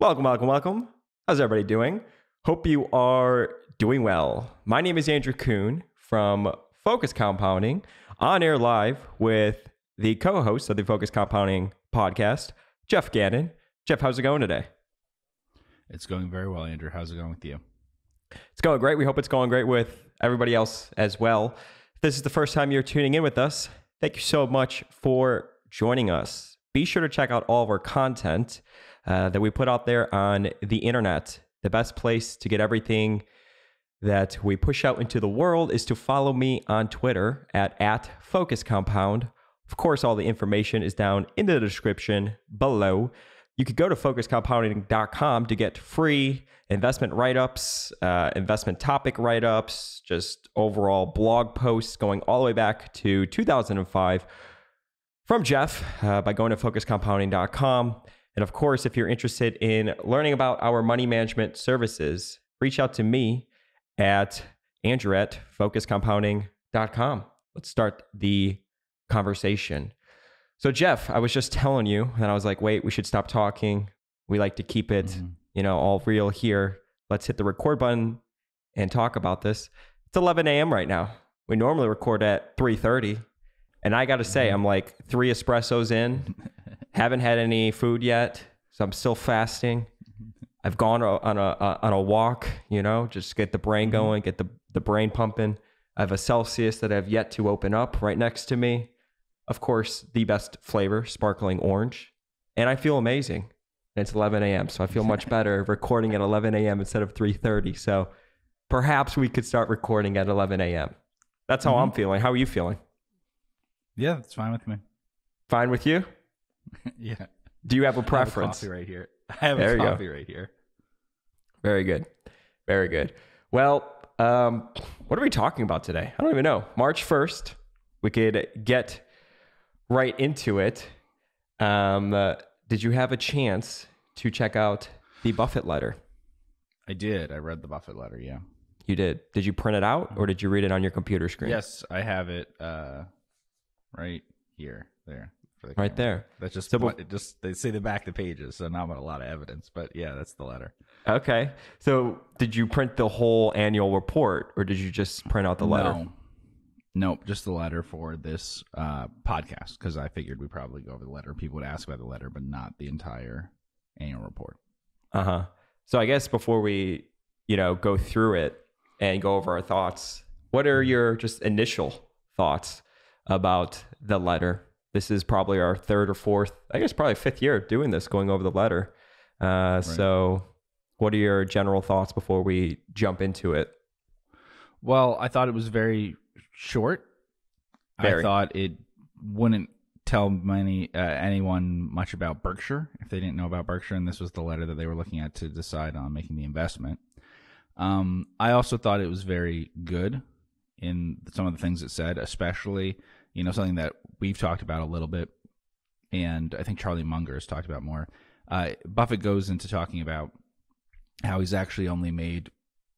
Welcome, welcome, welcome. How's everybody doing? Hope you are doing well. My name is Andrew Kuhn from Focused Compounding, on air live with the co host of the Focused Compounding podcast, Geoff Gannon. Geoff, how's it going today? It's going very well, Andrew. How's it going with you? It's going great. We hope it's going great with everybody else as well. If this is the first time you're tuning in with us, thank you so much for joining us. Be sure to check out all of our content uh, that we put out there on the internet. The best place to get everything that we push out into the world is to follow me on Twitter at, at Focused Compound. Of course, all the information is down in the description below. You could go to focusedcompounding.com to get free investment write ups, uh, investment topic write ups, just overall blog posts going all the way back to 2005 from Geoff uh, by going to focusedcompounding.com. And of course, if you're interested in learning about our money management services, reach out to me at Andrew at focusedcompounding.com. Let's start the conversation. So, Geoff, I was just telling you, and I was like, wait, we should stop talking. We like to keep it, mm-hmm. you know, all real here. Let's hit the record button and talk about this. It's 11 a.m. right now. We normally record at 3:30, and I got to say, mm-hmm. I'm like three espressos in, haven't had any food yet, so I'm still fasting. I've gone on a on a walk, you know, just get the brain mm-hmm. going, get the the brain pumping. I have a Celsius that I've yet to open up right next to me. Of course, the best flavor, sparkling orange, and I feel amazing. And it's 11 a.m., so I feel much better recording at 11 a.m. instead of 3:30. So perhaps we could start recording at 11 a.m. That's how mm-hmm. I'm feeling. How are you feeling? Yeah, that's fine with me. Fine with you? yeah. Do you have a preference? I have a coffee right here. I have there a coffee right here. Very good. Very good. Well, um, what are we talking about today? I don't even know. March 1st. We could get right into it. Um, uh, did you have a chance to check out the Buffett letter? I did. I read the Buffett letter. Yeah. You did. Did you print it out or did you read it on your computer screen? Yes, I have it uh, right here. There right there. That's just so, it just they say the back of the pages, so not a lot of evidence, but yeah, that's the letter. Okay. So did you print the whole annual report or did you just print out the letter? No. Nope, just the letter for this uh, podcast because I figured we'd probably go over the letter. People would ask about the letter, but not the entire annual report. Uh huh. So I guess before we, you know, go through it and go over our thoughts, what are your just initial thoughts about the letter this is probably our third or fourth, I guess probably fifth year doing this, going over the letter. Uh, right. So, what are your general thoughts before we jump into it? Well, I thought it was very short. Very. I thought it wouldn't tell many uh, anyone much about Berkshire if they didn't know about Berkshire, and this was the letter that they were looking at to decide on making the investment. Um, I also thought it was very good in some of the things it said, especially you know, something that we've talked about a little bit, and I think Charlie Munger has talked about more. Uh, Buffett goes into talking about how he's actually only made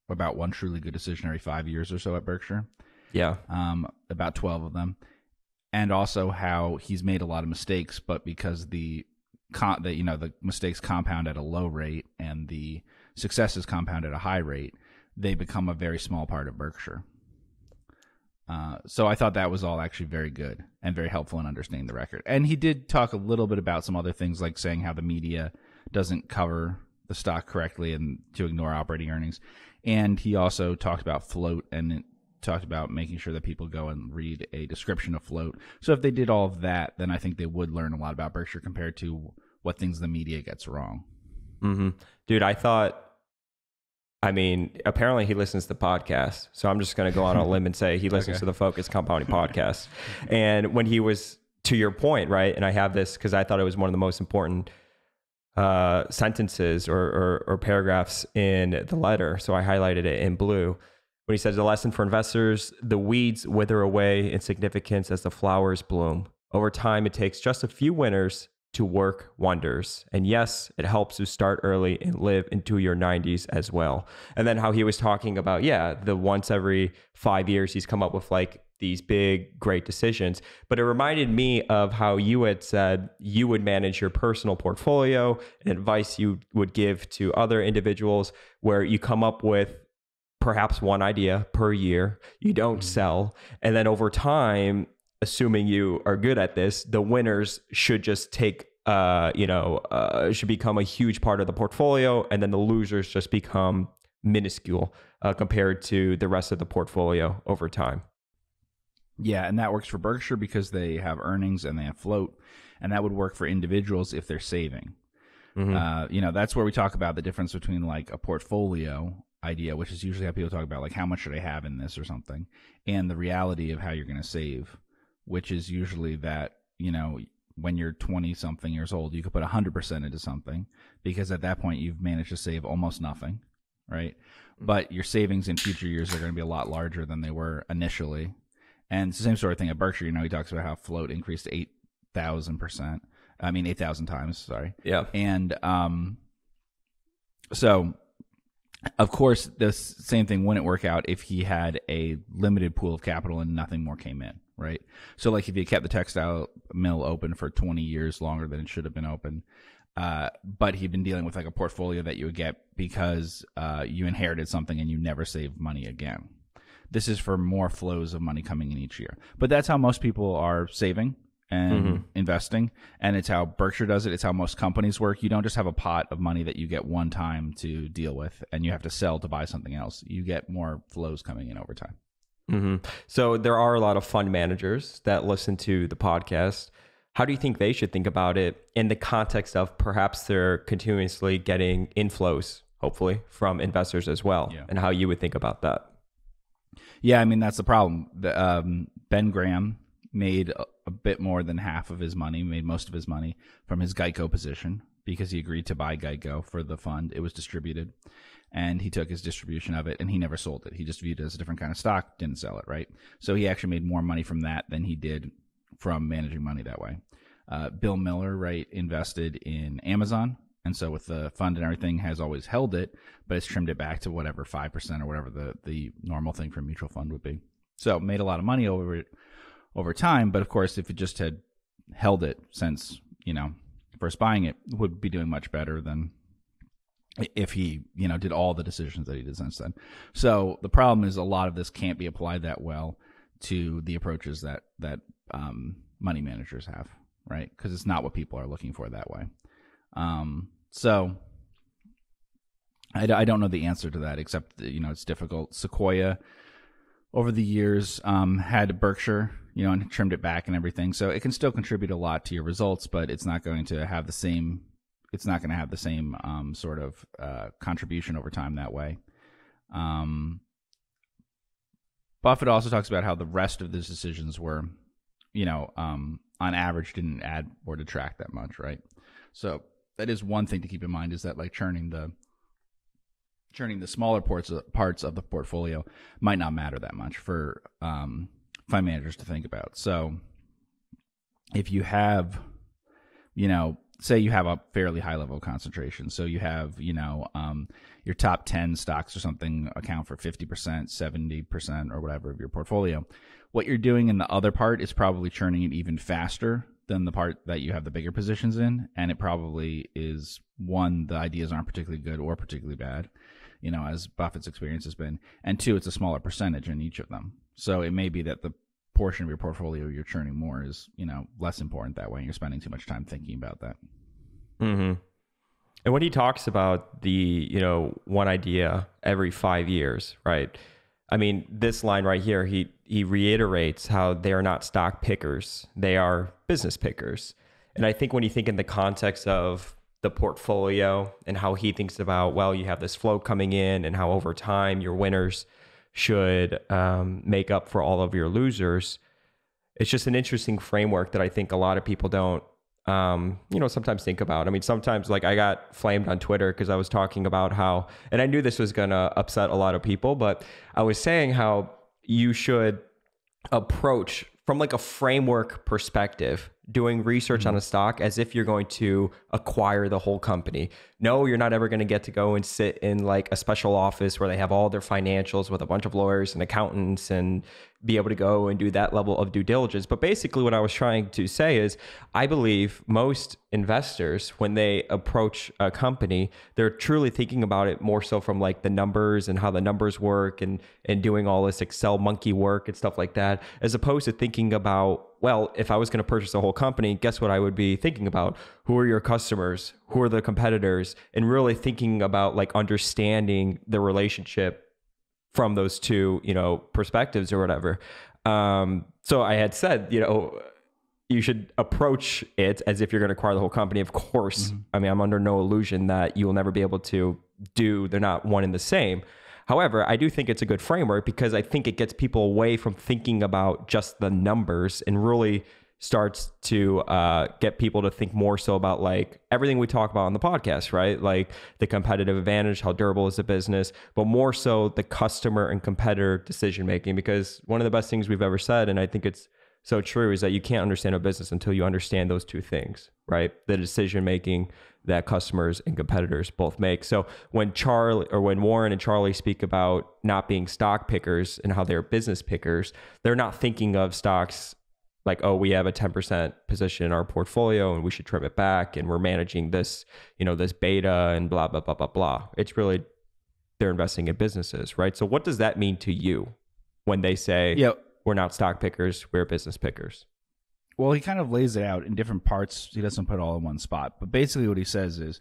about one truly good decision every five years or so at Berkshire. Yeah. Um, about 12 of them. And also how he's made a lot of mistakes, but because the con- the, you know, the mistakes compound at a low rate and the successes compound at a high rate, they become a very small part of Berkshire. Uh, so I thought that was all actually very good and very helpful in understanding the record. And he did talk a little bit about some other things, like saying how the media doesn't cover the stock correctly and to ignore operating earnings. And he also talked about float and talked about making sure that people go and read a description of float. So if they did all of that, then I think they would learn a lot about Berkshire compared to what things the media gets wrong. Mm-hmm. Dude, I thought I mean, apparently he listens to the podcast. So I'm just going to go on a limb and say he listens okay. to the Focused Compounding podcast. and when he was to your point, right? And I have this because I thought it was one of the most important uh, sentences or, or, or paragraphs in the letter. So I highlighted it in blue. When he says, The lesson for investors the weeds wither away in significance as the flowers bloom. Over time, it takes just a few winners to work wonders. And yes, it helps to start early and live into your 90s as well. And then how he was talking about, yeah, the once every five years he's come up with like these big, great decisions. But it reminded me of how you had said you would manage your personal portfolio and advice you would give to other individuals, where you come up with perhaps one idea per year, you don't mm-hmm. sell. And then over time, assuming you are good at this, the winners should just take uh, you know, uh, should become a huge part of the portfolio, and then the losers just become minuscule uh, compared to the rest of the portfolio over time. Yeah, and that works for Berkshire because they have earnings and they have float, and that would work for individuals if they're saving. Mm-hmm. Uh, you know, that's where we talk about the difference between like a portfolio idea, which is usually how people talk about like how much should I have in this or something, and the reality of how you're going to save, which is usually that you know when you're 20 something years old, you could put 100% into something because at that point you've managed to save almost nothing, right? Mm-hmm. But your savings in future years are going to be a lot larger than they were initially and it's the same sort of thing at Berkshire. You know, he talks about how float increased to eight thousand percent. I mean, eight thousand times. Sorry. Yeah. And um, so of course, the same thing wouldn't work out if he had a limited pool of capital and nothing more came in, right? So, like if you kept the textile mill open for 20 years longer than it should have been open, uh, but he'd been dealing with like a portfolio that you would get because uh, you inherited something and you never saved money again, this is for more flows of money coming in each year. But that's how most people are saving and mm-hmm. investing. And it's how Berkshire does it. It's how most companies work. You don't just have a pot of money that you get one time to deal with and you have to sell to buy something else. You get more flows coming in over time. Mm-hmm. So there are a lot of fund managers that listen to the podcast. How do you think they should think about it in the context of perhaps they're continuously getting inflows, hopefully, from investors as well, yeah. and how you would think about that? Yeah, I mean that's the problem. The, um, ben Graham made a, a, bit more than half of his money, made most of his money from his Geico position because he agreed to buy Geico for the fund. It was distributed, and he took his distribution of it, and he never sold it. He just viewed it as a different kind of stock, didn't sell it, right? So he actually made more money from that than he did from managing money that way. Uh, Bill Miller, right, invested in Amazon and so with the fund and everything has always held it, but it's trimmed it back to whatever five percent or whatever the the normal thing for a mutual fund would be. So made a lot of money over it over time, but of course, if it just had held it since you know first buying it, would be doing much better than if he you know did all the decisions that he did since then. So the problem is a lot of this can't be applied that well to the approaches that that um, money managers have, right? Because it's not what people are looking for that way. Um, so I, I don't know the answer to that, except you know it's difficult. Sequoia over the years um, had Berkshire, you know, and trimmed it back and everything, so it can still contribute a lot to your results, but it's not going to have the same. It's not going to have the same um, sort of uh, contribution over time that way. Um, Buffett also talks about how the rest of his decisions were, you know, um, on average didn't add or detract that much, right? So that is one thing to keep in mind is that like churning the churning the smaller parts of, parts of the portfolio might not matter that much for um, fund managers to think about. So if you have, you know, say you have a fairly high level of concentration, so you have, you know, um, your top 10 stocks or something account for 50%, 70% or whatever of your portfolio. What you're doing in the other part is probably churning it even faster than the part that you have the bigger positions in, and it probably is one the ideas aren't particularly good or particularly bad, you know, as Buffett's experience has been, and two, it's a smaller percentage in each of them. So it may be that the portion of your portfolio you're churning more is you know less important that way, you're spending too much time thinking about that. Hmm. And when he talks about the you know one idea every five years, right? I mean, this line right here, he he reiterates how they are not stock pickers; they are business pickers. And I think when you think in the context of the portfolio and how he thinks about, well, you have this flow coming in, and how over time your winners should um, make up for all of your losers. It's just an interesting framework that I think a lot of people don't um, you know, sometimes think about. I mean, sometimes like I got flamed on Twitter because I was talking about how, and I knew this was going to upset a lot of people, but I was saying how you should approach from like a framework perspective, doing research on mm-hmm. a stock as if you're going to acquire the whole company. No, you're not ever going to get to go and sit in like a special office where they have all their financials with a bunch of lawyers and accountants and be able to go and do that level of due diligence. But basically, what I was trying to say is, I believe most investors, when they approach a company, they're truly thinking about it more so from like the numbers and how the numbers work and and doing all this Excel monkey work and stuff like that, as opposed to thinking about well, if I was going to purchase a whole company, guess what I would be thinking about? Who are your customers? Who are the competitors? And really thinking about like understanding the relationship from those two, you know, perspectives or whatever. Um, so I had said, you know, you should approach it as if you're going to acquire the whole company. Of course, mm-hmm. I mean, I'm under no illusion that you will never be able to do. They're not one and the same. However, I do think it's a good framework because I think it gets people away from thinking about just the numbers and really starts to uh, get people to think more so about like everything we talk about on the podcast, right? Like the competitive advantage, how durable is the business, but more so the customer and competitor decision making. Because one of the best things we've ever said, and I think it's so true, is that you can't understand a business until you understand those two things, right? The decision making that customers and competitors both make. So when Charlie or when Warren and Charlie speak about not being stock pickers and how they're business pickers, they're not thinking of stocks like oh we have a 10% position in our portfolio and we should trim it back and we're managing this, you know, this beta and blah blah blah blah blah. It's really they're investing in businesses, right? So what does that mean to you when they say yeah. we're not stock pickers, we're business pickers? Well, he kind of lays it out in different parts. He doesn't put it all in one spot. But basically, what he says is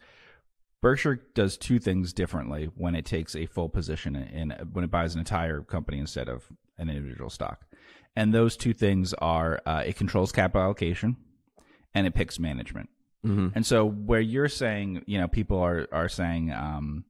Berkshire does two things differently when it takes a full position in when it buys an entire company instead of an individual stock. And those two things are uh, it controls capital allocation and it picks management. Mm-hmm. And so where you're saying, you know, people are are saying um,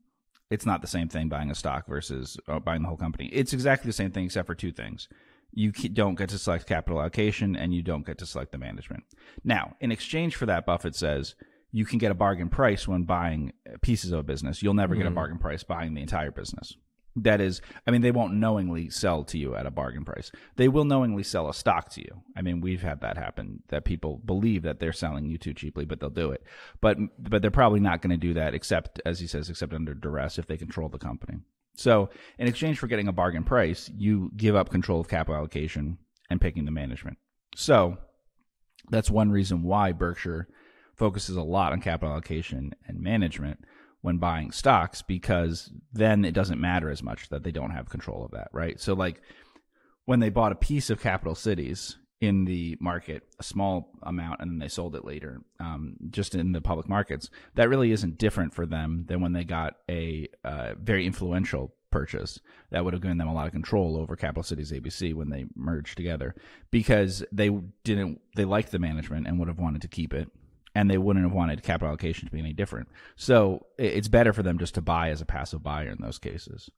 it's not the same thing buying a stock versus uh, buying the whole company. It's exactly the same thing except for two things you don't get to select capital allocation and you don't get to select the management. Now, in exchange for that, Buffett says you can get a bargain price when buying pieces of a business. You'll never mm. get a mm-hmm. bargain price buying the entire business. That is, I mean, they won't knowingly sell to you at a bargain price. They will knowingly sell a stock to you. I mean, we've had that happen that people believe that they're selling you too cheaply, but they'll do it. But but they're probably not going to do that except, as he says, except under duress if they control the company. So, in exchange for getting a bargain price, you give up control of capital allocation and picking the management. So, that's one reason why Berkshire focuses a lot on capital allocation and management when buying stocks because then it doesn't matter as much that they don't have control of that, right? So, like when they bought a piece of Capital Cities, in the market, a small amount, and then they sold it later, um, just in the public markets. That really isn't different for them than when they got a uh, very influential purchase that would have given them a lot of control over Capital Cities ABC when they merged together because they didn't they liked the management and would have wanted to keep it and they wouldn't have wanted capital allocation to be any different. So it's better for them just to buy as a passive buyer in those cases.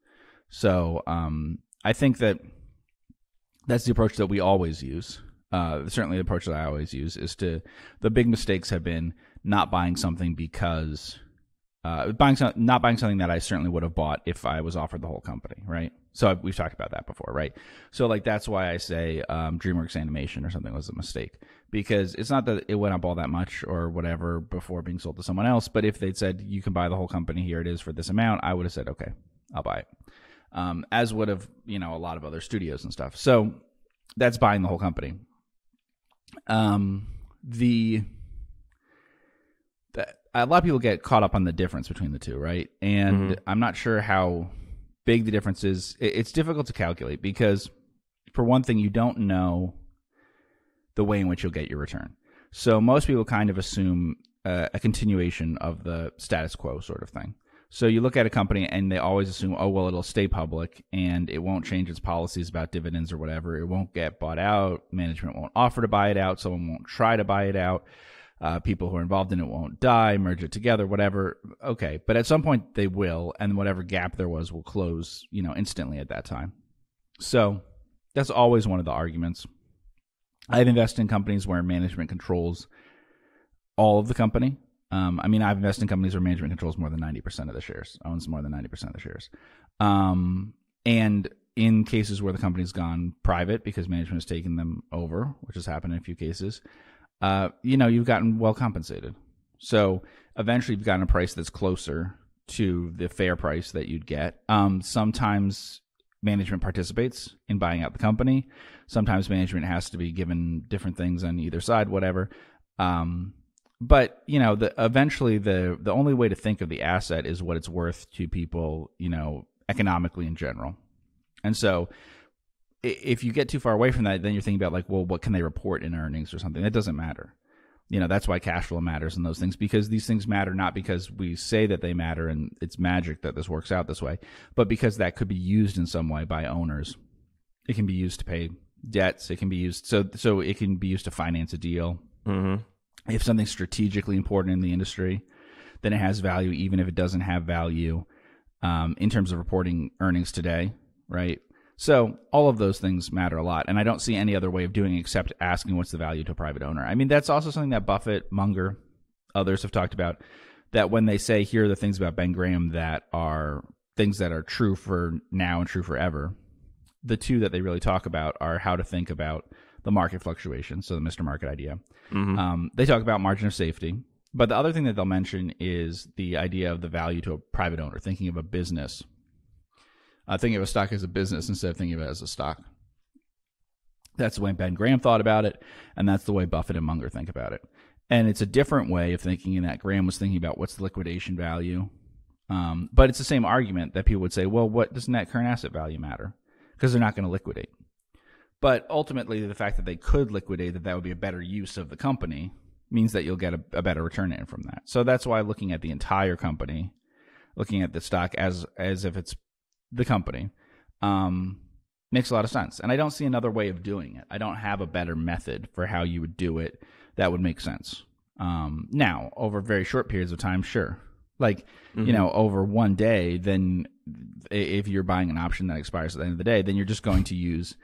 So um, I think that that's the approach that we always use uh, certainly the approach that I always use is to the big mistakes have been not buying something because uh, buying some, not buying something that I certainly would have bought if I was offered the whole company, right? So I've, we've talked about that before, right? So like that's why I say um, DreamWorks Animation or something was a mistake because it's not that it went up all that much or whatever before being sold to someone else, but if they'd said you can buy the whole company, here it is for this amount, I would have said okay, I'll buy it. Um, as would have you know a lot of other studios and stuff. So that's buying the whole company um, the, the a lot of people get caught up on the difference between the two, right? And mm-hmm. I'm not sure how big the difference is. It's difficult to calculate because, for one thing, you don't know the way in which you'll get your return. So most people kind of assume uh, a continuation of the status quo sort of thing. So you look at a company and they always assume, oh, well, it'll stay public and it won't change its policies about dividends or whatever. It won't get bought out. Management won't offer to buy it out. Someone won't try to buy it out. Uh, people who are involved in it won't die, merge it together, whatever. Okay. But at some point they will, and whatever gap there was will close, you know, instantly at that time. So that's always one of the arguments. I've invested in companies where management controls all of the company um, I mean, I've invested in companies where management controls more than 90% of the shares, owns more than 90% of the shares. Um, and in cases where the company's gone private because management has taken them over, which has happened in a few cases, uh, you know, you've gotten well compensated. So eventually, you've gotten a price that's closer to the fair price that you'd get. Um, sometimes management participates in buying out the company. Sometimes management has to be given different things on either side, whatever. Um, but you know, the, eventually the the only way to think of the asset is what it's worth to people, you know, economically in general. And so, if you get too far away from that, then you're thinking about like, well, what can they report in earnings or something? That doesn't matter. You know, that's why cash flow matters and those things because these things matter not because we say that they matter and it's magic that this works out this way, but because that could be used in some way by owners. It can be used to pay debts. It can be used so so it can be used to finance a deal. Mm-hmm. If something's strategically important in the industry, then it has value, even if it doesn't have value um, in terms of reporting earnings today, right? So all of those things matter a lot, and I don't see any other way of doing it except asking what's the value to a private owner. I mean, that's also something that Buffett, Munger, others have talked about. That when they say here are the things about Ben Graham that are things that are true for now and true forever, the two that they really talk about are how to think about the market fluctuations, so the Mr. Market idea. Mm-hmm. Um, they talk about margin of safety, but the other thing that they'll mention is the idea of the value to a private owner, thinking of a business uh, thinking of a stock as a business instead of thinking of it as a stock. That's the way Ben Graham thought about it, and that's the way Buffett and Munger think about it. And it's a different way of thinking in that Graham was thinking about what's the liquidation value. Um, but it's the same argument that people would say, well, what does net current asset value matter? Because they're not going to liquidate. But ultimately, the fact that they could liquidate, that that would be a better use of the company, means that you'll get a, a better return in from that. So that's why looking at the entire company, looking at the stock as as if it's the company um, makes a lot of sense. And I don't see another way of doing it. I don't have a better method for how you would do it that would make sense. Um, now, over very short periods of time, sure. Like, mm-hmm. you know, over one day, then if you're buying an option that expires at the end of the day, then you're just going to use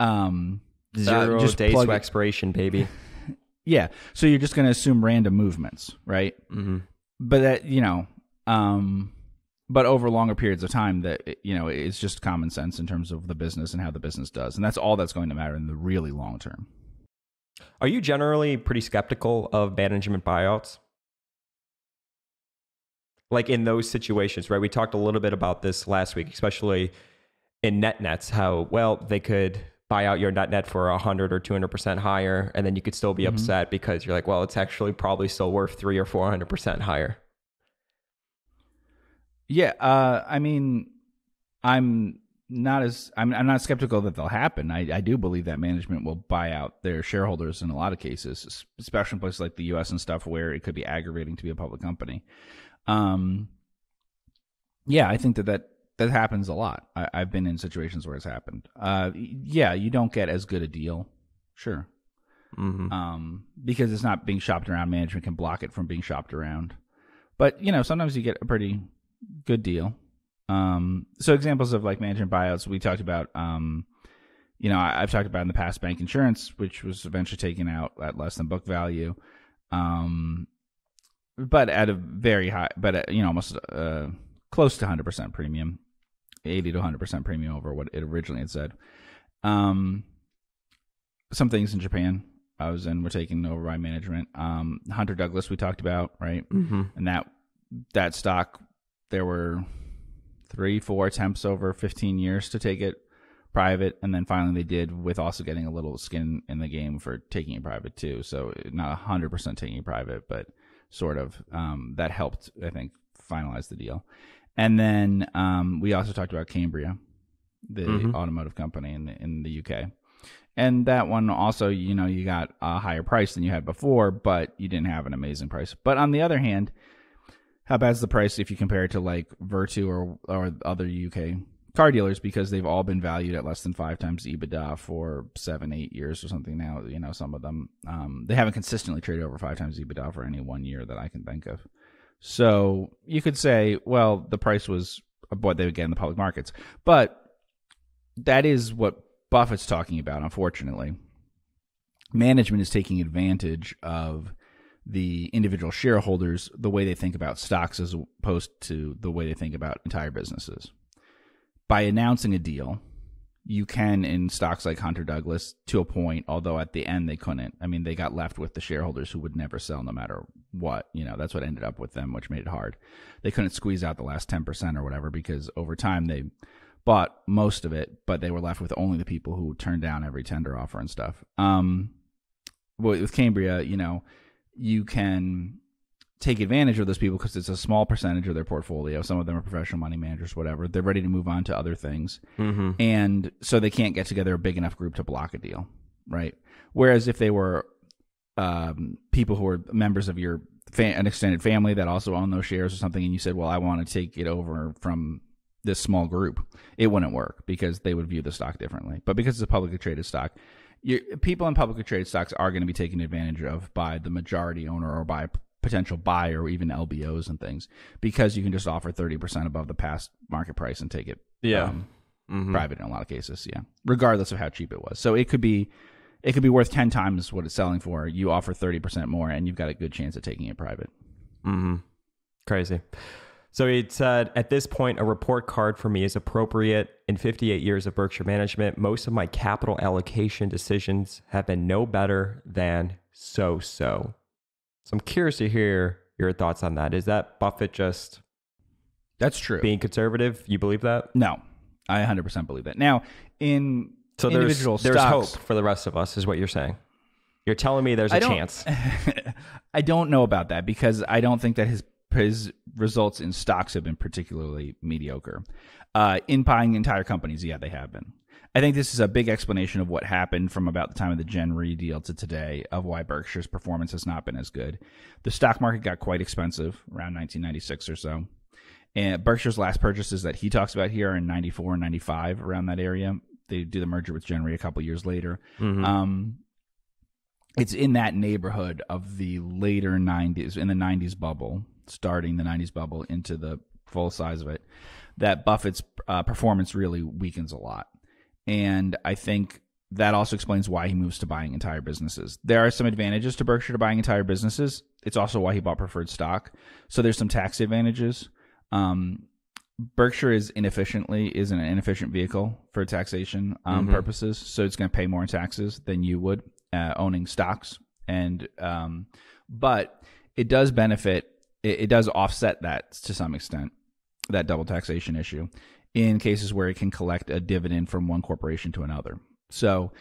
um, zero uh, days to expiration, baby. yeah. So you're just going to assume random movements, right? Mm-hmm. But that, you know, um, but over longer periods of time that you know it's just common sense in terms of the business and how the business does. And that's all that's going to matter in the really long term. Are you generally pretty skeptical of management buyouts? Like in those situations right? We talked a little bit about this last week especially in net nets how well they could buy out your net net for 100 or 200% higher and then you could still be mm-hmm. upset because you're like well it's actually probably still worth 3 or 400% higher yeah, uh, I mean, I'm not as I'm, I'm not skeptical that they'll happen. I, I do believe that management will buy out their shareholders in a lot of cases, especially in places like the U.S. and stuff where it could be aggravating to be a public company. Um, yeah, I think that that that happens a lot. I, have been in situations where it's happened. Uh, yeah, you don't get as good a deal, sure, mm-hmm. um, because it's not being shopped around. Management can block it from being shopped around, but you know sometimes you get a pretty good deal. Um, so examples of like management buyouts we talked about. Um, you know, I, have talked about in the past BancInsurance, which was eventually taken out at less than book value, um, but at a very high, but at, you know, almost uh, close to hundred percent premium, eighty to hundred percent premium over what it originally had said. Um, some things in Japan I was in were taken over by management. Um, Hunter Douglas we talked about, right? Mm-hmm. And that that stock there were three, four attempts over 15 years to take it private, and then finally they did with also getting a little skin in the game for taking it private too. So not 100% taking it private, but sort of um, that helped, I think, finalize the deal. And then um, we also talked about Cambria, the mm-hmm. automotive company in the, in the UK. And that one also, you know, you got a higher price than you had before, but you didn't have an amazing price. But on the other hand, how bad's the price if you compare it to like Vertu or or other UK car dealers because they've all been valued at less than five times EBITDA for seven, eight years or something now. You know, some of them um, they haven't consistently traded over five times EBITDA for any one year that I can think of. So you could say, well, the price was what they would get in the public markets, but that is what Buffett's talking about. Unfortunately, management is taking advantage of the individual shareholders the way they think about stocks as opposed to the way they think about entire businesses. By announcing a deal, you can in stocks like Hunter Douglas to a point, although at the end they couldn't. I mean, they got left with the shareholders who would never sell no matter what. You know, that's what ended up with them, which made it hard. They couldn't squeeze out the last 10% or whatever because over time they bought most of it, but they were left with only the people who turned down every tender offer and stuff. Um, with Cambria, you know, you can take advantage of those people because it's a small percentage of their portfolio. Some of them are professional money managers, whatever. They're ready to move on to other things. Mm-hmm. And so they can't get together a big enough group to block a deal, right? Whereas if they were um, people who are members of your fa- an extended family that also own those shares or something, and you said, well, I want to take it over from this small group, it wouldn't work because they would view the stock differently. But because it's a publicly traded stock, you, people in publicly traded stocks are going to be taken advantage of by the majority owner or by potential buyer or even LBOs and things because you can just offer 30% above the past market price and take it Yeah. um, Mhm. private in a lot of cases, yeah. Regardless of how cheap it was. So it could be it could be worth 10 times what it's selling for. You offer 30% more and you've got a good chance of taking it private. Mm-hmm. Crazy. So he said, at this point, a report card for me is appropriate. In 58 years of Berkshire management, most of my capital allocation decisions have been no better than so so. So I'm curious to hear your thoughts on that. Is that Buffett just That's true. being conservative? You believe that? no. I 100% believe that. Now, in So there's, individual there's stocks, hope for the rest of us, is what you're saying. You're telling me there's a I chance. I don't know about that because I don't think that his his results in stocks have been particularly mediocre. Uh, in buying entire companies, yeah, they have been. I think this is a big explanation of what happened from about the time of the Gen Re deal to today of why Berkshire's performance has not been as good. The stock market got quite expensive around 1996 or so. And Berkshire's last purchases that he talks about here are in 94 and 95, around that area. They do the merger with Gen Re a couple years later. Mhm. Um, it's in that neighborhood of the later 90s, in the 90s bubble, starting the 90s bubble into the full size of it, that Buffett's uh, performance really weakens a lot. And I think that also explains why he moves to buying entire businesses. There are some advantages to Berkshire to buying entire businesses. It's also why he bought preferred stock. So there's some tax advantages. Um, Berkshire is inefficiently is an inefficient vehicle for taxation um, Mhm. purposes, so it's going to pay more in taxes than you would uh, owning stocks. And um, but it does benefit. It, it does offset that to some extent, that double taxation issue, in cases where it can collect a dividend from one corporation to another. So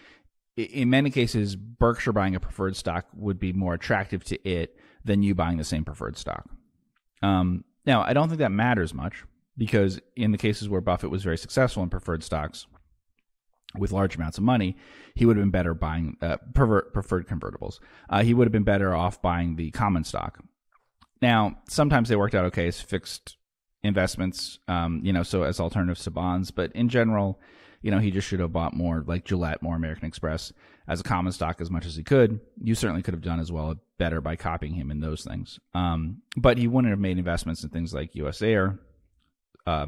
in many cases, Berkshire buying a preferred stock would be more attractive to it than you buying the same preferred stock. Um, now, I don't think that matters much because in the cases where Buffett was very successful in preferred stocks with large amounts of money, he would have been better buying uh, preferred convertibles. Uh, he would have been better off buying the common stock. Now, sometimes they worked out okay as fixed investments, um, you know, so as alternatives to bonds. But in general, you know, he just should have bought more like Gillette, more American Express as a common stock as much as he could. You certainly could have done as well better by copying him in those things. Um, but he wouldn't have made investments in things like US Air, uh,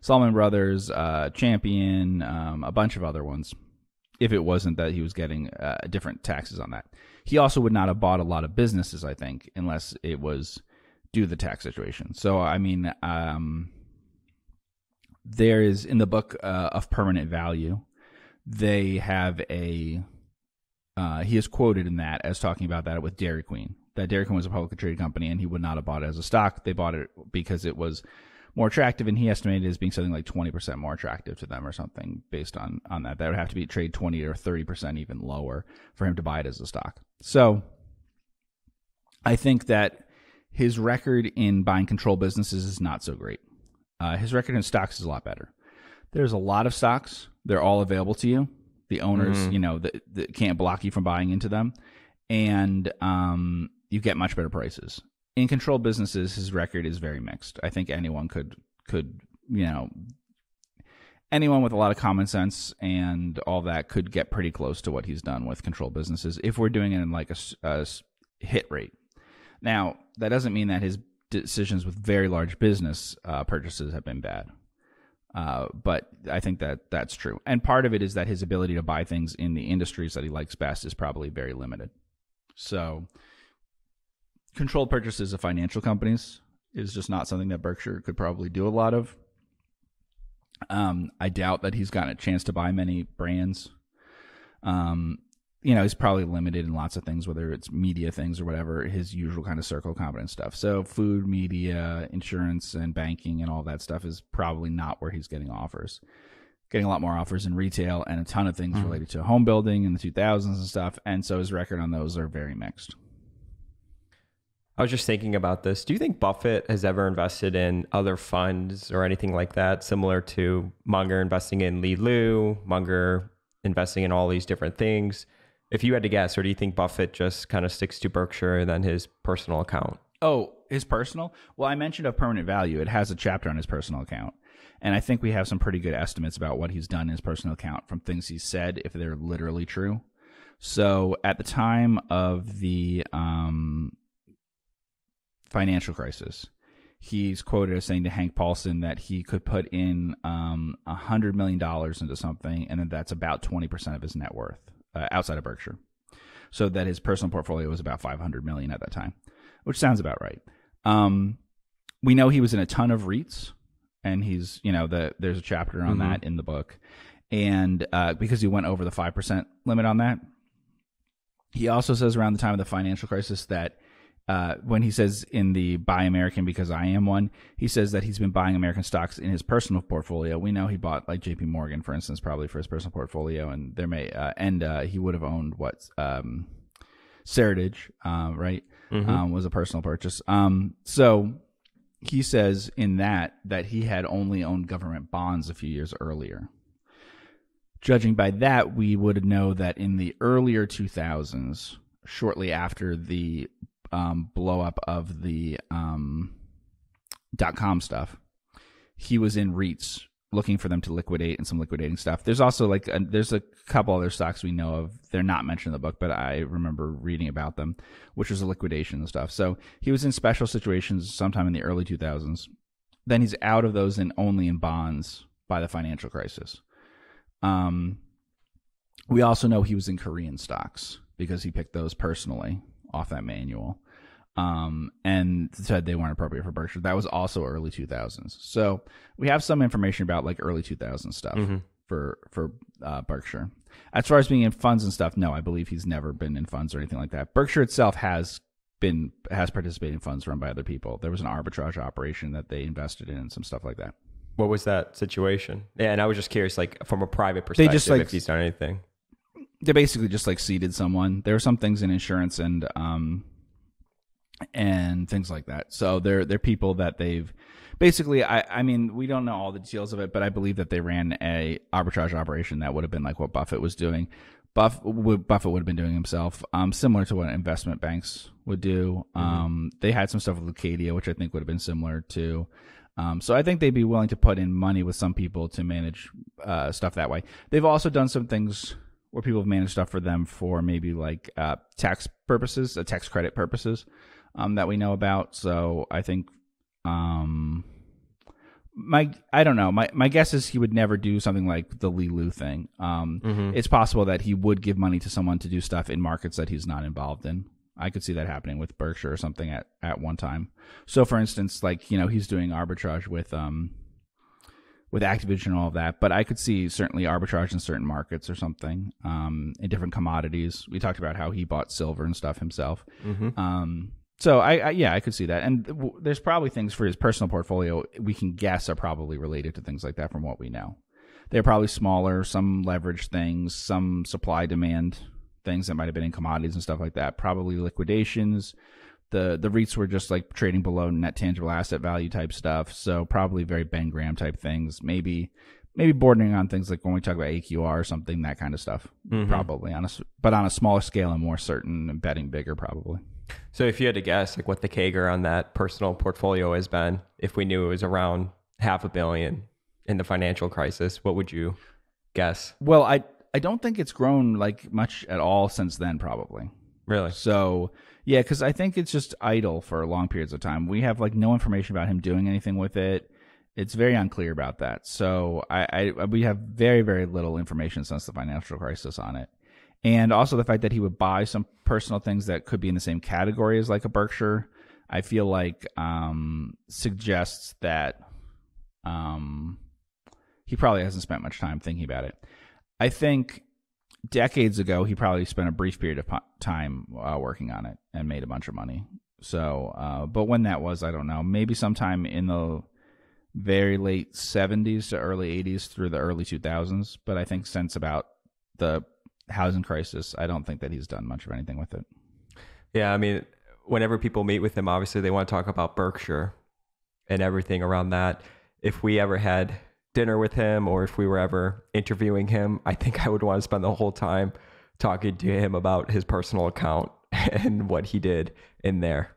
Salomon Brothers, uh, Champion, um, a bunch of other ones. If it wasn't that he was getting uh, different taxes on that, he also would not have bought a lot of businesses. I think unless it was to the tax situation. So I mean, um, there is in the book uh, of permanent value, they have a. Uh, he is quoted in that as talking about that with Dairy Queen. That Dairy Queen was a publicly traded company, and he would not have bought it as a stock. They bought it because it was more attractive, and he estimated it as being something like twenty percent more attractive to them, or something based on on that. That would have to be trade twenty or thirty percent even lower for him to buy it as a stock. So, I think that his record in buying control businesses is not so great. Uh, his record in stocks is a lot better. There's a lot of stocks; they're all available to you. The owners, Mhm. you know, that, that can't block you from buying into them, and um, you get much better prices in control businesses, his record is very mixed. I think anyone could could you know anyone with a lot of common sense and all that could get pretty close to what he's done with control businesses if we're doing it in like a hit rate. Now that doesn't mean that his decisions with very large business uh, purchases have been bad. Uh, but I think that that's true, and part of it is that his ability to buy things in the industries that he likes best is probably very limited. So, controlled purchases of financial companies is just not something that Berkshire could probably do a lot of. Um, I doubt that he's gotten a chance to buy many brands. Um, you know, he's probably limited in lots of things, whether it's media things or whatever, his usual kind of circle of competence stuff. So, food, media, insurance, and banking and all that stuff is probably not where he's getting offers. Getting a lot more offers in retail and a ton of things mm-hmm. related to home building in the 2000s and stuff. And so his record on those are very mixed. I was just thinking about this. Do you think Buffett has ever invested in other funds or anything like that, similar to Munger investing in Li Lu, Munger investing in all these different things? If you had to guess, or do you think Buffett just kind of sticks to Berkshire and then his personal account? Oh, his personal? Well, I mentioned a permanent value. It has a chapter on his personal account. And I think we have some pretty good estimates about what he's done in his personal account from things he's said, if they're literally true. So at the time of the um, financial crisis, he's quoted as saying to Hank Paulson that he could put in um, $100 million into something, and then that's about 20% of his net worth uh, outside of Berkshire. So that his personal portfolio was about 500 million at that time, which sounds about right. Um, we know he was in a ton of REITs, and he's you know the there's a chapter on mm-hmm. that in the book, and uh, because he went over the five percent limit on that, he also says around the time of the financial crisis that uh, when he says in the buy American because I am one, he says that he's been buying American stocks in his personal portfolio. We know he bought like J.P. Morgan, for instance, probably for his personal portfolio, and there may uh, and uh, he would have owned what um, Seritage, uh, right? Mm-hmm. Um, was a personal purchase. Um, so he says in that that he had only owned government bonds a few years earlier. Judging by that, we would know that in the earlier 2000s, shortly after the um, blow up of the um, dot com stuff, he was in REITs looking for them to liquidate and some liquidating stuff. There's also like a, there's a couple other stocks we know of. They're not mentioned in the book, but I remember reading about them, which was a liquidation and stuff. So he was in special situations sometime in the early 2000s. Then he's out of those and only in bonds by the financial crisis. Um, we also know he was in Korean stocks because he picked those personally off that manual. Um, and said they weren't appropriate for Berkshire. That was also early 2000s. So we have some information about like early 2000s stuff mm-hmm. for for uh, Berkshire. As far as being in funds and stuff, no, I believe he's never been in funds or anything like that. Berkshire itself has been has participated in funds run by other people. There was an arbitrage operation that they invested in and some stuff like that. What was that situation? Yeah, and I was just curious, like from a private perspective, they just, like, if he's done anything they basically just like seeded someone. There are some things in insurance and um and things like that. So they're they're people that they've basically I I mean we don't know all the details of it, but I believe that they ran a arbitrage operation that would have been like what Buffett was doing. Buff, Buffett would have been doing himself, um, similar to what investment banks would do. Mm-hmm. Um, they had some stuff with Leucadia, which I think would have been similar to. Um, so I think they'd be willing to put in money with some people to manage uh, stuff that way. They've also done some things where people have managed stuff for them for maybe like uh, tax purposes, uh, tax credit purposes um, that we know about. So I think um, my I don't know. My my guess is he would never do something like the Li Lu thing. Um, mm-hmm. It's possible that he would give money to someone to do stuff in markets that he's not involved in. I could see that happening with Berkshire or something at, at one time. So, for instance, like you know, he's doing arbitrage with um, with Activision and all of that. But I could see certainly arbitrage in certain markets or something um, in different commodities. We talked about how he bought silver and stuff himself. Mm-hmm. Um, so I, I, yeah, I could see that. And w- there's probably things for his personal portfolio we can guess are probably related to things like that from what we know. They're probably smaller, some leverage things, some supply demand things that might have been in commodities and stuff like that. Probably liquidations the the REITs were just like trading below net tangible asset value type stuff. So probably very Ben Graham type things. Maybe maybe bordering on things like when we talk about AQR or something, that kind of stuff. Mm-hmm. Probably on a but on a smaller scale and more certain and betting bigger probably. So if you had to guess like what the CAGR on that personal portfolio has been, if we knew it was around half a billion in the financial crisis, what would you guess? Well, I I don't think it's grown like much at all since then probably. Really? So yeah, because I think it's just idle for long periods of time. We have like no information about him doing anything with it. It's very unclear about that. So I, I we have very very little information since the financial crisis on it, and also the fact that he would buy some personal things that could be in the same category as like a Berkshire. I feel like um, suggests that um, he probably hasn't spent much time thinking about it. I think decades ago he probably spent a brief period of time uh, working on it and made a bunch of money. So, uh, but when that was, I don't know. Maybe sometime in the very late 70s to early 80s through the early 2000s. But I think since about the housing crisis, I don't think that he's done much of anything with it. Yeah, I mean, whenever people meet with him, obviously they want to talk about Berkshire and everything around that. If we ever had dinner with him or if we were ever interviewing him, I think I would want to spend the whole time talking to him about his personal account and what he did in there.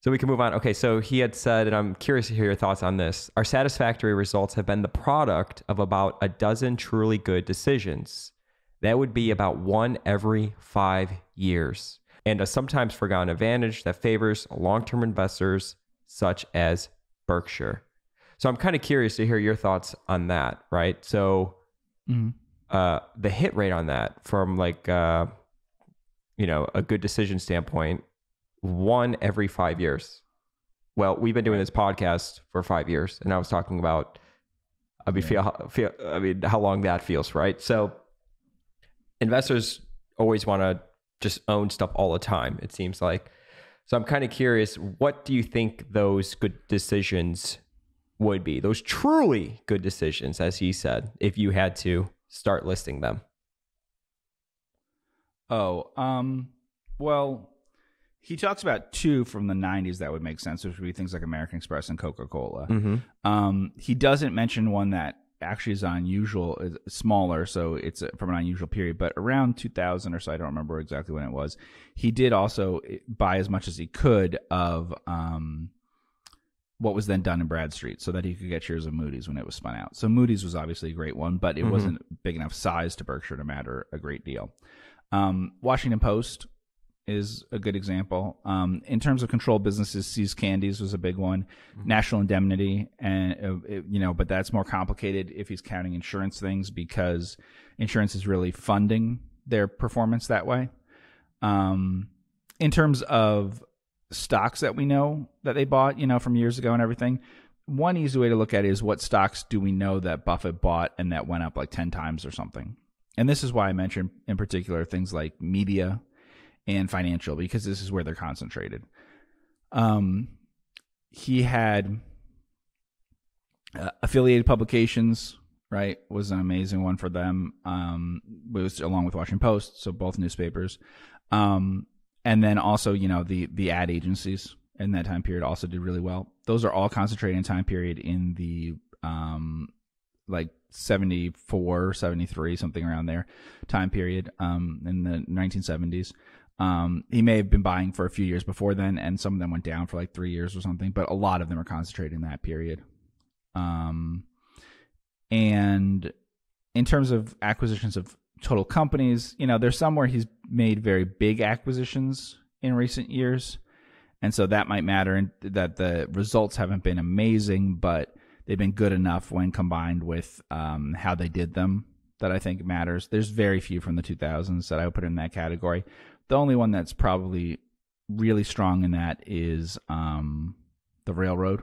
So we can move on. Okay, so he had said, and I'm curious to hear your thoughts on this. Our satisfactory results have been the product of about a dozen truly good decisions. That would be about one every five years, and a sometimes forgotten advantage that favors long term investors such as Berkshire. So I'm kind of curious to hear your thoughts on that, right? So mm-hmm. uh, the hit rate on that from like, uh, you know, a good decision standpoint one every five years. Well, we've been doing this podcast for five years, and I was talking about, I mean, yeah. feel, feel, I mean, how long that feels, right? So, investors always want to just own stuff all the time. It seems like. So, I'm kind of curious. What do you think those good decisions would be? Those truly good decisions, as he said, if you had to start listing them. Oh, um, well, he talks about two from the 90s that would make sense, which would be things like American Express and Coca Cola. Mm-hmm. Um, he doesn't mention one that actually is unusual, is smaller, so it's from an unusual period, but around 2000 or so, I don't remember exactly when it was. He did also buy as much as he could of um, what was then Dun and Bradstreet so that he could get shares of Moody's when it was spun out. So Moody's was obviously a great one, but it mm-hmm. wasn't big enough size to Berkshire to matter a great deal. Um, Washington Post is a good example. Um, in terms of controlled businesses, See's Candies was a big one. Mm-hmm. National Indemnity, and uh, it, you know, but that's more complicated if he's counting insurance things because insurance is really funding their performance that way. Um, in terms of stocks that we know that they bought, you know, from years ago and everything, one easy way to look at it is what stocks do we know that Buffett bought and that went up like 10 times or something. And this is why I mentioned in particular things like media and financial because this is where they're concentrated. Um, he had uh, affiliated publications, right? Was an amazing one for them. Um, was along with Washington Post, so both newspapers. Um, and then also, you know, the the ad agencies in that time period also did really well. Those are all concentrated in time period in the um, like 74 73 something around there time period um, in the 1970s um, he may have been buying for a few years before then, and some of them went down for like three years or something, but a lot of them are concentrated in that period. Um, and in terms of acquisitions of total companies, you know, there's some where he's made very big acquisitions in recent years. And so that might matter and that the results haven't been amazing, but they've been good enough when combined with um, how they did them that I think matters. There's very few from the 2000s that I would put in that category. The only one that's probably really strong in that is um, the railroad.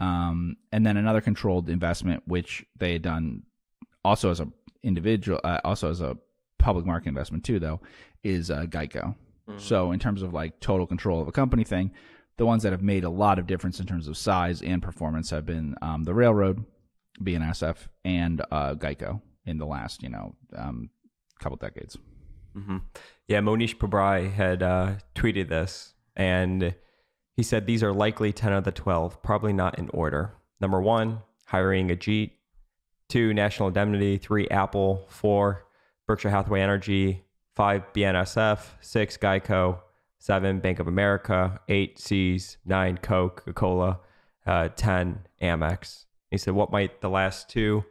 Um, and then another controlled investment, which they had done also as a individual, uh, also as a public market investment too, though, is uh, Geico. Mm-hmm. So in terms of like total control of a company thing, the ones that have made a lot of difference in terms of size and performance have been um, the railroad, BNSF, and uh, Geico in the last you know um, couple decades. Mm-hmm. Yeah, Mohnish Pabrai had uh, tweeted this, and he said these are likely 10 out of the 12, probably not in order. Number one, hiring Ajit. Two, National Indemnity. Three, Apple. Four, Berkshire Hathaway Energy. Five, BNSF. Six, Geico. Seven, Bank of America. Eight, See's. Nine, Coca Cola. Uh, 10, Amex. He said, what might the last two?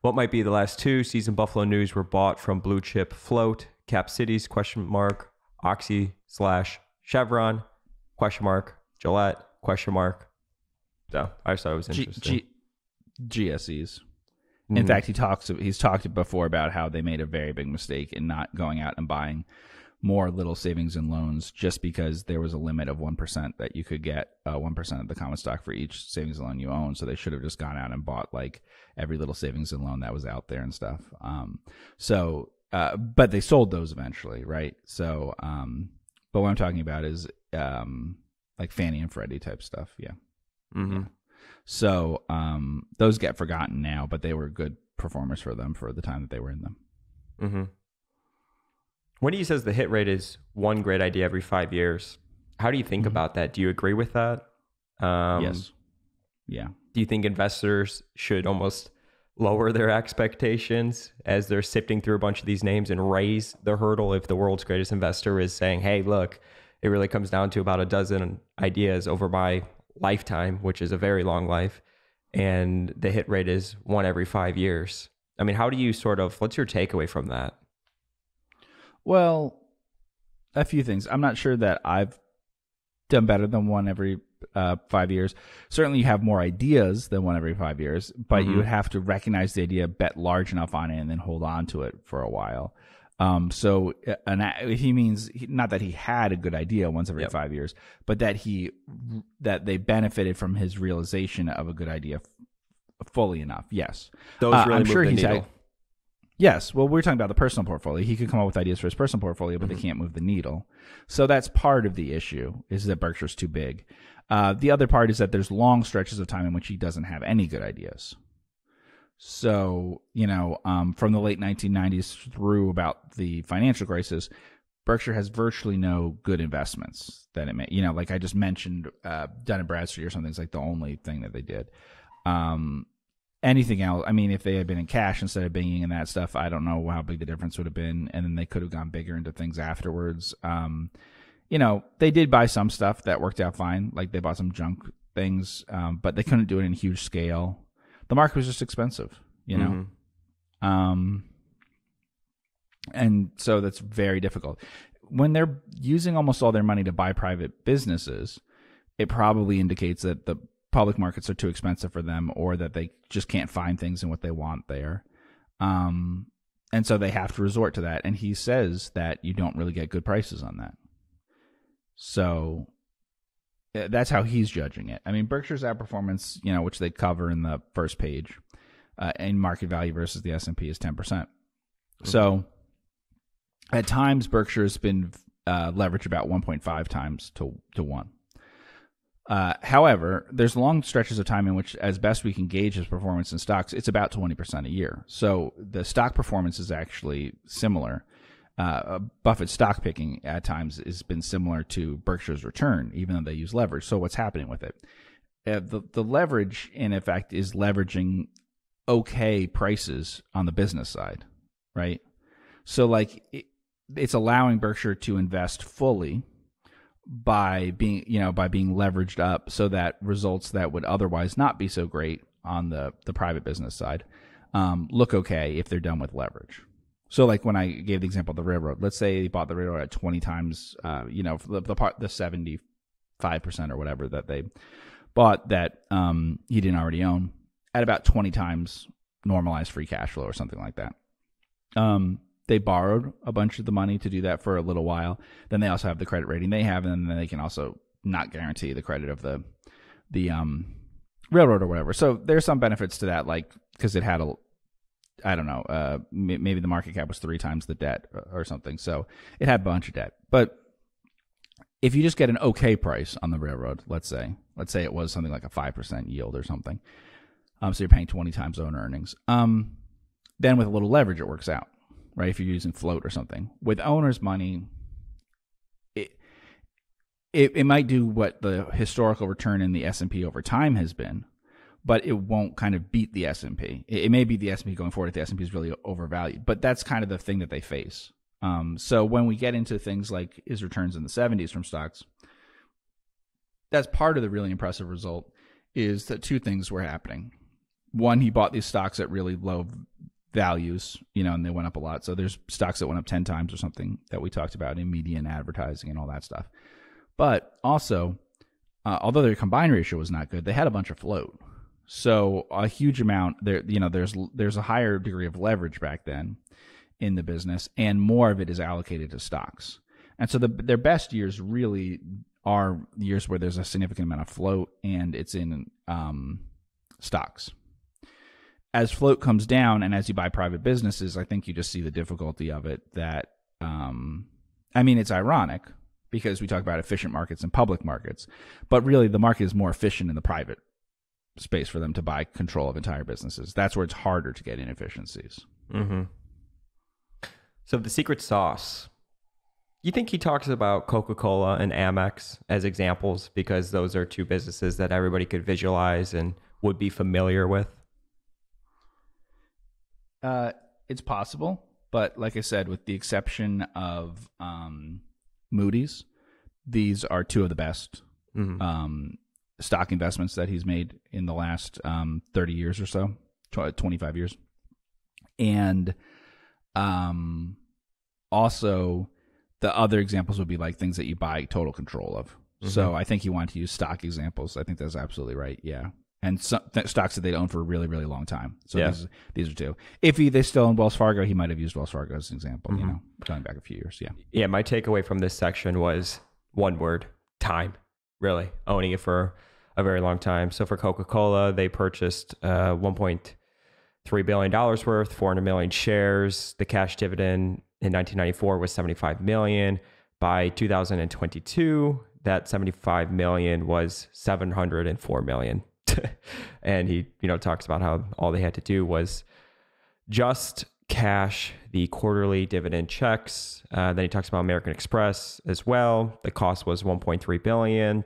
What might be the last two? Season Buffalo News were bought from Blue Chip Float Cap Cities question mark Oxy slash Chevron question mark Gillette question mark. So I just thought it was interesting. G- G- GSEs. In mm-hmm. fact, he talks. He's talked before about how they made a very big mistake in not going out and buying more little savings and loans just because there was a limit of 1% that you could get uh, 1% of the common stock for each savings and loan you own. So they should have just gone out and bought like every little savings and loan that was out there and stuff. Um, so, uh, but they sold those eventually, right? So, um, but what I'm talking about is um, like Fannie and Freddie type stuff. Yeah. Mm-hmm. So um, those get forgotten now, but they were good performers for them for the time that they were in them. Mm-hmm. When he says the hit rate is one great idea every five years, how do you think Mhm. about that? Do you agree with that? Um, yes. Yeah. Do you think investors should almost lower their expectations as they're sifting through a bunch of these names and raise the hurdle if the world's greatest investor is saying, hey, look, it really comes down to about a dozen ideas over my lifetime, which is a very long life, and the hit rate is one every five years? I mean, how do you sort of, what's your takeaway from that? Well, a few things. I'm not sure that I've done better than one every uh, five years. Certainly, you have more ideas than one every five years, but you Mhm. would have to recognize the idea, bet large enough on it, and then hold on to it for a while. Um, so, uh, an, he means not that he had a good idea once every Yep. five years, but that he that they benefited from his realization of a good idea f- fully enough. Yes, Those Uh, really I'm move sure the he's needle. Yes. Well, we're talking about the personal portfolio. He could come up with ideas for his personal portfolio, but Mhm. they can't move the needle. So that's part of the issue is that Berkshire's too big. Uh, the other part is that there's long stretches of time in which he doesn't have any good ideas. So, you know, um, from the late 1990s through about the financial crisis, Berkshire has virtually no good investments that it made. You know, like I just mentioned, uh, Dun and Bradstreet or something is like the only thing that they did. Um, anything else, I mean, if they had been in cash instead of being in that stuff, I don't know how big the difference would have been. And then they could have gone bigger into things afterwards. Um, you know, they did buy some stuff that worked out fine. Like they bought some junk things, um, but they couldn't do it in huge scale. The market was just expensive, you know? Mhm. Um, and so that's very difficult. When they're using almost all their money to buy private businesses, it probably indicates that the public markets are too expensive for them or that they just can't find things in what they want there. Um, and so they have to resort to that. And he says that you don't really get good prices on that. So that's how he's judging it. I mean, Berkshire's outperformance, you know, which they cover in the first page, uh, in market value versus the S and P is ten percent. So at times, Berkshire's been uh, leveraged about one point five times to to one. Uh, however, there's long stretches of time in which, as best we can gauge his performance in stocks, it's about 20% a year. So the stock performance is actually similar. Uh, Buffett's stock picking at times has been similar to Berkshire's return, even though they use leverage. So what's happening with it? Uh, the the leverage, in effect, is leveraging okay prices on the business side, right? So like it, it's allowing Berkshire to invest fully by being you know by being leveraged up so that results that would otherwise not be so great on the the private business side um, look okay if they're done with leverage so like when i gave the example of the railroad let's say they bought the railroad at 20 times uh, you know the, the part the 75% or whatever that they bought that um, he didn't already own at about 20 times normalized free cash flow or something like that um, they borrowed a bunch of the money to do that for a little while. Then they also have the credit rating they have, and then they can also not guarantee the credit of the the um, railroad or whatever. So there's some benefits to that, like because it had a I don't know, uh, maybe the market cap was three times the debt or something. So it had a bunch of debt. But if you just get an okay price on the railroad, let's say, let's say it was something like a five percent yield or something, um, so you're paying twenty times own earnings. Um, then with a little leverage, it works out right? If you're using float or something. With owner's money, it, it it might do what the historical return in the S&P over time has been, but it won't kind of beat the S&P. It, it may be the S&P going forward if the S&P is really overvalued, but that's kind of the thing that they face. Um, so when we get into things like his returns in the 70s from stocks, that's part of the really impressive result is that two things were happening. One, he bought these stocks at really low values, you know, and they went up a lot. So there's stocks that went up 10 times or something that we talked about in media and advertising and all that stuff. But also, uh, although their combined ratio was not good, they had a bunch of float. So a huge amount there, you know, there's there's a higher degree of leverage back then in the business and more of it is allocated to stocks. And so the, their best years really are years where there's a significant amount of float and it's in um, stocks. As float comes down and as you buy private businesses, I think you just see the difficulty of it. That um, I mean, it's ironic because we talk about efficient markets and public markets, but really the market is more efficient in the private space for them to buy control of entire businesses. That's where it's harder to get inefficiencies. Mm-hmm. So the secret sauce. You think he talks about Coca Cola and Amex as examples because those are two businesses that everybody could visualize and would be familiar with? Uh, it's possible, but like I said, with the exception of um, Moody's, these are two of the best Mm-hmm. um, stock investments that he's made in the last um, 30 years or so, 25 years. And um, also, the other examples would be like things that you buy total control of. So I think he wanted to use stock examples. I think that's absolutely right. Yeah. And some, th- stocks that they'd own for a really, really long time. So Yeah. these, these are two. If he they still own Wells Fargo, he might have used Wells Fargo as an example. You know, going back a few years. Yeah. Yeah, my takeaway from this section was one word time, really, owning it for a very long time. So for Coca Cola, they purchased uh, $1.3 billion worth, 400 million shares. The cash dividend in 1994 was 75 million. By 2022, that 75 million was 704 million. and he, you know, talks about how all they had to do was just cash the quarterly dividend checks. Uh, then he talks about American Express as well. The cost was 1.3 billion,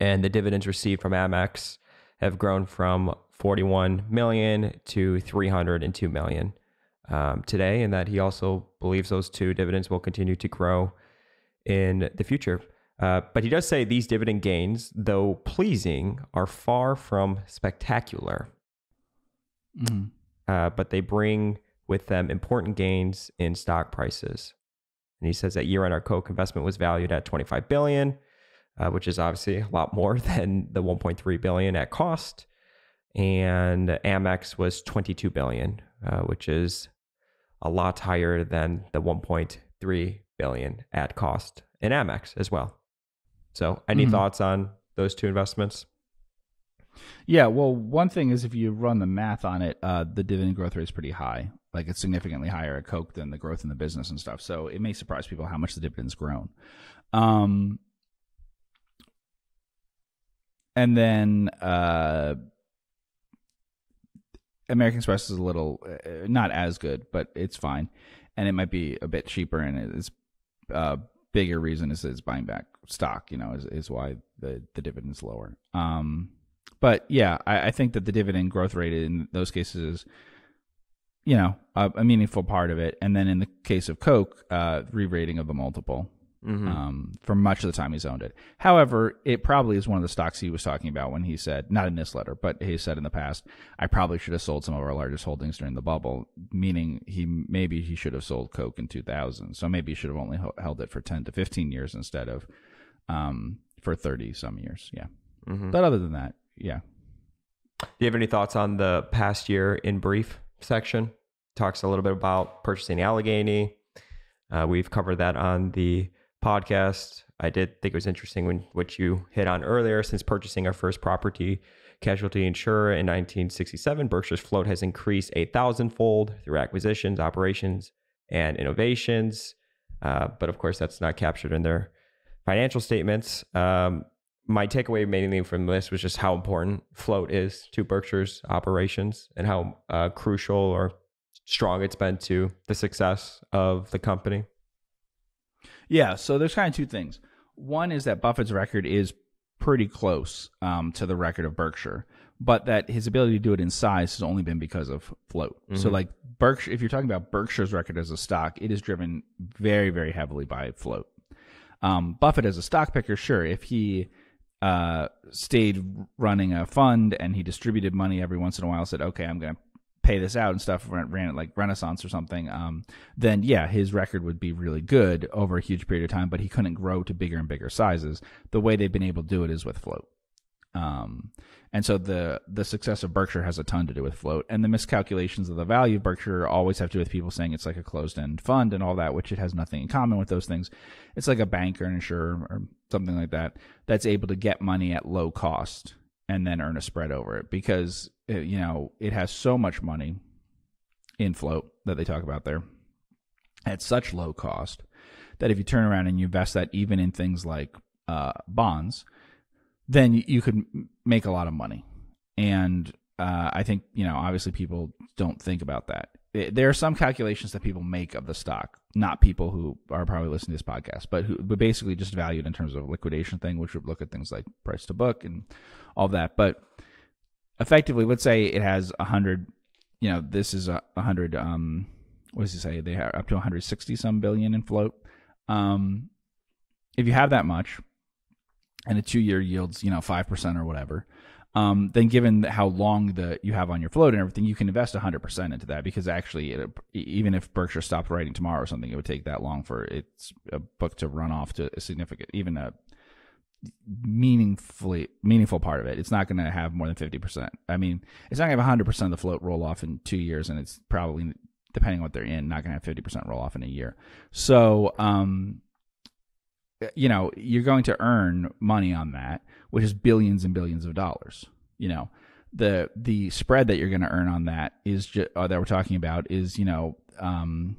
and the dividends received from Amex have grown from 41 million to 302 million um, today, and that he also believes those two dividends will continue to grow in the future. Uh, but he does say these dividend gains, though pleasing, are far from spectacular Mm-hmm. uh, but they bring with them important gains in stock prices. And he says that year-end our Coke investment was valued at 25 billion, uh, which is obviously a lot more than the 1.3 billion at cost. And Amex was 22 billion, uh, which is a lot higher than the 1.3 billion at cost in Amex as well. So, any Mhm. thoughts on those two investments? Yeah, well, one thing is if you run the math on it, uh, the dividend growth rate is pretty high. Like it's significantly higher at Coke than the growth in the business and stuff. So it may surprise people how much the dividend's grown. Um, and then uh, American Express is a little uh, not as good, but it's fine, and it might be a bit cheaper. And it's uh, bigger reason is it's buying back stock. You know, is is why the the dividend's lower. Um, but yeah, I, I think that the dividend growth rate in those cases is, you know, a, a meaningful part of it. And then in the case of Coke, uh, re-rating of the multiple um, for much of the time he's owned it. However, it probably is one of the stocks he was talking about when he said, not in this letter, but he said in the past, I probably should have sold some of our largest holdings during the bubble, meaning he maybe he should have sold Coke in 2000. So maybe he should have only held it for 10 to 15 years instead of um, for 30 some years. Yeah. But other than that, yeah. Do you have any thoughts on the past year in brief section? Talks a little bit about purchasing Allegheny. Uh, we've covered that on the podcast. I did think it was interesting when what you hit on earlier. Since purchasing our first property casualty insurer in 1967, Berkshire's float has increased a thousandfold through acquisitions, operations, and innovations. Uh, but of course, that's not captured in their financial statements. Um, my takeaway mainly from this was just how important float is to Berkshire's operations and how uh, crucial or strong it's been to the success of the company. Yeah, so there's kind of two things. One is that Buffett's record is pretty close um, to the record of Berkshire, but that his ability to do it in size has only been because of float. So, like Berkshire, if you're talking about Berkshire's record as a stock, it is driven very, very heavily by float. Um, Buffett as a stock picker, sure, if he uh, stayed running a fund and he distributed money every once in a while, said, okay, I'm going to pay this out and stuff, ran, ran it like Renaissance or something, um, then yeah, his record would be really good over a huge period of time, but he couldn't grow to bigger and bigger sizes. The way they've been able to do it is with float. Um, and so the the success of Berkshire has a ton to do with float, and the miscalculations of the value of Berkshire always have to do with people saying it's like a closed end fund and all that, which it has nothing in common with those things. It's like a bank or an insurer or something like that that's able to get money at low cost and then earn a spread over it because uh, you know it has so much money in float that they talk about there at such low cost that if you turn around and you invest that even in things like uh, bonds then you could make a lot of money. And uh, I think you know, obviously, people don't think about that. There are some calculations that people make of the stock, not people who are probably listening to this podcast, but who but basically just valued in terms of liquidation thing, which would look at things like price to book and all that. But effectively, let's say it has a hundred. You know, this is a hundred. Um, what does he say? They have up to 160 some billion in float. Um, if you have that much, and a two year yields, you know, 5% or whatever, um, then given how long the you have on your float and everything, you can invest 100% into that because actually, it, even if Berkshire stopped writing tomorrow or something, it would take that long for its a book to run off to a significant, even a meaningfully meaningful part of it. It's not going to have more than 50%. I mean, it's not going to have 100% of the float roll off in two years, and it's probably, depending on what they're in, not going to have 50% roll off in a year. So, um, you know, you're going to earn money on that, which is billions and billions of dollars. You know, the the spread that you're going to earn on that is just, uh, that we're talking about is you know um,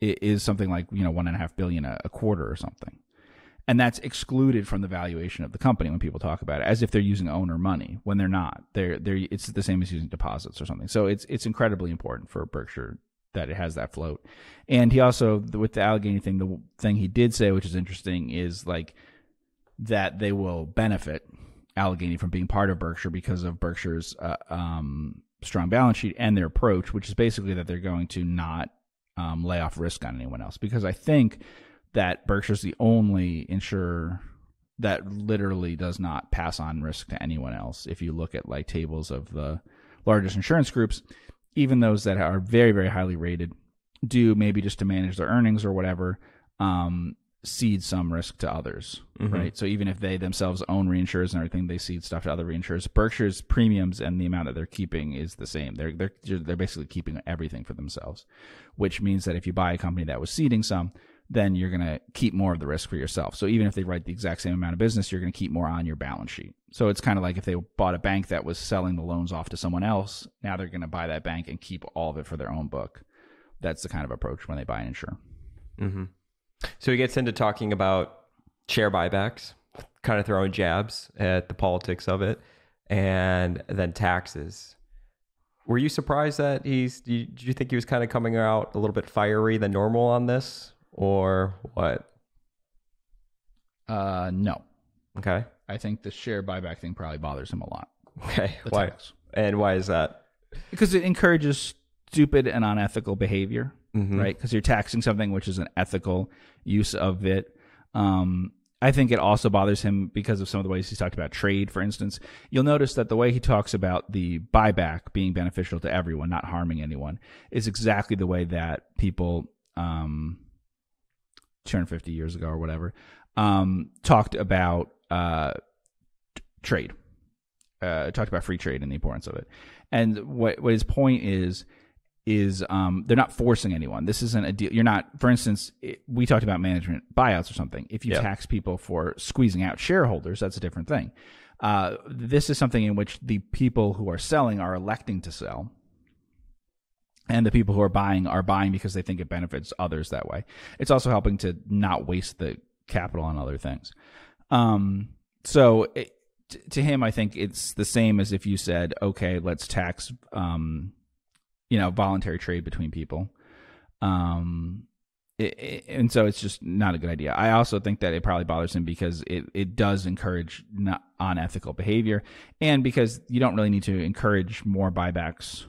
is something like you know one and a half billion a, a quarter or something, and that's excluded from the valuation of the company when people talk about it, as if they're using owner money when they're not. They're they're it's the same as using deposits or something. So it's it's incredibly important for Berkshire that it has that float. And he also, with the Allegheny thing, the thing he did say, which is interesting, is like that they will benefit Allegheny from being part of Berkshire because of Berkshire's uh, um, strong balance sheet and their approach, which is basically that they're going to not um, lay off risk on anyone else. Because I think that Berkshire's the only insurer that literally does not pass on risk to anyone else. If you look at like tables of the largest insurance groups, even those that are very very highly rated do maybe just to manage their earnings or whatever um, cede some risk to others mm-hmm. right? So even if they themselves own reinsurers and everything they cede stuff to other reinsurers. Berkshire's premiums and the amount that they're keeping is the same. They're they're they're basically keeping everything for themselves which means that if you buy a company that was ceding some then you're going to keep more of the risk for yourself. So even if they write the exact same amount of business, you're going to keep more on your balance sheet. So it's kind of like if they bought a bank that was selling the loans off to someone else, now they're going to buy that bank and keep all of it for their own book. That's the kind of approach when they buy an insurer. Mm-hmm. So he gets into talking about share buybacks, kind of throwing jabs at the politics of it, and then taxes. Were you surprised that he's? Did you think he was kind of coming out a little bit fiery than normal on this? Or what? Uh, no. Okay. I think the share buyback thing probably bothers him a lot. Okay. Why? Tax. And why is that? Because it encourages stupid and unethical behavior, mm-hmm. right? Because you're taxing something which is an ethical use of it. Um, I think it also bothers him because of some of the ways he's talked about trade, for instance. You'll notice that the way he talks about the buyback being beneficial to everyone, not harming anyone, is exactly the way that people um, 250 years ago or whatever, um, talked about uh, t- trade, uh, talked about free trade and the importance of it. And what what his point is is um, they're not forcing anyone. This isn't a deal. You're not, for instance, it, we talked about management buyouts or something. If you tax people for squeezing out shareholders, that's a different thing. Uh, this is something in which the people who are selling are electing to sell and the people who are buying are buying because they think it benefits others that way. It's also helping to not waste the capital on other things. Um, so it, to him, I think it's the same as if you said, okay, let's tax, um, you know, voluntary trade between people. Um, it, it, and so it's just not a good idea. I also think that it probably bothers him because it, it does encourage not unethical behavior and because you don't really need to encourage more buybacks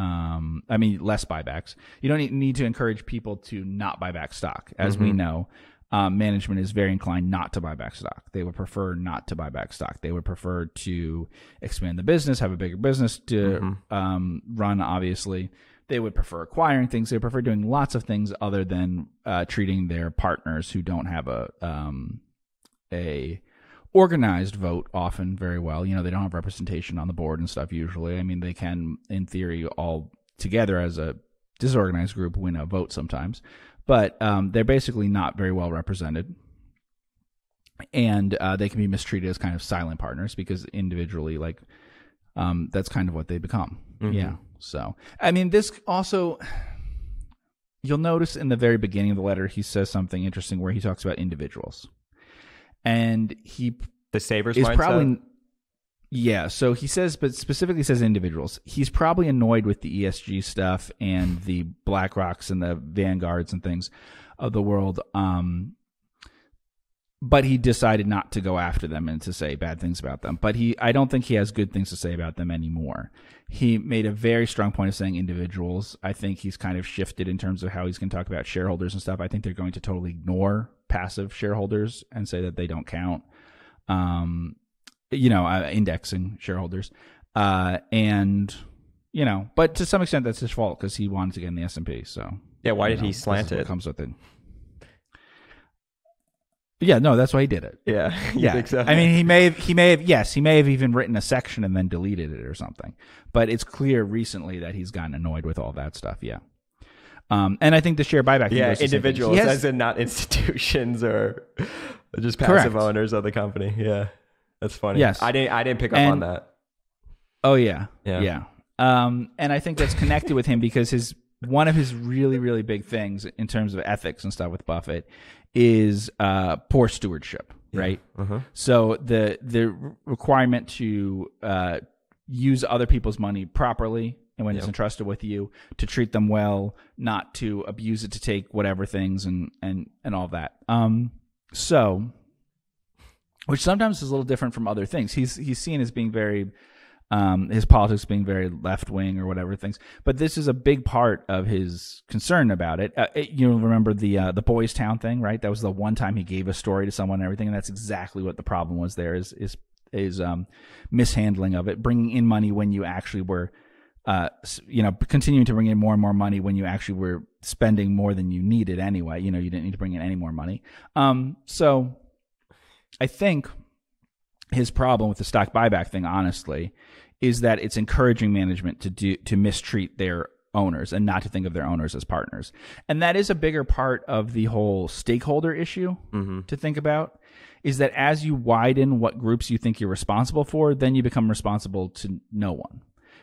um, I mean, less buybacks. You don't need to encourage people to not buy back stock. As mm-hmm. we know, um, management is very inclined not to buy back stock. They would prefer not to buy back stock. They would prefer to expand the business, have a bigger business to mm-hmm. um, run, obviously. They would prefer acquiring things. They prefer doing lots of things other than uh, treating their partners who don't have a um, a organized vote often very well. You know, they don't have representation on the board and stuff usually. I mean, they can, in theory, all together as a disorganized group win a vote sometimes, but um, they're basically not very well represented. And uh, they can be mistreated as kind of silent partners because individually, like, um, that's kind of what they become. Mhm. Yeah. So, I mean, this also, you'll notice in the very beginning of the letter, he says something interesting where he talks about individuals. And he The savers is mindset. probably yeah so he says but specifically says individuals. He's probably annoyed with the esg stuff and the black rocks and the vanguards and things of the world um but he decided not to go after them and to say bad things about them. But he i don't think he has good things to say about them anymore. He made a very strong point of saying individuals. I think he's kind of shifted in terms of how he's going to talk about shareholders and stuff. I think they're going to totally ignore passive shareholders and say that they don't count um you know, uh, indexing shareholders, uh, and you know, but to some extent that's his fault because he wanted to get in the S and P. So Yeah, why did know, he slant it? Comes with it. Yeah, no, that's why he did it. Yeah, Yeah, so? I mean, he may have, he may have, yes, he may have even written a section and then deleted it or something. But it's clear recently that he's gotten annoyed with all that stuff. Yeah. Um, and I think the share buyback. yeah, goes the same thing. individuals, has- as in not institutions or just passive Correct. owners of the company. Yeah, that's funny. Yes. I didn't. I didn't pick up on that. Oh yeah, Yeah. yeah. Um, and I think that's connected with him because his one of his really really big things in terms of ethics and stuff with Buffett is uh, poor stewardship, right? Uh-huh. So the the requirement to uh, use other people's money properly and when it's entrusted with you to treat them well, not to abuse it to take whatever things and and and all that. Um, so which sometimes is a little different from other things. He's he's seen as being very um, his politics being very left wing or whatever things. But this is a big part of his concern about it. Uh, it you remember the uh, the Boys Town thing, right? That was the one time he gave a story to someone and everything, and that's exactly what the problem was. There is is is um, mishandling of it, bringing in money when you actually were. Uh, you know, continuing to bring in more and more money when you actually were spending more than you needed anyway. You know, you didn't need to bring in any more money. Um, so I think his problem with the stock buyback thing, honestly, is that it's encouraging management to do to mistreat their owners and not to think of their owners as partners. And that is a bigger part of the whole stakeholder issue Mm-hmm. to think about is that as you widen what groups you think you're responsible for, then you become responsible to no one.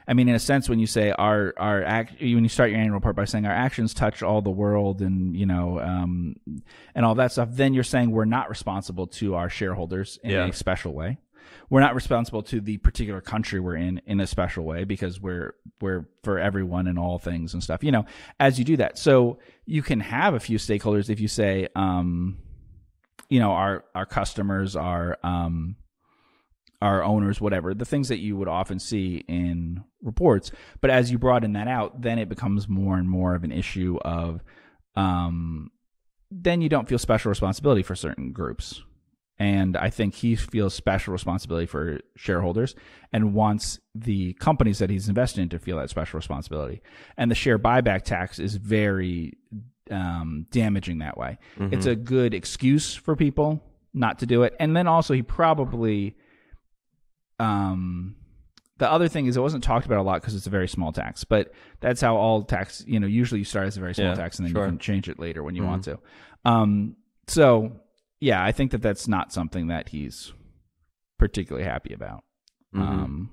I mean, in a sense, when you say our our act, when you start your annual report by saying our actions touch all the world and you know um, and all that stuff, then you're saying we're not responsible to our shareholders in Yeah. a special way. We're not responsible to the particular country we're in in a special way because we're we're for everyone and all things and stuff. You know, as you do that, so you can have a few stakeholders if you say, um, you know, our our customers, our um, our owners, whatever, the things that you would often see in reports. But as you broaden that out, then it becomes more and more of an issue of, um, then you don't feel special responsibility for certain groups. And I think he feels special responsibility for shareholders and wants the companies that he's invested in to feel that special responsibility. And the share buyback tax is very um, damaging that way. It's a good excuse for people not to do it. And then also, he probably um the other thing is it wasn't talked about a lot because it's a very small tax but that's how all tax you know usually you start as a very small Yeah, tax and then sure. you can change it later when you want to um so yeah i think that that's not something that he's particularly happy about um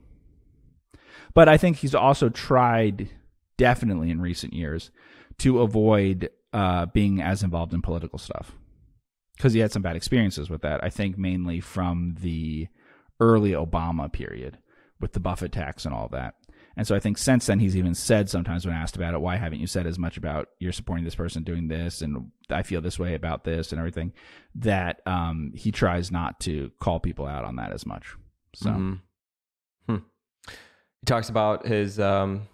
but i think he's also tried definitely in recent years to avoid uh being as involved in political stuff because he had some bad experiences with that. I think mainly from the early Obama period with the Buffett tax and all that. And so I think since then he's even said sometimes when asked about it, why haven't you said as much about you're supporting this person doing this and I feel this way about this and everything that um, he tries not to call people out on that as much. So Mhm. Hmm. He talks about his um,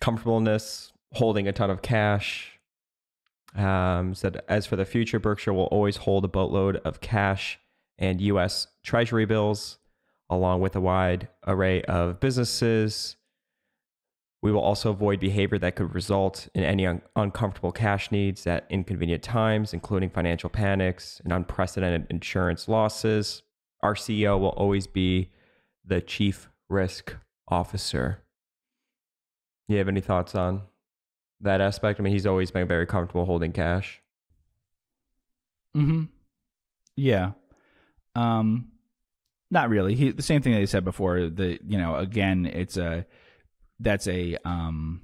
comfortableness holding a ton of cash. Um, said, as for the future, Berkshire will always hold a boatload of cash and U.S. Treasury bills, along with a wide array of businesses. We will also avoid behavior that could result in any un- uncomfortable cash needs at inconvenient times, including financial panics and unprecedented insurance losses. our CEO will always be the chief risk officer. You have any thoughts on that aspect? I mean, he's always been very comfortable holding cash. Hmm. Yeah. Um. Not really. He the same thing that he said before. The you know again it's a that's a um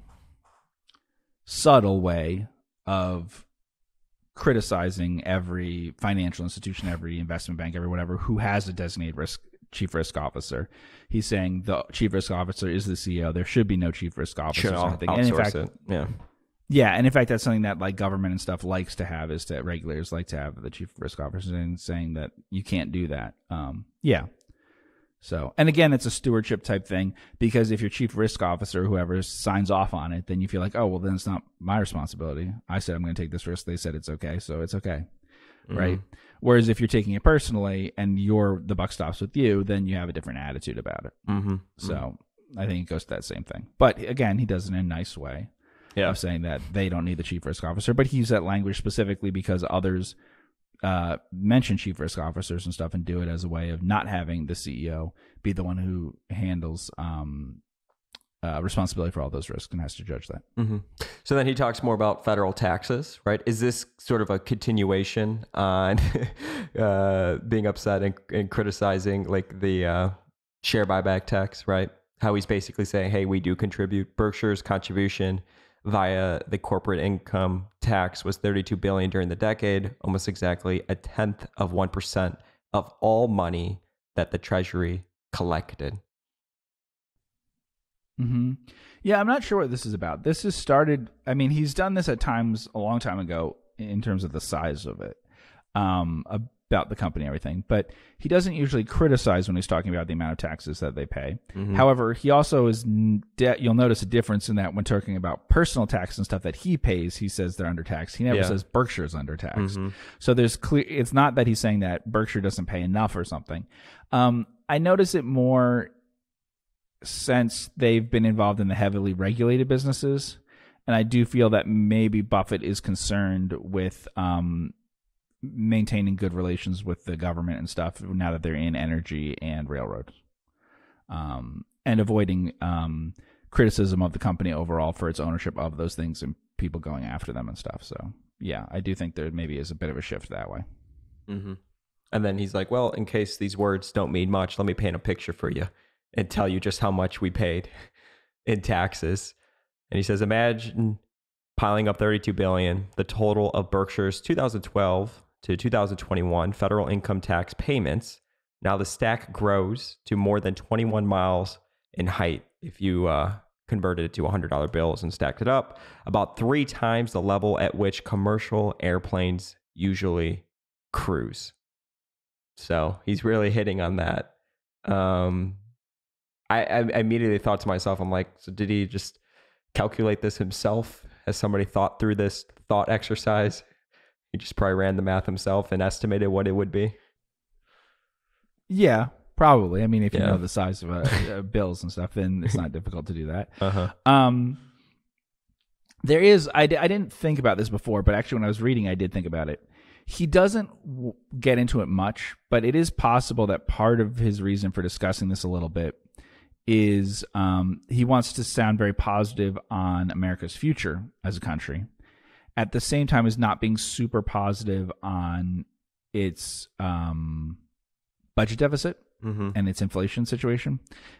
subtle way of criticizing every financial institution, every investment bank, every whatever who has a designated risk chief risk officer. He's saying the chief risk officer is the CEO. There should be no chief risk officer. All something. And in fact, it. Yeah. Yeah, and in fact, that's something that like government and stuff likes to have is that regulators like to have the chief risk officer and saying that you can't do that. Um, yeah. So, and again, it's a stewardship type thing because if your chief risk officer, whoever signs off on it, then you feel like, oh, well, then it's not my responsibility. I said I'm going to take this risk. They said it's okay, so it's okay, right? Whereas if you're taking it personally and you're the buck stops with you, then you have a different attitude about it. Mm-hmm. So I think it goes to that same thing. But again, he does it in a nice way Yeah. of saying that they don't need the chief risk officer, but he used that language specifically because others uh, mention chief risk officers and stuff and do it as a way of not having the CEO be the one who handles um, uh, responsibility for all those risks and has to judge that. hmm So then he talks more about federal taxes, right? Is this sort of a continuation on uh, being upset and, and criticizing like the uh, share buyback tax, right? How he's basically saying, hey, we do contribute. Berkshire's contribution via the corporate income tax was 32 billion during the decade, almost exactly a tenth of 1% of all money that the treasury collected. hmm Yeah, I'm not sure what this is about. This has started. I mean, he's done this at times a long time ago in terms of the size of it, um, about the company and everything. But he doesn't usually criticize when he's talking about the amount of taxes that they pay. However, he also is. De- you'll notice a difference in that when talking about personal tax and stuff that he pays, he says they're undertaxed. He never Yeah. says Berkshire's undertaxed. So there's clear. It's not that he's saying that Berkshire doesn't pay enough or something. Um, I notice it more since they've been involved in the heavily regulated businesses. And I do feel that maybe Buffett is concerned with um, maintaining good relations with the government and stuff now that they're in energy and railroads. Um, and avoiding um, criticism of the company overall for its ownership of those things and people going after them and stuff. So, yeah, I do think there maybe is a bit of a shift that way. hmm And then he's like, well, in case these words don't mean much, let me paint a picture for you and tell you just how much we paid in taxes. And he says, imagine piling up 32 billion, the total of Berkshire's 2012 to 2021 federal income tax payments. Now the stack grows to more than 21 miles in height if you uh, converted it to $100 bills and stacked it up, about three times the level at which commercial airplanes usually cruise. So he's really hitting on that. Um, I, I immediately thought to myself, I'm like, so did he just calculate this himself? Has somebody thought through this thought exercise? He just probably ran the math himself and estimated what it would be. Yeah, probably. I mean, if you know the size of uh, uh, bills and stuff, then it's not difficult to do that. Uh huh. Um, there is. I, didn't think about this before, but actually, when I was reading, I did think about it. He doesn't w- get into it much, but it is possible that part of his reason for discussing this a little bit is um, he wants to sound very positive on America's future as a country, at the same time as not being super positive on its um, budget deficit Mm-hmm. and its inflation situation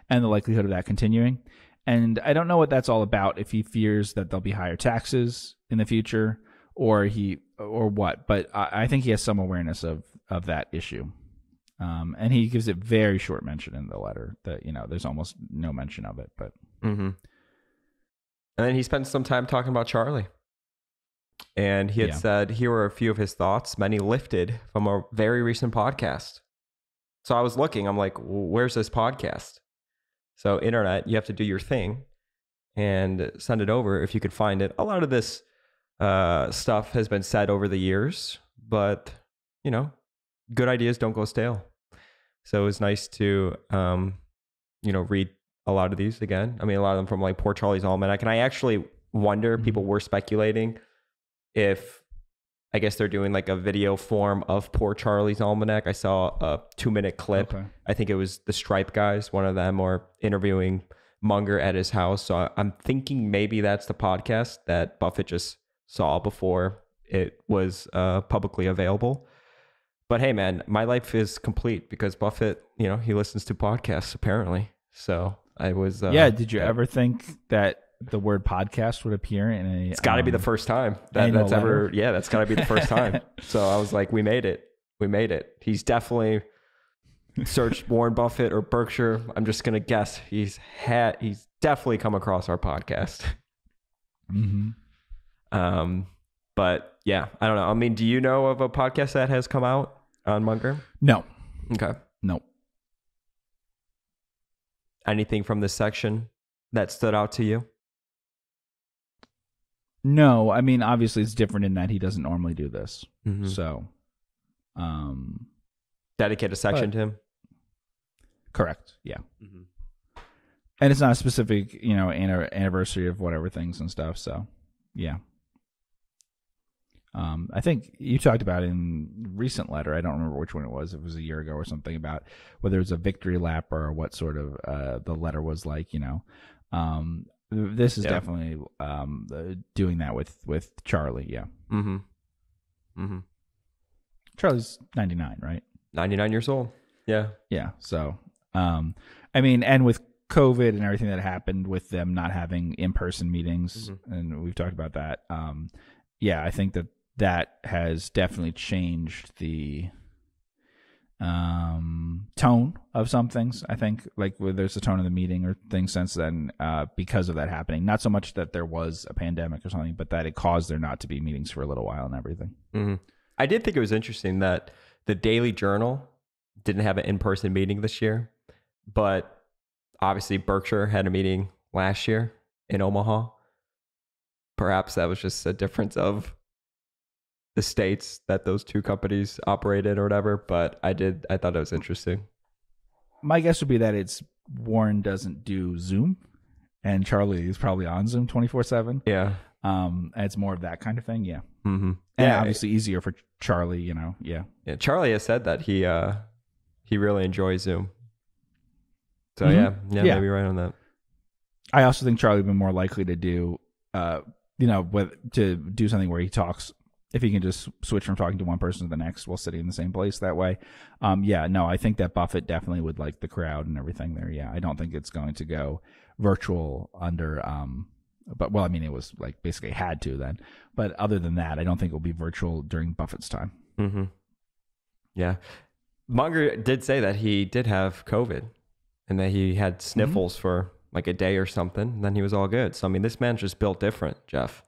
and the likelihood of that continuing. And I don't know what that's all about. If he fears that there'll be higher taxes in the future, or he, or what. But I, I think he has some awareness of of that issue. Um, and he gives it very short mention in the letter that you know there's almost no mention of it. But Mm-hmm. And then he spends some time talking about Charlie. And he had Yeah. said, here are a few of his thoughts, many lifted from a very recent podcast. So I was looking, I'm like, where's this podcast? So, internet, you have to do your thing and send it over if you could find it. A lot of this uh, stuff has been said over the years, but, you know, good ideas don't go stale. So it was nice to, um, you know, read a lot of these again. I mean, a lot of them from like Poor Charlie's Almanack. And I actually wonder, Mhm. people were speculating if I guess they're doing like a video form of Poor Charlie's Almanack. I saw a two minute clip. Okay. I think it was the Stripe guys, one of them, or interviewing Munger at his house. So I'm thinking maybe that's the podcast that Buffett just saw before it was uh, publicly available. But hey, man, my life is complete because Buffett, you know, he listens to podcasts apparently. So I was. Uh, yeah. Did you ever think that the word podcast would appear in a? It's got to be the um, first time that that's ever. Yeah, that's got to be the first time. so I was like, we made it. We made it. He's definitely searched Warren Buffett or Berkshire. I'm just gonna guess he's had. He's definitely come across our podcast. mhm. Um, but yeah, I don't know. I mean, do you know of a podcast that has come out on Munger? No. Okay. No. Anything from this section that stood out to you? No. I mean, obviously, it's different in that he doesn't normally do this. Mhm. So, um, Dedicate a section But- to him. correct. Yeah. and it's not a specific you know anni- anniversary of whatever things and stuff so yeah um i think you talked about in recent letter i don't remember which one it was it was a year ago or something about whether it was a victory lap or what sort of uh the letter was like you know um this is Yeah. definitely um doing that with with charlie yeah Mm-hmm. Mm-hmm. charlie's 99 right 99 years old. Yeah. Yeah. So, um, I mean, and with COVID and everything that happened with them not having in person meetings, and we've talked about that. Um, yeah, I think that that has definitely changed the um tone of some things. I think like there's a tone of the meeting or things since then uh because of that happening. Not so much that there was a pandemic or something but that it caused there not to be meetings for a little while and everything. Hmm I did think it was interesting that the Daily Journal didn't have an in person meeting this year, but obviously Berkshire had a meeting last year in Omaha. Perhaps that was just a difference of the states that those two companies operated or whatever. But I did, I thought it was interesting. my guess would be that it's Warren doesn't do Zoom, and Charlie is probably on Zoom twenty four seven. Yeah. Um, it's more of that kind of thing. Yeah, Mm-hmm. and Yeah. obviously easier for Charlie. You know, yeah, yeah. Charlie has said that he, uh, he really enjoys Zoom. So Mhm. yeah, yeah, Yeah. maybe right on that. I also think Charlie would be more likely to do, uh, you know, with to do something where he talks. If he can just switch from talking to one person to the next while sitting in the same place that way, um, yeah, no, I think that Buffett definitely would like the crowd and everything there. Yeah, I don't think it's going to go virtual under, um, but well, I mean, it was like basically had to then, but other than that, I don't think it will be virtual during Buffett's time. Mm-hmm. Yeah. Munger did say that he did have COVID and that he had sniffles for like a day or something. And then he was all good. So, I mean, this man's just built different, Geoff.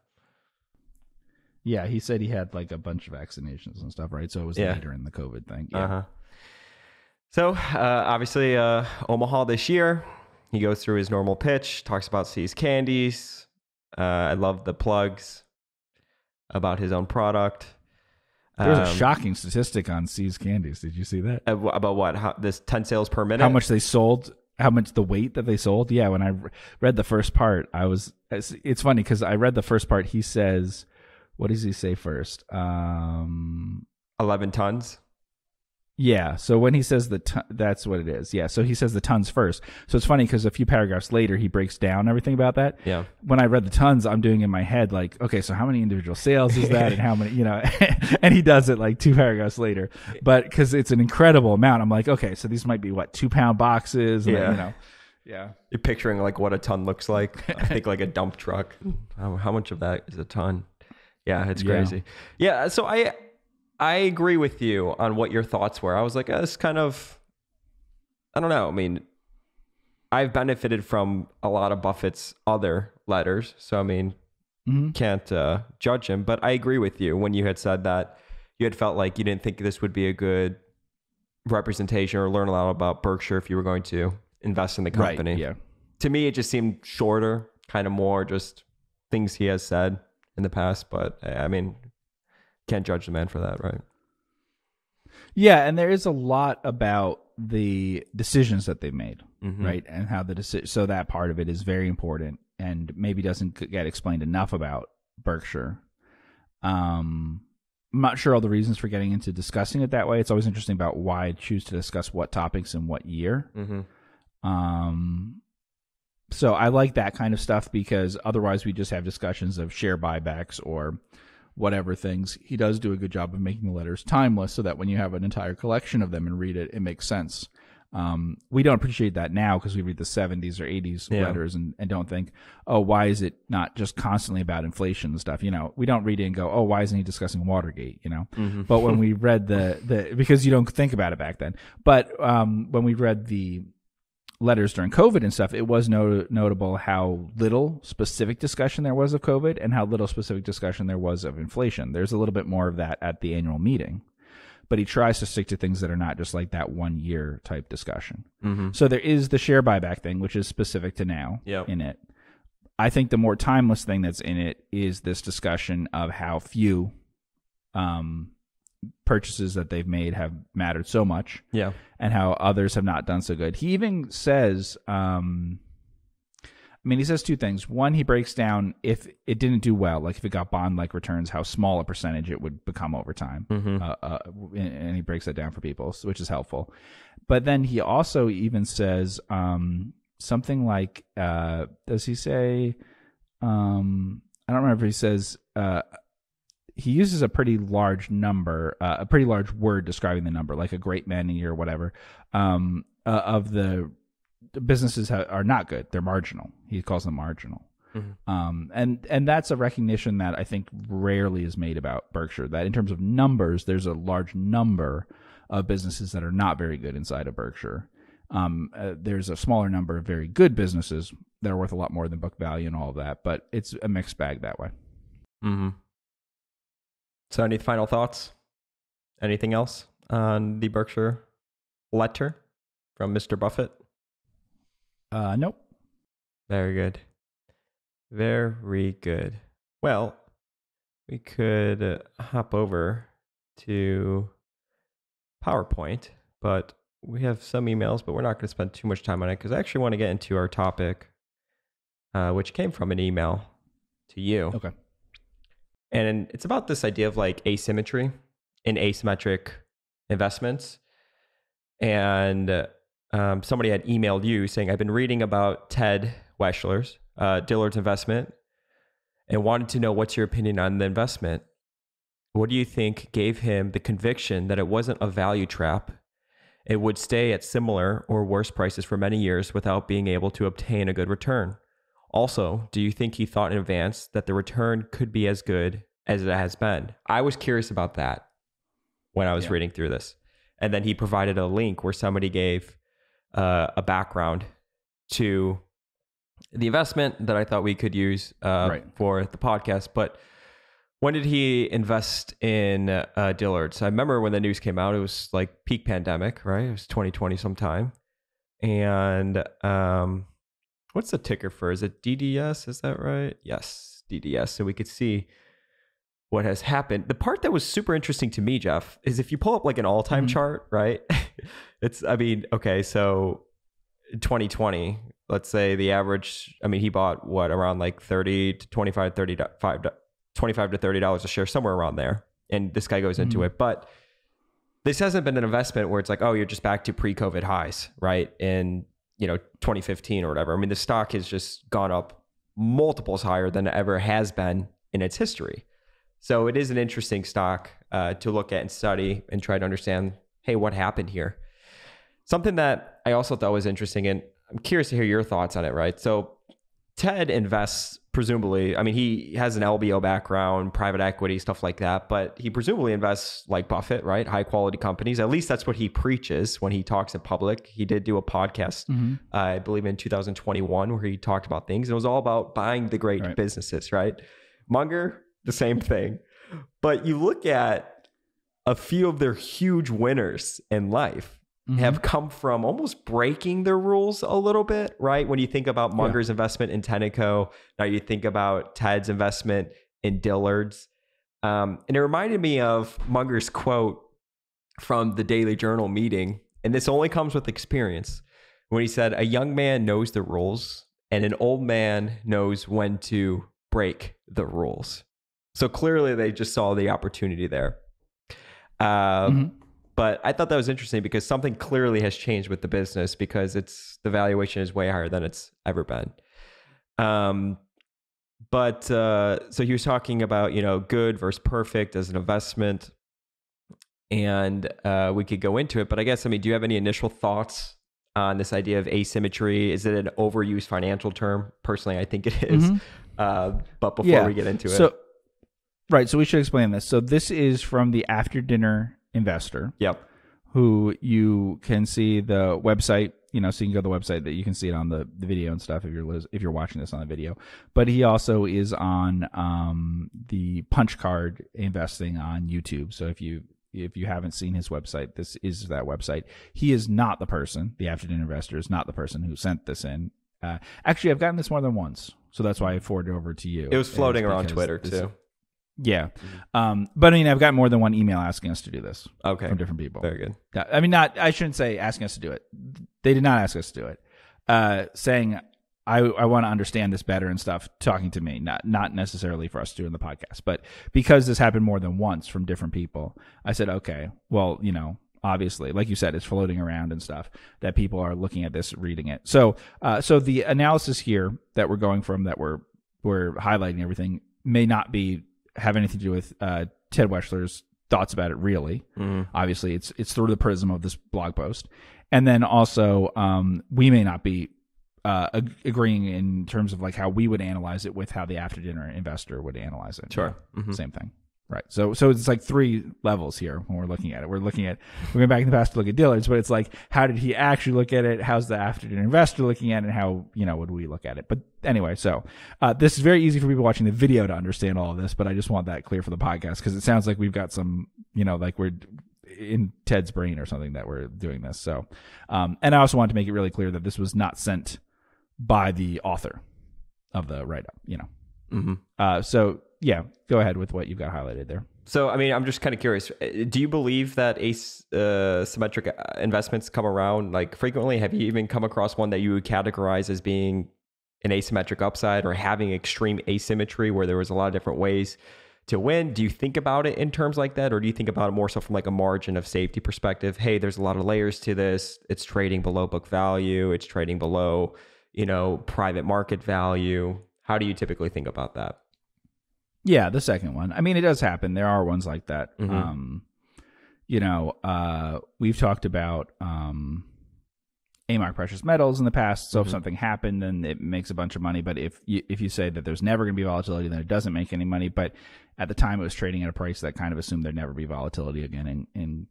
Yeah, he said he had like a bunch of vaccinations and stuff, right? So it was Yeah. later in the COVID thing. Yeah. Uh huh. So, uh, obviously, uh, Omaha this year, he goes through his normal pitch, talks about See's Candies. Uh, I love the plugs about his own product. There was a Um, shocking statistic on See's Candies. Did you see that? uh, About what? How, this 10 sales per minute? How much they sold? How much the weight that they sold? Yeah, when I re- read the first part, I was. It's, it's funny because I read the first part. He says, "What does he say first? Um, 11 tons. yeah. So when he says the ton, that's what it is. Yeah. So he says the tons first. So it's funny because a few paragraphs later he breaks down everything about that. Yeah. when I read the tons, I'm doing in my head like, okay, so how many individual sales is that, and how many, you know? and he does it like two paragraphs later, but because it's an incredible amount, I'm like, okay, so these might be what two pound boxes, and, Yeah. you know, yeah, You're picturing like what a ton looks like. I think like a dump truck. How, how much of that is a ton? Yeah, it's crazy. Yeah, so I I agree with you on what your thoughts were. I was like, uh, it's kind of I don't know. I mean, I've benefited from a lot of Buffett's other letters, so I mean, Mhm. can't uh, judge him. But I agree with you when you had said that you had felt like you didn't think this would be a good representation or learn a lot about Berkshire if you were going to invest in the company right, yeah, to me it just seemed shorter kind of more just things he has said in the past but i mean can't judge the man for that right yeah, and there is a lot about the decisions that they made, Mhm. right, and how the decision. So that part of it is very important, and maybe doesn't get explained enough about Berkshire. Um, I'm not sure all the reasons for getting into discussing it that way. It's always interesting about why I choose to discuss what topics in what year. Mm-hmm. Um, so I like that kind of stuff because otherwise we just have discussions of share buybacks or whatever things. He does do a good job of making the letters timeless so that when you have an entire collection of them and read it, it makes sense. Um, we don't appreciate that now because we read the 70s or 80s Yeah. letters and, and don't think, oh, why is it not just constantly about inflation and stuff? You know, we don't read it and go, oh, why isn't he discussing Watergate? You know, Mm-hmm. but when we read the, the, because you don't think about it back then, but, um, when we read the, letters during COVID and stuff, it was not- notable how little specific discussion there was of COVID and how little specific discussion there was of inflation. There's a little bit more of that at the annual meeting, but he tries to stick to things that are not just like that one year type discussion. Mm-hmm. So there is the share buyback thing, which is specific to now Yep. in it. I think the more timeless thing that's in it is this discussion of how few um, purchases that they've made have mattered so much Yeah. and how others have not done so good. He even says, um, I mean, he says two things. One, he breaks down if it didn't do well, like if it got bond like returns, how small a percentage it would become over time. Mm-hmm. Uh, uh, and and he breaks that down for people, which is helpful. But then he also even says um, something like, uh, does he say, um, I don't remember if he says, uh, he uses a pretty large number, uh, a pretty large word describing the number, like a great many or whatever, um, uh, of the, businesses ha- are not good. They're marginal. He calls them marginal. Mhm. Um, and and that's a recognition that I think rarely is made about Berkshire. That in terms of numbers, there's a large number of businesses that are not very good inside of Berkshire. Um, uh, there's a smaller number of very good businesses that are worth a lot more than book value and all of that, but it's a mixed bag that way. Mm-hmm. So, any final thoughts? Anything else on the Berkshire letter from Mr. Buffett? Uh, nope. Very good. Very good. Well, we could uh, hop over to PowerPoint, but we have some emails, but we're not going to spend too much time on it because I actually want to get into our topic, uh, which came from an email to you. Okay. And it's about this idea of like asymmetry in asymmetric investments. And uh, um, somebody had emailed you saying, I've been reading about Ted Weschler's, uh, Dillard's investment, and wanted to know what's your opinion on the investment. What do you think gave him the conviction that it wasn't a value trap? It would stay at similar or worse prices for many years without being able to obtain a good return. Also, do you think he thought in advance that the return could be as good as it has been? I was curious about that when I was Yeah. reading through this. And then he provided a link where somebody gave uh, a background to the investment that I thought we could use uh, Right. for the podcast. But when did he invest in uh, Dillard's? I remember when the news came out, it was like peak pandemic, right? It was 2020 sometime. And um, what's the ticker for? Is it DDS? Is that right? Yes, DDS. So we could see what has happened. The part that was super interesting to me, Geoff, is if you pull up like an all time Mhm. chart, right? it's, I mean, okay, so 2020, let's say the average, I mean, he bought what around like 30 to 25, 35, 25 to $30 a share, somewhere around there. And this guy goes into Mhm. it. But this hasn't been an investment where it's like, oh, you're just back to pre COVID highs, right? In, you know, 2015 or whatever. I mean, the stock has just gone up multiples higher than it ever has been in its history. So it is an interesting stock uh, to look at and study and try to understand, hey, what happened here? Something that I also thought was interesting, and I'm curious to hear your thoughts on it, right? So Ted invests presumably, I mean, he has an LBO background, private equity, stuff like that, but he presumably invests like Buffett, right? High quality companies. At least that's what he preaches when he talks in public. He did do a podcast, Mm-hmm. uh, I believe in 2021, where he talked about things. It was all about buying the great Right. businesses, right? Munger, the same thing. But you look at a few of their huge winners in life Mm-hmm. have come from almost breaking their rules a little bit, right? When you think about Munger's investment in Tenneco, now you think about Ted's investment in Dillard's. Um, and it reminded me of Munger's quote from the Daily Journal meeting. And this only comes with experience when he said, A young man knows the rules, and an old man knows when to break the rules. So clearly they just saw the opportunity there. Uh, Mhm. But I thought that was interesting because something clearly has changed with the business because it's the valuation is way higher than it's ever been. Um, but uh, so he was talking about you know good versus perfect as an investment, and uh, we could go into it. But I guess I mean, do you have any initial thoughts on this idea of asymmetry? Is it an overused financial term? Personally, I think it is. Mhm. Uh, but before Yeah. we get into it, So, right. So we should explain this. So this is from the after dinner investor. yep, who you can see the website you know so you can go to the website that you can see it on the, the video and stuff if you're if you're watching this on the video. But he also is on um, the punch card investing on youtube. So if you if you haven't seen his website this is that website. He is not the person the afternoon investor is not the person who sent this in. Uh, actually i've gotten this more than once. So that's why i forwarded it over to you. It was floating around Twitter too. Yeah um, but i mean i've got more than one email asking us to do this Okay, from different people very good. yeah, I mean, not. I shouldn't say asking us to do it. They did not ask us to do it. Uh, saying I I want to understand this better and stuff. Talking to me, not not necessarily for us to do in the podcast, but because this happened more than once from different people, I said, okay, well, you know, obviously, like you said, it's floating around and stuff that people are looking at this, reading it. So, uh, so the analysis here that we're going from, that we're we're highlighting everything, may not be have anything to do with uh, Ted Weschler's thoughts about it, really Mhm. obviously it's it's through the prism of this blog post and then also um, we may not be uh, ag- agreeing in terms of like how we would analyze it with how the after dinner investor would analyze it Sure. Mhm. same thing right. So so it's like three levels here when we're looking at it. We're looking at we're going back in the past to look at dillard's but it's like how did he actually look at it? How's the after dinner investor looking at it? And how you know would we look at it? But anyway so uh, this is very easy for people watching the video to understand all of this but i just want that clear for the podcast because it sounds like we've got some you know like we're in ted's brain or something that we're doing this. So um, and i also want to make it really clear that this was not sent by the author of the write-up you know Mhm. uh, so yeah, go ahead with what you've got highlighted there. So, I mean, I'm just kind of curious. Uh, Do you believe that asymmetric uh, investments come around like frequently? Have you even come across one that you would categorize as being an asymmetric upside or having extreme asymmetry where there was a lot of different ways to win? Do you think about it in terms like that, or do you think about it more so from like a margin of safety perspective? Hey, there's a lot of layers to this. It's trading below book value. It's trading below, you know, private market value. How do you typically think about that? Yeah, the second one. I mean, it does happen. There are ones like that. Mhm. Um, you know, uh, we've talked about um, A-Mark precious metals in the past. So if Mhm. something happened, then it makes a bunch of money. But if you, if you say that there's never going to be volatility, then it doesn't make any money. But at the time, it was trading at a price that kind of assumed there'd never be volatility again in, in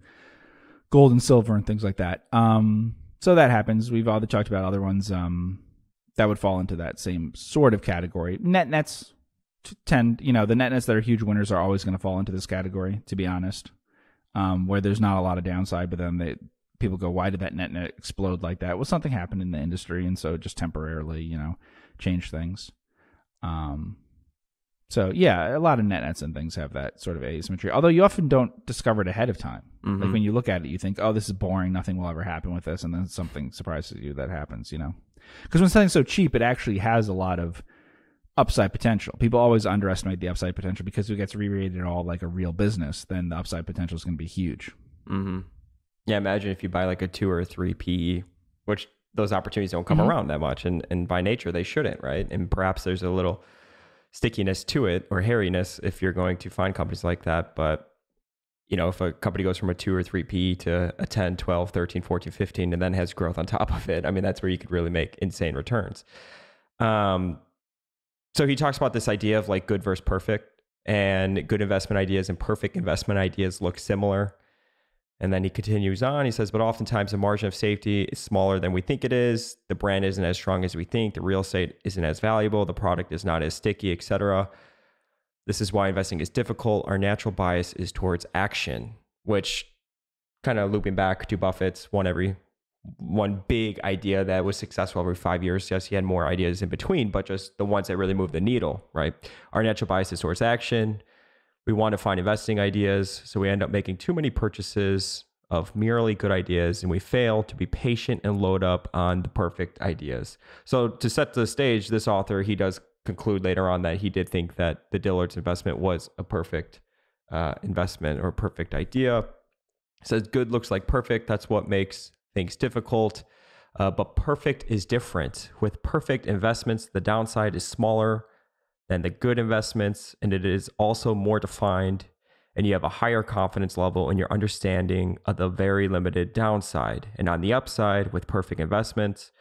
gold and silver and things like that. Um, so that happens. We've all talked about other ones um, that would fall into that same sort of category. Net nets tend, you know, the net nets that are huge winners are always going to fall into this category. To be honest, um, where there's not a lot of downside, but then they people go, why did that net net explode like that? Well, something happened in the industry, and so it just temporarily, you know, changed things. Um, so yeah, a lot of net nets and things have that sort of asymmetry. Although you often don't discover it ahead of time. Like Mhm. when you look at it, you think, "Oh, this is boring. Nothing will ever happen with this," and then something surprises you that happens. You know, because when something's so cheap, it actually has a lot of upside potential. People always underestimate the upside potential because if it gets re-rated at all like a real business, then the upside potential is going to be huge. hmm Yeah, imagine if you buy like a two or a three PE, which those opportunities don't come Mhm. around that much, and and by nature they shouldn't, right? And perhaps there's a little stickiness to it or hairiness if you're going to find companies like that. But you know, if a company goes from a two or three PE to a 10, 12, 13, 14, 15, and then has growth on top of it, I mean, that's where you could really make insane returns. Um, so he talks about this idea of like good versus perfect, and good investment ideas and perfect investment ideas look similar. And then he continues on. He says, but oftentimes the margin of safety is smaller than we think it is. The brand isn't as strong as we think. The real estate isn't as valuable. The product is not as sticky, etc. This is why investing is difficult. Our natural bias is towards action, which kind of looping back to Buffett's one every one big idea that was successful every five years. Yes, he had more ideas in between, but just the ones that really moved the needle, right? Our natural bias is towards action. We want to find investing ideas, so we end up making too many purchases of merely good ideas, and we fail to be patient and load up on the perfect ideas. So to set the stage, this author he does conclude later on that he did think that the Dillard's investment was a perfect uh, investment or perfect idea. Says good looks like perfect. That's what makes things difficult. Uh, but perfect is different. With perfect investments, the downside is smaller than the good investments, and it is also more defined. And you have a higher confidence level in your understanding of the very limited downside. And on the upside, with perfect investments,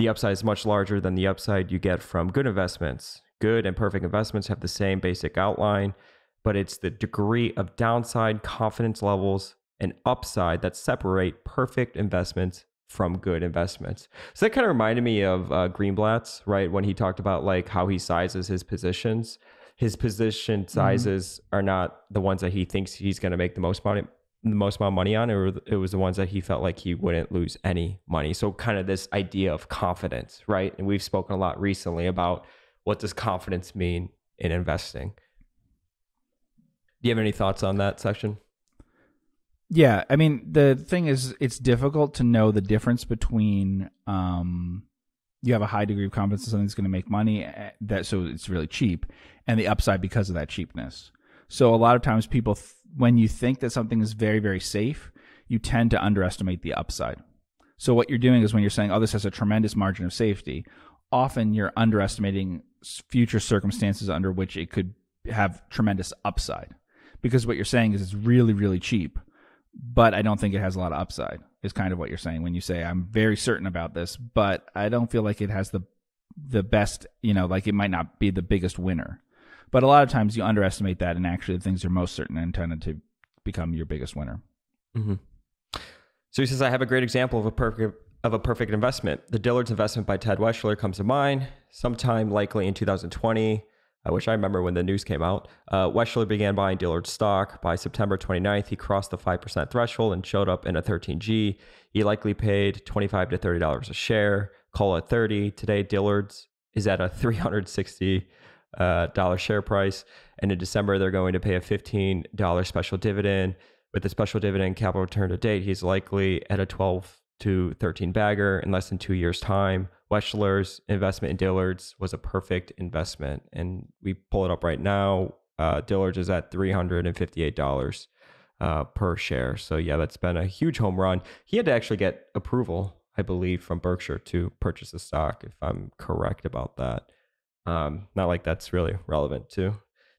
the upside is much larger than the upside you get from good investments. Good and perfect investments have the same basic outline, but it's the degree of downside confidence levels and upside that separate perfect investments from good investments. So that kind of reminded me of uh, Greenblatt's, right? When he talked about like how he sizes his positions. His position mm-hmm. sizes mm-hmm. are not the ones that he thinks he's going to make the most money the most amount of money on or it was the ones that he felt like he wouldn't lose any money. So kind of this idea of confidence right? And we've spoken a lot recently about what does confidence mean in investing. Do you have any thoughts on that section? Yeah, I mean the thing is, it's difficult to know the difference between um, you have a high degree of confidence that something's going to make money eh, that so it's really cheap, and the upside because of that cheapness. So a lot of times, people th- when you think that something is very very safe, you tend to underestimate the upside. So what you're doing is when you're saying, "Oh, this has a tremendous margin of safety," often you're underestimating future circumstances under which it could have tremendous upside because what you're saying is it's really really cheap but I don't think it has a lot of upside. Is kind of what you're saying when you say I'm very certain about this, but I don't feel like it has the the best. You know, like it might not be the biggest winner. But a lot of times you underestimate that, and actually the things are most certain and intended to become your biggest winner. Mm-hmm. So he says, I have a great example of a perfect of a perfect investment. The Dillard's investment by Ted Weschler comes to mind. Sometime likely in 2020, uh, which I remember when the news came out. Uh, Weschler began buying Dillard stock. By September 29th, he crossed the 5% threshold and showed up in a 13G. He likely paid 25 to $30 a share, call it 30. Today, Dillard's is at a $360 uh, dollar share price. And in December, they're going to pay a $15 special dividend. With the special dividend capital return to date, he's likely at a 12 to 13 bagger in less than two years' time. Weschler's investment in Dillard's was a perfect investment. And we pull it up right now. Uh, Dillard's is at $358 uh, per share. So, yeah, that's been a huge home run. He had to actually get approval, I believe, from Berkshire to purchase the stock, if I'm correct about that. Um, not like that's really relevant to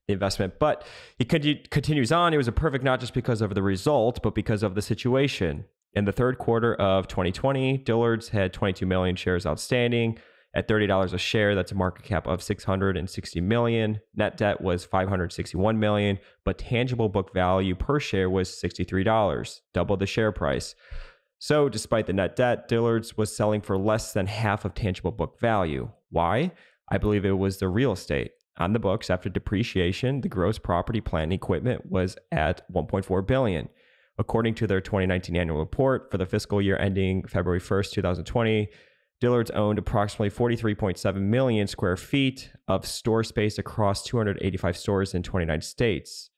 the investment, but he continues on. It was a perfect not just because of the result, but because of the situation. In the third quarter of 2020, Dillard's had 22 million shares outstanding at $30 a share. That's a market cap of 660 million. Net debt was 561 million, but tangible book value per share was $63, double the share price. So, despite the net debt, Dillard's was selling for less than half of tangible book value. Why? I believe it was the real estate. On the books after depreciation, the gross property, plant, and equipment was at 1.4 billion. According to their 2019 annual report for the fiscal year ending February 1st, 2020, Dillard's owned approximately 43.7 million square feet of store space across 285 stores in 29 states.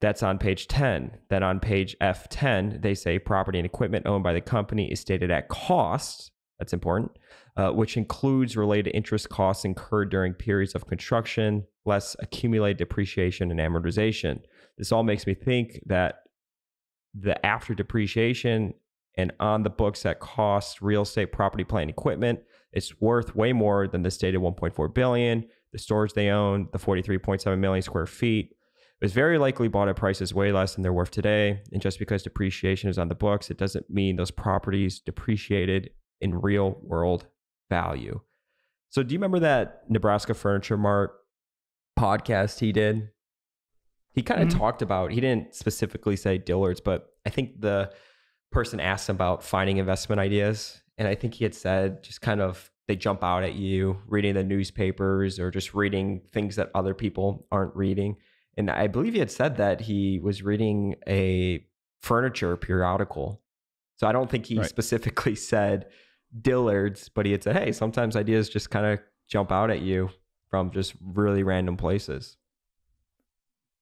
That's on page 10. Then on page F10, they say property and equipment owned by the company is stated at cost. That's important, uh, which includes related interest costs incurred during periods of construction, less accumulated depreciation and amortization. This all makes me think that the after depreciation and on the books that cost real estate property plant equipment it's worth way more than the stated 1.4 billion the stores they own the 43.7 million square feet was very likely bought at prices way less than they're worth today and just because depreciation is on the books it doesn't mean those properties depreciated in real world value so do you remember that nebraska furniture mart podcast he did he kind of mm-hmm. talked about, he didn't specifically say Dillard's, but I think the person asked him about finding investment ideas. And I think he had said just kind of they jump out at you reading the newspapers or just reading things that other people aren't reading. And I believe he had said that he was reading a furniture periodical. So I don't think he right. specifically said Dillard's, but he had said, hey, sometimes ideas just kind of jump out at you from just really random places.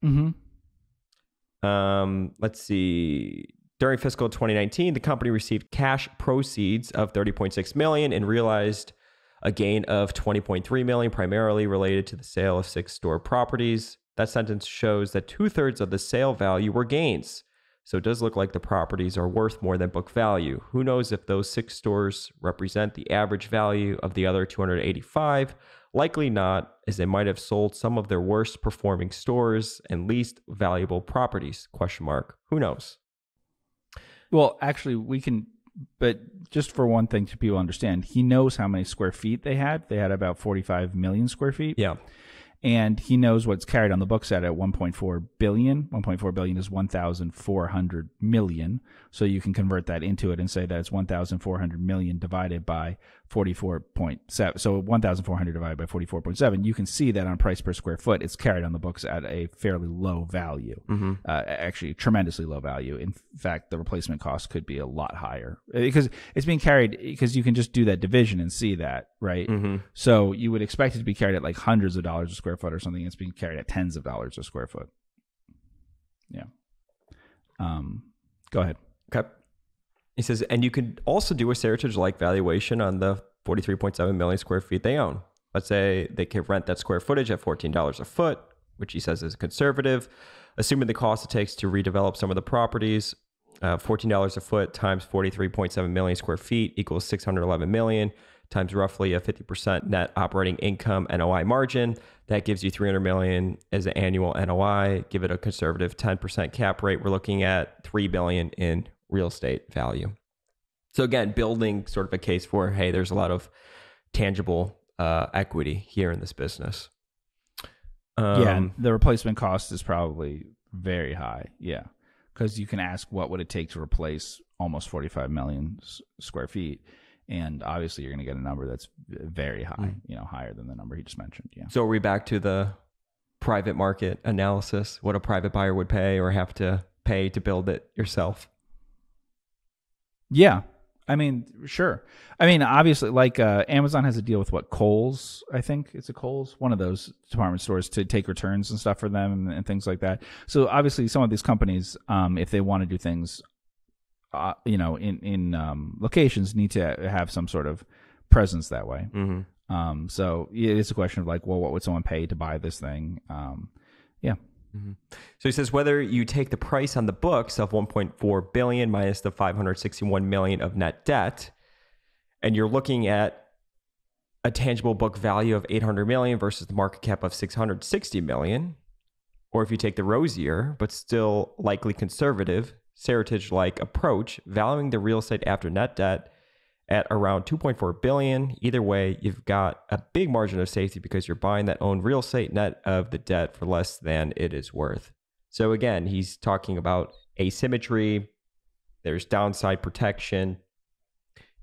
Mm-hmm. Um, let's see. During fiscal 2019, the company received cash proceeds of 30.6 million and realized a gain of 20.3 million, primarily related to the sale of six store properties. That sentence shows that two thirds of the sale value were gains. So it does look like the properties are worth more than book value. Who knows if those six stores represent the average value of the other 285? Likely not, as they might have sold some of their worst performing stores and least valuable properties. Question mark. Who knows? Well, actually, we can, but just for one thing to people understand, he knows how many square feet they had. They had about 45 million square feet. Yeah. And he knows what's carried on the books at at 1.4 billion. 1.4 billion is 1,400 million. So you can convert that into it and say that it's 1,400 million divided by 44.7. So 1,400 divided by 44.7. You can see that on price per square foot, it's carried on the books at a fairly low value. Mm-hmm. Uh, actually, tremendously low value. In fact, the replacement cost could be a lot higher because it's being carried because you can just do that division and see that, right? Mm-hmm. So you would expect it to be carried at like hundreds of dollars a square foot or something. It's being carried at tens of dollars a square foot. Yeah. Um, go ahead. Okay. He says, and you could also do a Seritage like valuation on the 43.7 million square feet they own. Let's say they can rent that square footage at $14 a foot, which he says is conservative. Assuming the cost it takes to redevelop some of the properties, uh, $14 a foot times 43.7 million square feet equals 611 million times roughly a 50% net operating income NOI margin. That gives you 300 million as an annual NOI. Give it a conservative 10% cap rate. We're looking at 3 billion in real estate value. So again, building sort of a case for hey, there's a lot of tangible uh, equity here in this business. Um, yeah, the replacement cost is probably very high. Yeah, because you can ask what would it take to replace almost 45 million s- square feet, and obviously you're going to get a number that's very high. Mm. You know, higher than the number he just mentioned. Yeah. So are we back to the private market analysis? What a private buyer would pay or have to pay to build it yourself? Yeah, I mean, sure. I mean, obviously, like uh, Amazon has a deal with what Kohl's, I think it's a Kohl's, one of those department stores to take returns and stuff for them and, and things like that. So obviously, some of these companies, um, if they want to do things, uh, you know, in in um, locations, need to have some sort of presence that way. Mm-hmm. Um, so it is a question of like, well, what would someone pay to buy this thing? Um, yeah. Mm-hmm. So he says whether you take the price on the books of 1.4 billion minus the 561 million of net debt, and you're looking at a tangible book value of 800 million versus the market cap of 660 million, or if you take the rosier but still likely conservative Seritage-like approach, valuing the real estate after net debt at around 2.4 billion. Either way, you've got a big margin of safety because you're buying that owned real estate net of the debt for less than it is worth. So again, he's talking about asymmetry. There's downside protection.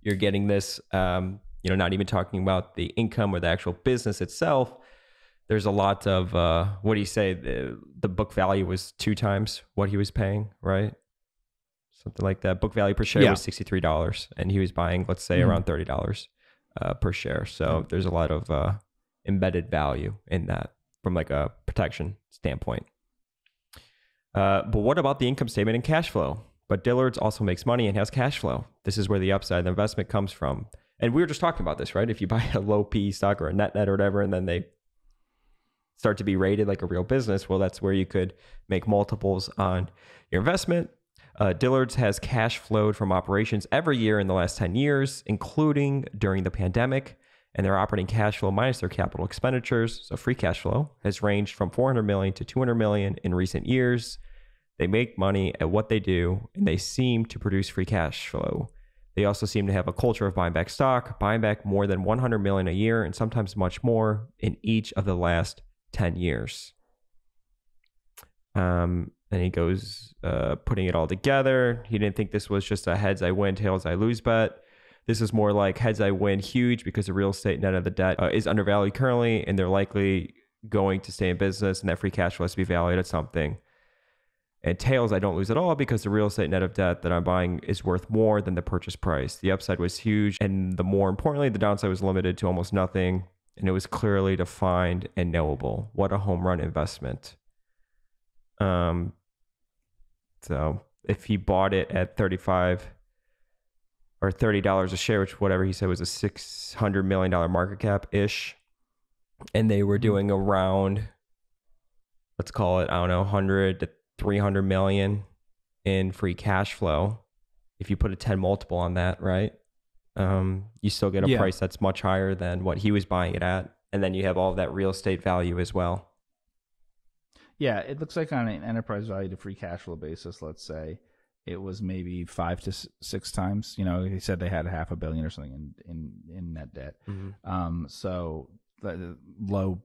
You're getting this, um, you know, not even talking about the income or the actual business itself. There's a lot of uh, what do you say? The, the book value was two times what he was paying, right? Something like that. Book value per share yeah. was sixty three dollars, and he was buying, let's say, mm-hmm. around thirty dollars uh, per share. So there's a lot of uh, embedded value in that from like a protection standpoint. Uh, but what about the income statement and cash flow? But Dillard's also makes money and has cash flow. This is where the upside the investment comes from. And we were just talking about this, right? If you buy a low PE stock or a net net or whatever, and then they start to be rated like a real business, well, that's where you could make multiples on your investment uh, Dillard's has cash flowed from operations every year in the last 10 years, including during the pandemic. And their operating cash flow minus their capital expenditures, so free cash flow, has ranged from 400 million to 200 million in recent years. They make money at what they do, and they seem to produce free cash flow. They also seem to have a culture of buying back stock, buying back more than 100 million a year, and sometimes much more in each of the last 10 years. Um, and he goes uh, putting it all together. He didn't think this was just a heads I win, tails I lose bet. This is more like heads I win huge because the real estate net of the debt uh, is undervalued currently, and they're likely going to stay in business, and that free cash flow has to be valued at something. And tails I don't lose at all because the real estate net of debt that I'm buying is worth more than the purchase price. The upside was huge, and the more importantly, the downside was limited to almost nothing, and it was clearly defined and knowable. What a home run investment! Um, so if he bought it at 35 or thirty dollars a share, which whatever he said was a six hundred million dollar market cap ish, and they were Mm-hmm. doing around, let's call it I don't know, hundred to three hundred million in free cash flow. If you put a ten multiple on that, right, um, you still get a Yeah. price that's much higher than what he was buying it at, and then you have all of that real estate value as well. Yeah, it looks like on an enterprise value to free cash flow basis, let's say it was maybe five to six times. You know, he said they had half a billion or something in in, in net debt. Um, so the, the low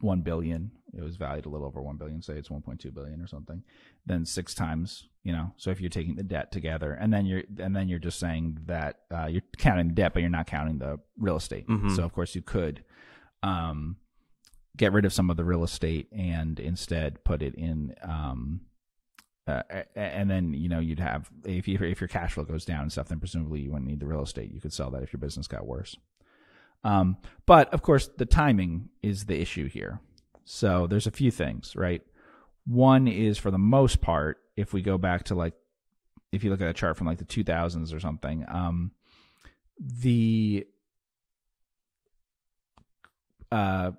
one billion, it was valued a little over one billion. Say it's one point two billion or something. Then six times, you know. So if you're taking the debt together, and then you're and then you're just saying that uh, you're counting the debt, but you're not counting the real estate. Mhm. So of course you could. Um, get rid of some of the real estate and instead put it in um uh, and then you know you'd have if you, if your cash flow goes down and stuff then presumably you wouldn't need the real estate. You could sell that if your business got worse. Um but of course the timing is the issue here. So there's a few things right? One is for the most part if we go back to like if you look at a chart from like the 2000s or something um the uh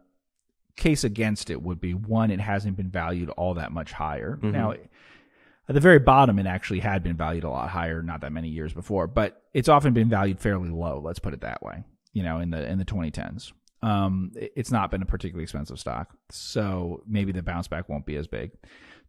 case against it would be one, it hasn't been valued all that much higher. Mhm. Now, at the very bottom, it actually had been valued a lot higher, not that many years before, but it's often been valued fairly low. Let's put it that way. You know, in the in the 2010s, um, it's not been a particularly expensive stock, so maybe the bounce back won't be as big.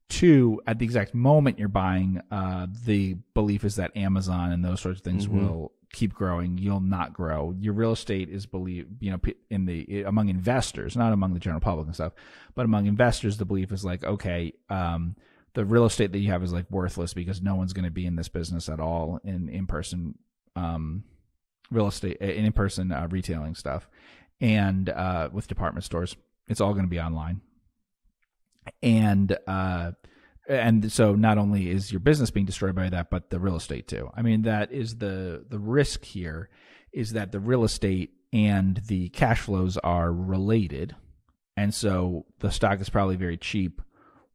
Two, at the exact moment you're buying, uh, the belief is that Amazon and those sorts of things Mhm. will keep growing. You'll not grow. Your real estate is believe you know in the among investors, not among the general public and stuff, but among investors, the belief is like, okay, um, the real estate that you have is like worthless because no one's going to be in this business at all in in person um, real estate in person uh, retailing stuff, and uh, with department stores, it's all going to be online, and uh, and so not only is your business being destroyed by that, but the real estate too. I mean, that is the the risk here is that the real estate and the cash flows are related, and so the stock is probably very cheap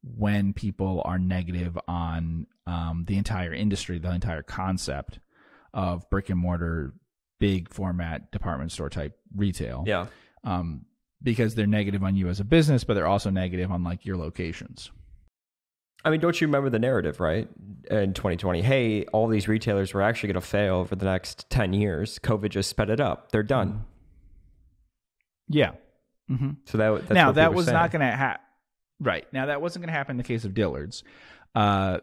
when people are negative on um, the entire industry, the entire concept of brick and mortar, big format department store type retail Yeah. um, because they're negative on you as a business, but they're also negative on like your locations. I mean, don't you remember the narrative, right? In 2020, hey, all these retailers were actually going to fail over the next 10 years. COVID just sped it up. They're done. Yeah. Mm-hmm. So that that's now that was say. not going to happen. Right now, that wasn't going to happen in the case of Dillard's. Uh,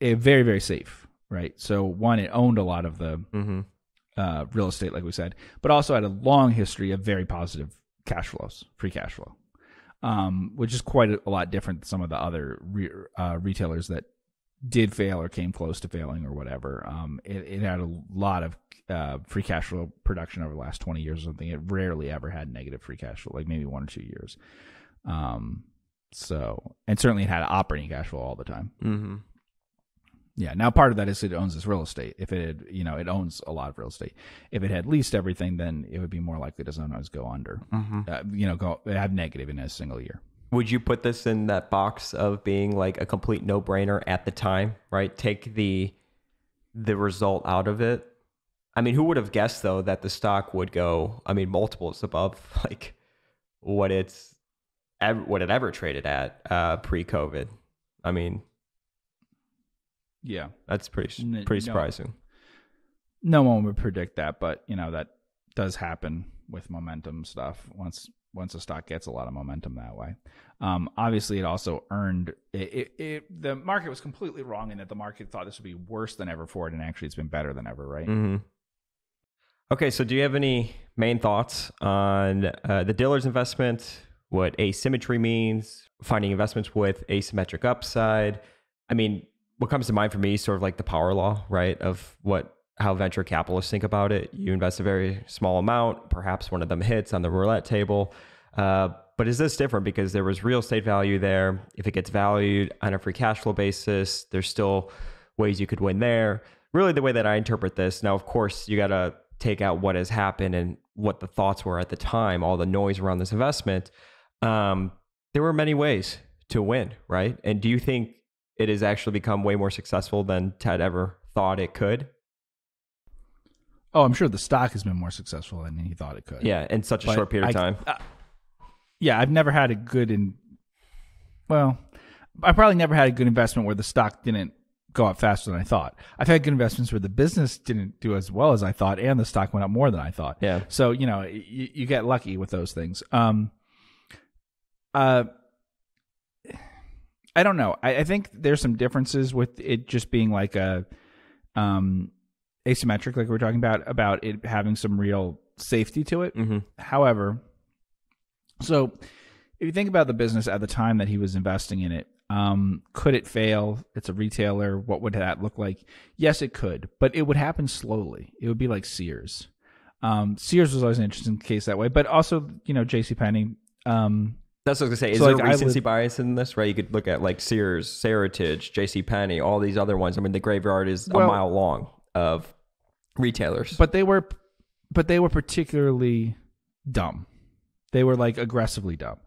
it, very very safe. Right. So one, it owned a lot of the Mhm. uh, real estate, like we said, but also had a long history of very positive cash flows, free cash flow, um, which is quite a, lot different than some of the other re- uh, retailers that did fail or came close to failing or whatever. Um, it, it had a lot of uh, free cash flow production over the last 20 years or something. It rarely ever had negative free cash flow, like maybe one or two years. Um, so, and certainly it had operating cash flow all the time. Mhm. Yeah. Now part of that is it owns this real estate. If it had, you know, it owns a lot of real estate. If it had leased everything, then it would be more likely to sometimes go under. Mhm. Uh, you know, go have negative in a single year. Would you put this in that box of being like a complete no-brainer at the time, right? Take the the result out of it. I mean, who would have guessed though that the stock would go, I mean, multiples above like what it's ever, what it ever traded at uh pre-COVID. I mean, Yeah. that's pretty N- pretty no. surprising. No one would predict that, but you know that does happen with momentum stuff. Once once a stock gets a lot of momentum that way, um, obviously it also earned. It, it, it, the market was completely wrong in that the market thought this would be worse than ever for it, and actually it's been better than ever. Right? hmm Okay, so do you have any main thoughts on uh, the Dillard's investment? What asymmetry means? Finding investments with asymmetric upside. I mean, what comes to mind for me is sort of like the power law, right? Of what how venture capitalists think about it. You invest a very small amount, perhaps one of them hits on the roulette table. Uh, but is this different because there was real estate value there? If it gets valued on a free cash flow basis, there's still ways you could win there. Really, the way that I interpret this now, of course, you got to take out what has happened and what the thoughts were at the time, all the noise around this investment. Um, there were many ways to win, right? And do you think it has actually become way more successful than Ted ever thought it could? Oh, I'm sure the stock has been more successful than he thought it could. Yeah, in such a But short period of I- time. uh, yeah, I've never had a good in. Well, I probably never had a good investment where the stock didn't go up faster than I thought. I've had good investments where the business didn't do as well as I thought, and the stock went up more than I thought. Yeah. So you know, you, you get lucky with those things. Um. Uh. I don't know. I, I think there's some differences with it just being like a, um, asymmetric, like we are talking about, about it having some real safety to it. Mm-hmm. However, so if you think about the business at the time that he was investing in it, um, could it fail? It's a retailer. What would that look like? Yes, it could, but it would happen slowly. It would be like Sears. Um, Sears was always an interesting case that way, but also, you know, J.C. Penney. Um, That's what I was gonna say. Is So, there like, a I recency live- bias in this? Right, you could look at like Sears, Seritage, J.C. Penney, all these other ones. I mean, the graveyard is a mile long of retailers. but they were, but they were particularly dumb. They were like aggressively dumb,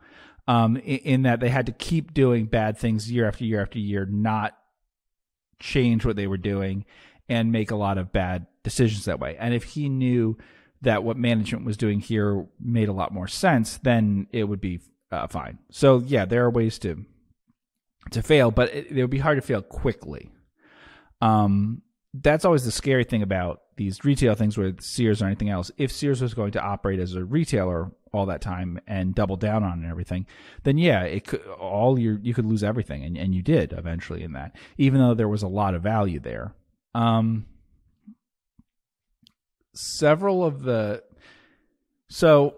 um, in, in that they had to keep doing bad things year after year after year, not change what they were doing, and make a lot of bad decisions that way. And if he knew that what management was doing here made a lot more sense, then it would be uh, fine. So yeah, there are ways to to fail, but it, it would be hard to fail quickly. Um, that's always the scary thing about these retail things with Sears or anything else. If Sears was going to operate as a retailer all that time and double down on and everything, then yeah, it could all your you could lose everything, and and you did eventually in that, even though there was a lot of value there. Um, several of the so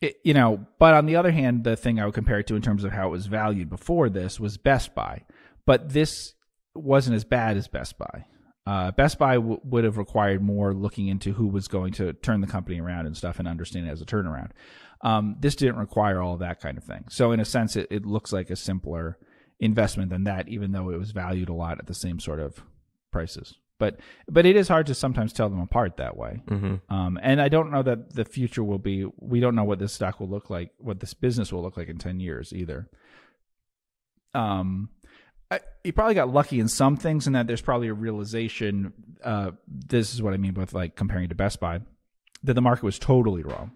it, you know, but on the other hand, the thing I would compare it to in terms of how it was valued before this was Best Buy, but this wasn't as bad as Best Buy. Uh, Best Buy w- would have required more looking into who was going to turn the company around and stuff and understand it as a turnaround. Um, this didn't require all that kind of thing. So in a sense, it, it looks like a simpler investment than that, even though it was valued a lot at the same sort of prices. But but it is hard to sometimes tell them apart that way. hmm Um, and I don't know that the future will be. We don't know what this stock will look like, what this business will look like in ten years either. Um, I, you probably got lucky in some things, in that there's probably a realization. Uh, this is what I mean with like comparing to Best Buy, that the market was totally wrong.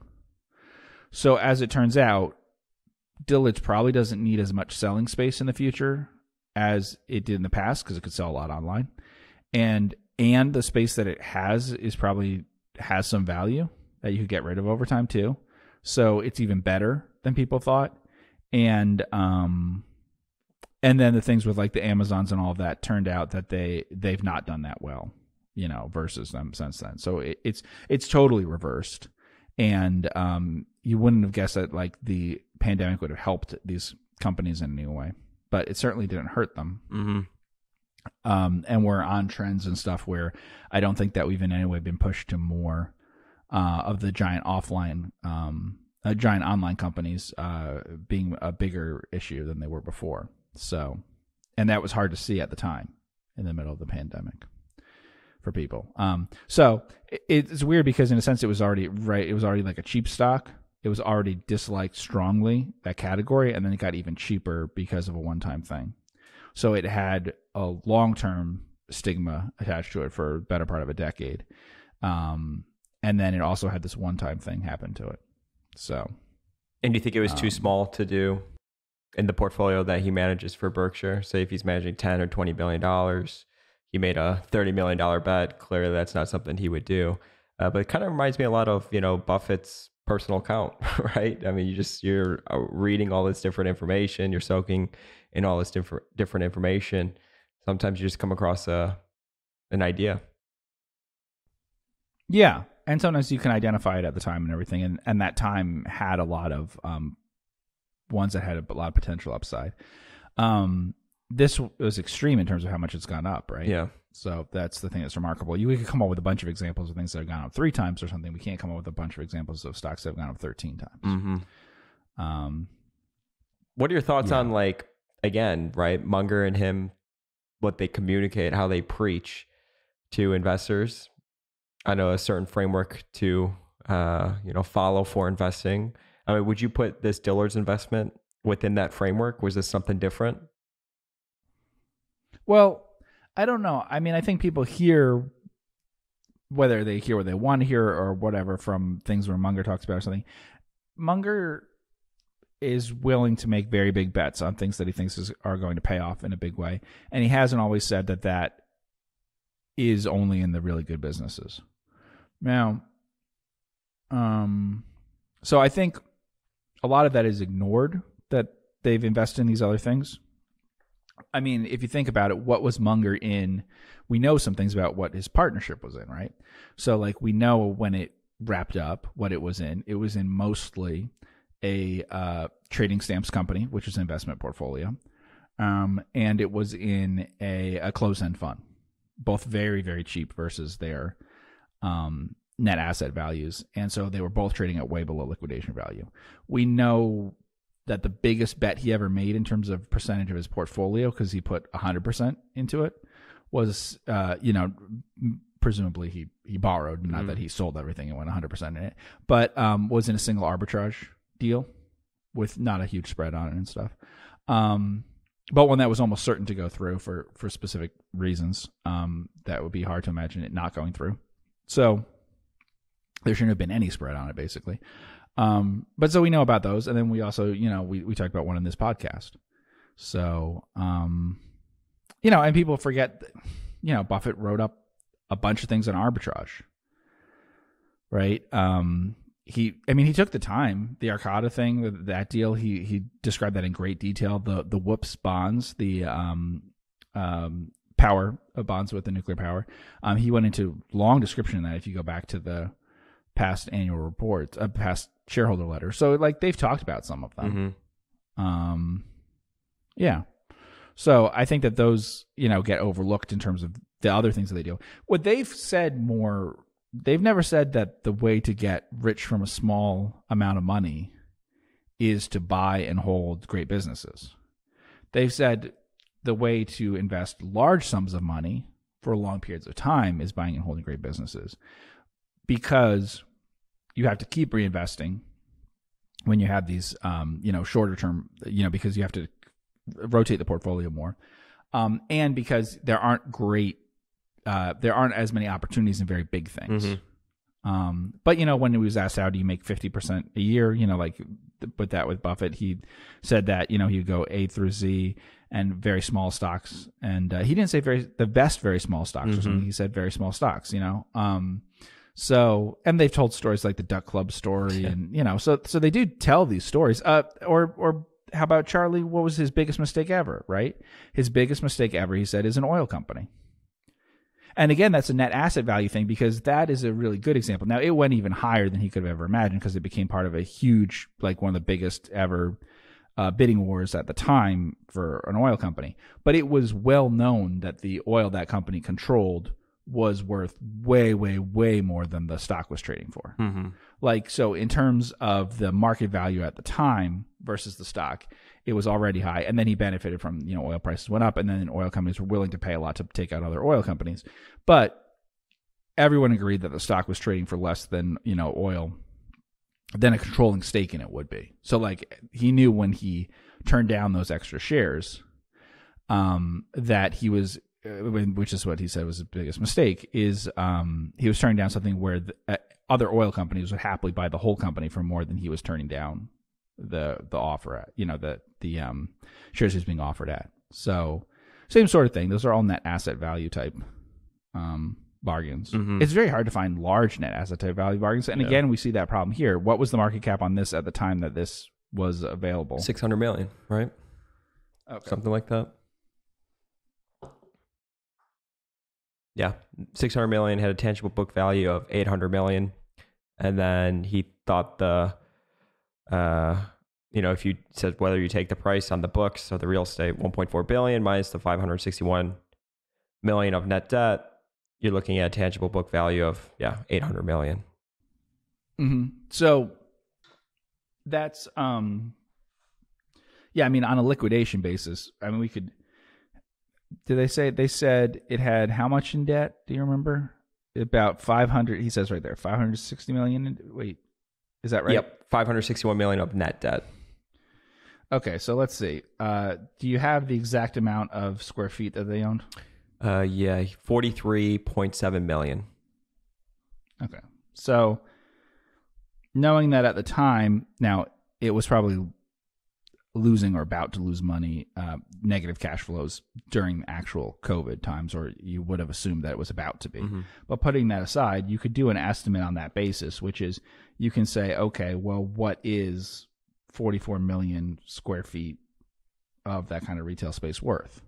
So as it turns out, Dillard's probably doesn't need as much selling space in the future as it did in the past because it could sell a lot online, and and the space that it has is probably has some value that you could get rid of over time too. So it's even better than people thought. And um and then the things with like the Amazons and all of that turned out that they they've not done that well, you know, versus them since then. So it, it's it's totally reversed. And um you wouldn't have guessed that like the pandemic would have helped these companies in any way. But it certainly didn't hurt them hmm um, and we're on trends and stuff where I don't think that we've in any way been pushed to more uh, of the giant offline, um, uh, giant online companies uh, being a bigger issue than they were before. So, and that was hard to see at the time in the middle of the pandemic for people. Um, so it, it's weird because in a sense it was already right. It was already like a cheap stock. It was already disliked strongly that category, and then it got even cheaper because of a one-time thing. So it had a long term stigma attached to it for a better part of a decade. Um, and then it also had this one time thing happen to it. So And do you think it was too Um, small to do in the portfolio that he manages for Berkshire? Say if he's managing ten or twenty billion dollars, he made a thirty million dollar bet. Clearly, that's not something he would do. Uh, but it kind of reminds me a lot of you know Buffett's personal account, right? I mean, you just you're uh, reading all this different information, you're soaking in all this different different information. Sometimes you just come across a an idea. yeah. And sometimes you can identify it at the time and everything. And, and that time had a lot of um, ones that had a lot of potential upside. Um, this was extreme in terms of how much it's gone up, right? Yeah. So that's the thing that's remarkable. You we could come up with a bunch of examples of things that have gone up three times or something. We can't come up with a bunch of examples of stocks that have gone up thirteen times. Mm-hmm. Um, What are your thoughts Yeah. on like again, right? Munger and him, what they communicate, how they preach to investors. I know a certain framework to uh, you know follow for investing. I mean, would you put this Dillard's investment within that framework? Was this something different? Well, I don't know. I mean, I think people hear whether they hear what they want to hear or whatever from things where Munger talks about or something. Munger is willing to make very big bets on things that he thinks is, are going to pay off in a big way, and he hasn't always said that that is only in the really good businesses. Now, um, so I think a lot of that is ignored that they've invested in these other things. I mean, if you think about it, what was Munger in? We know some things about what his partnership was in, right? So, like, we know when it wrapped up what it was in. It was in mostly a uh, trading stamps company, which is an investment portfolio, um, and it was in a, a closed-end fund. Both very, very cheap versus their um, net asset values, and so they were both trading at way below liquidation value. We know that the biggest bet he ever made in terms of percentage of his portfolio, because he put 100% into it, was, uh, you know, presumably he, he borrowed, not Mhm. that he sold everything and went 100% in it, but um, was in a single arbitrage deal with not a huge spread on it and stuff. Um, but one that was almost certain to go through for, for specific reasons um, that would be hard to imagine it not going through. So there shouldn't have been any spread on it, basically. Um, but so we know about those, and then we also, you know, we we talked about one in this podcast. So, um, you know, and people forget, you know, Buffett wrote up a bunch of things on arbitrage, right? Um, he, I mean, he took the time. The Arcata thing, that deal, he he described that in great detail. The the whoops bonds, the um, um, power of bonds with the nuclear power. Um, he went into long description of that. If you go back to the past annual reports, uh, past shareholder letters, so like they've talked about some of them. Mhm. Um, yeah. So I think that those, you know, get overlooked in terms of the other things that they do. What they've said more, they've never said that the way to get rich from a small amount of money is to buy and hold great businesses. They've said the way to invest large sums of money for long periods of time is buying and holding great businesses because you have to keep reinvesting when you have these um, you know shorter term you know because you have to rotate the portfolio more um, and because there aren't great uh, there aren't as many opportunities in very big things Mhm. um, but you know when he was asked how do you make 50% a year you know like put that with buffett he said that you know he would go a through z and very small stocks and uh, he didn't say very the best very small stocks or Mhm. something he said very small stocks you know um, so, and they've told stories like the Duck Club story, Yeah. and you know, so so they do tell these stories. Uh, or or how about Charlie? What was his biggest mistake ever? Right, his biggest mistake ever, he said, is an oil company. And again, that's a net asset value thing because that is a really good example. Now, it went even higher than he could have ever imagined because it became part of a huge, like one of the biggest ever uh, bidding wars at the time for an oil company. But it was well known that the oil that company controlled was worth way, way, way more than the stock was trading for. Mhm. Like, so in terms of the market value at the time versus the stock, it was already high. And then he benefited from, you know, oil prices went up and then oil companies were willing to pay a lot to take out other oil companies. But everyone agreed that the stock was trading for less than, you know, oil than a controlling stake in it would be. So like he knew when he turned down those extra shares, um, that he was, uh, which is what he said was the biggest mistake, is um, he was turning down something where the, uh, other oil companies would happily buy the whole company for more than he was turning down the the offer at, you know, the the um, shares he was being offered at. So same sort of thing. Those are all net asset value type um, bargains. Mhm. It's very hard to find large net asset type value bargains. And Yeah. again, we see that problem here. What was the market cap on this at the time that this was available? 600 million, right? Okay. Something like that. Yeah, 600 million had a tangible book value of 800 million. And then he thought the, uh, you know, if you said whether you take the price on the books or the real estate, 1.4 billion minus the 561 million of net debt, you're looking at a tangible book value of, yeah, 800 million. hmm So that's um yeah, I mean on a liquidation basis, I mean we could did they say they said it had how much in debt? Do you remember? About 500 he says right there, 560 million in, wait. Is that right? Yep, 561 million of net debt. Okay, so let's see. Uh do you have the exact amount of square feet that they owned? Uh, yeah, 43.7 million. Okay. So knowing that at the time, now it was probably losing or about to lose money, uh, negative cash flows during actual COVID times, or you would have assumed that it was about to be. Mhm. But putting that aside, you could do an estimate on that basis, which is you can say, okay, well, what is 44 million square feet of that kind of retail space worth?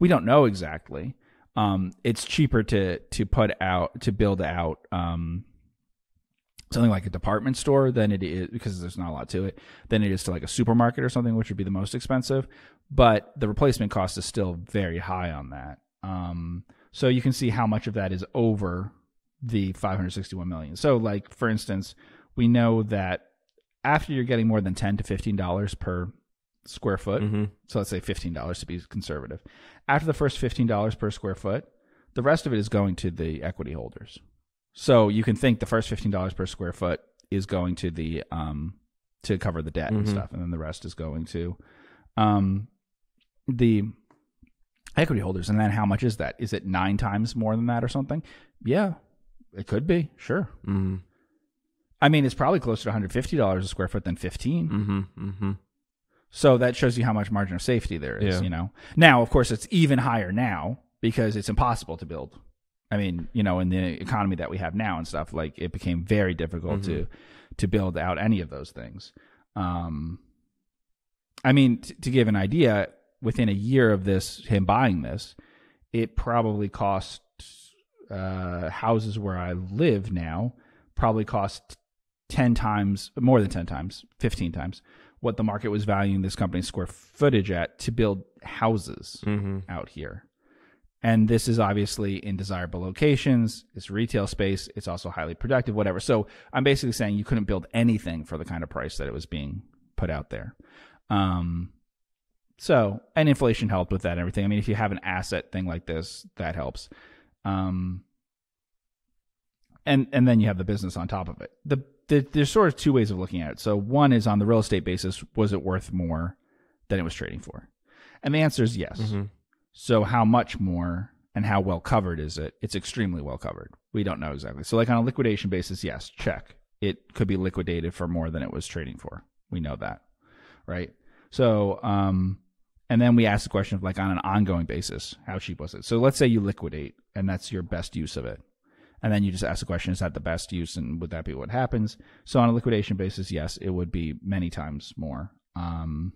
We don't know exactly. Um, it's cheaper to to put out to build out um, something like a department store than it is because there's not a lot to it than it is to like a supermarket or something, which would be the most expensive. But the replacement cost is still very high on that. Um, so you can see how much of that is over the 561 million. So, like for instance, we know that after you're getting more than 10 to 15 dollars per square foot, Mhm. so let's say fifteen dollars to be conservative. After the first fifteen dollars per square foot, the rest of it is going to the equity holders. So you can think the first fifteen dollars per square foot is going to the um to cover the debt and Mhm. stuff, and then the rest is going to um the equity holders. And then how much is that? Is it nine times more than that or something? Yeah, it could be. Sure. Mhm. I mean, it's probably closer to one hundred fifty dollars a square foot than fifteen. Mhm. Mhm. So that shows you how much margin of safety there is, Yeah. you know. Now, of course, it's even higher now because it's impossible to build. I mean, you know, in the economy that we have now and stuff, like it became very difficult to to build out any of those things. Um, I mean, t- to give an idea, within a year of this, him buying this, it probably cost uh, houses where I live now probably cost ten times, more than ten times, fifteen times what the market was valuing this company's square footage at to build houses Mhm. out here. And this is obviously in desirable locations. It's retail space. It's also highly productive, whatever. So I'm basically saying you couldn't build anything for the kind of price that it was being put out there. Um, so, and inflation helped with that and everything. I mean, if you have an asset thing like this, that helps. Um, and and then you have the business on top of it. The, the there's sort of two ways of looking at it. So one is on the real estate basis, was it worth more than it was trading for? And the answer is yes. Mhm. So how much more and how well covered is it? It's extremely well covered. We don't know exactly. So like on a liquidation basis, yes, check. It could be liquidated for more than it was trading for. We know that. Right? So um and then we ask the question of like on an ongoing basis, how cheap was it? So let's say you liquidate and that's your best use of it. And then you just ask the question, is that the best use and would that be what happens? So on a liquidation basis, yes, it would be many times more. Um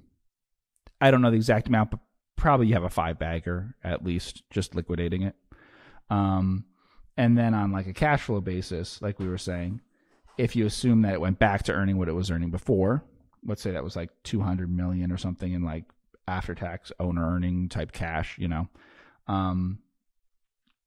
I don't know the exact amount, but probably you have a five bagger at least just liquidating it. Um, and then on like a cash flow basis, like we were saying, if you assume that it went back to earning what it was earning before, let's say that was like 200 million or something in like after tax owner earning type cash, you know, um,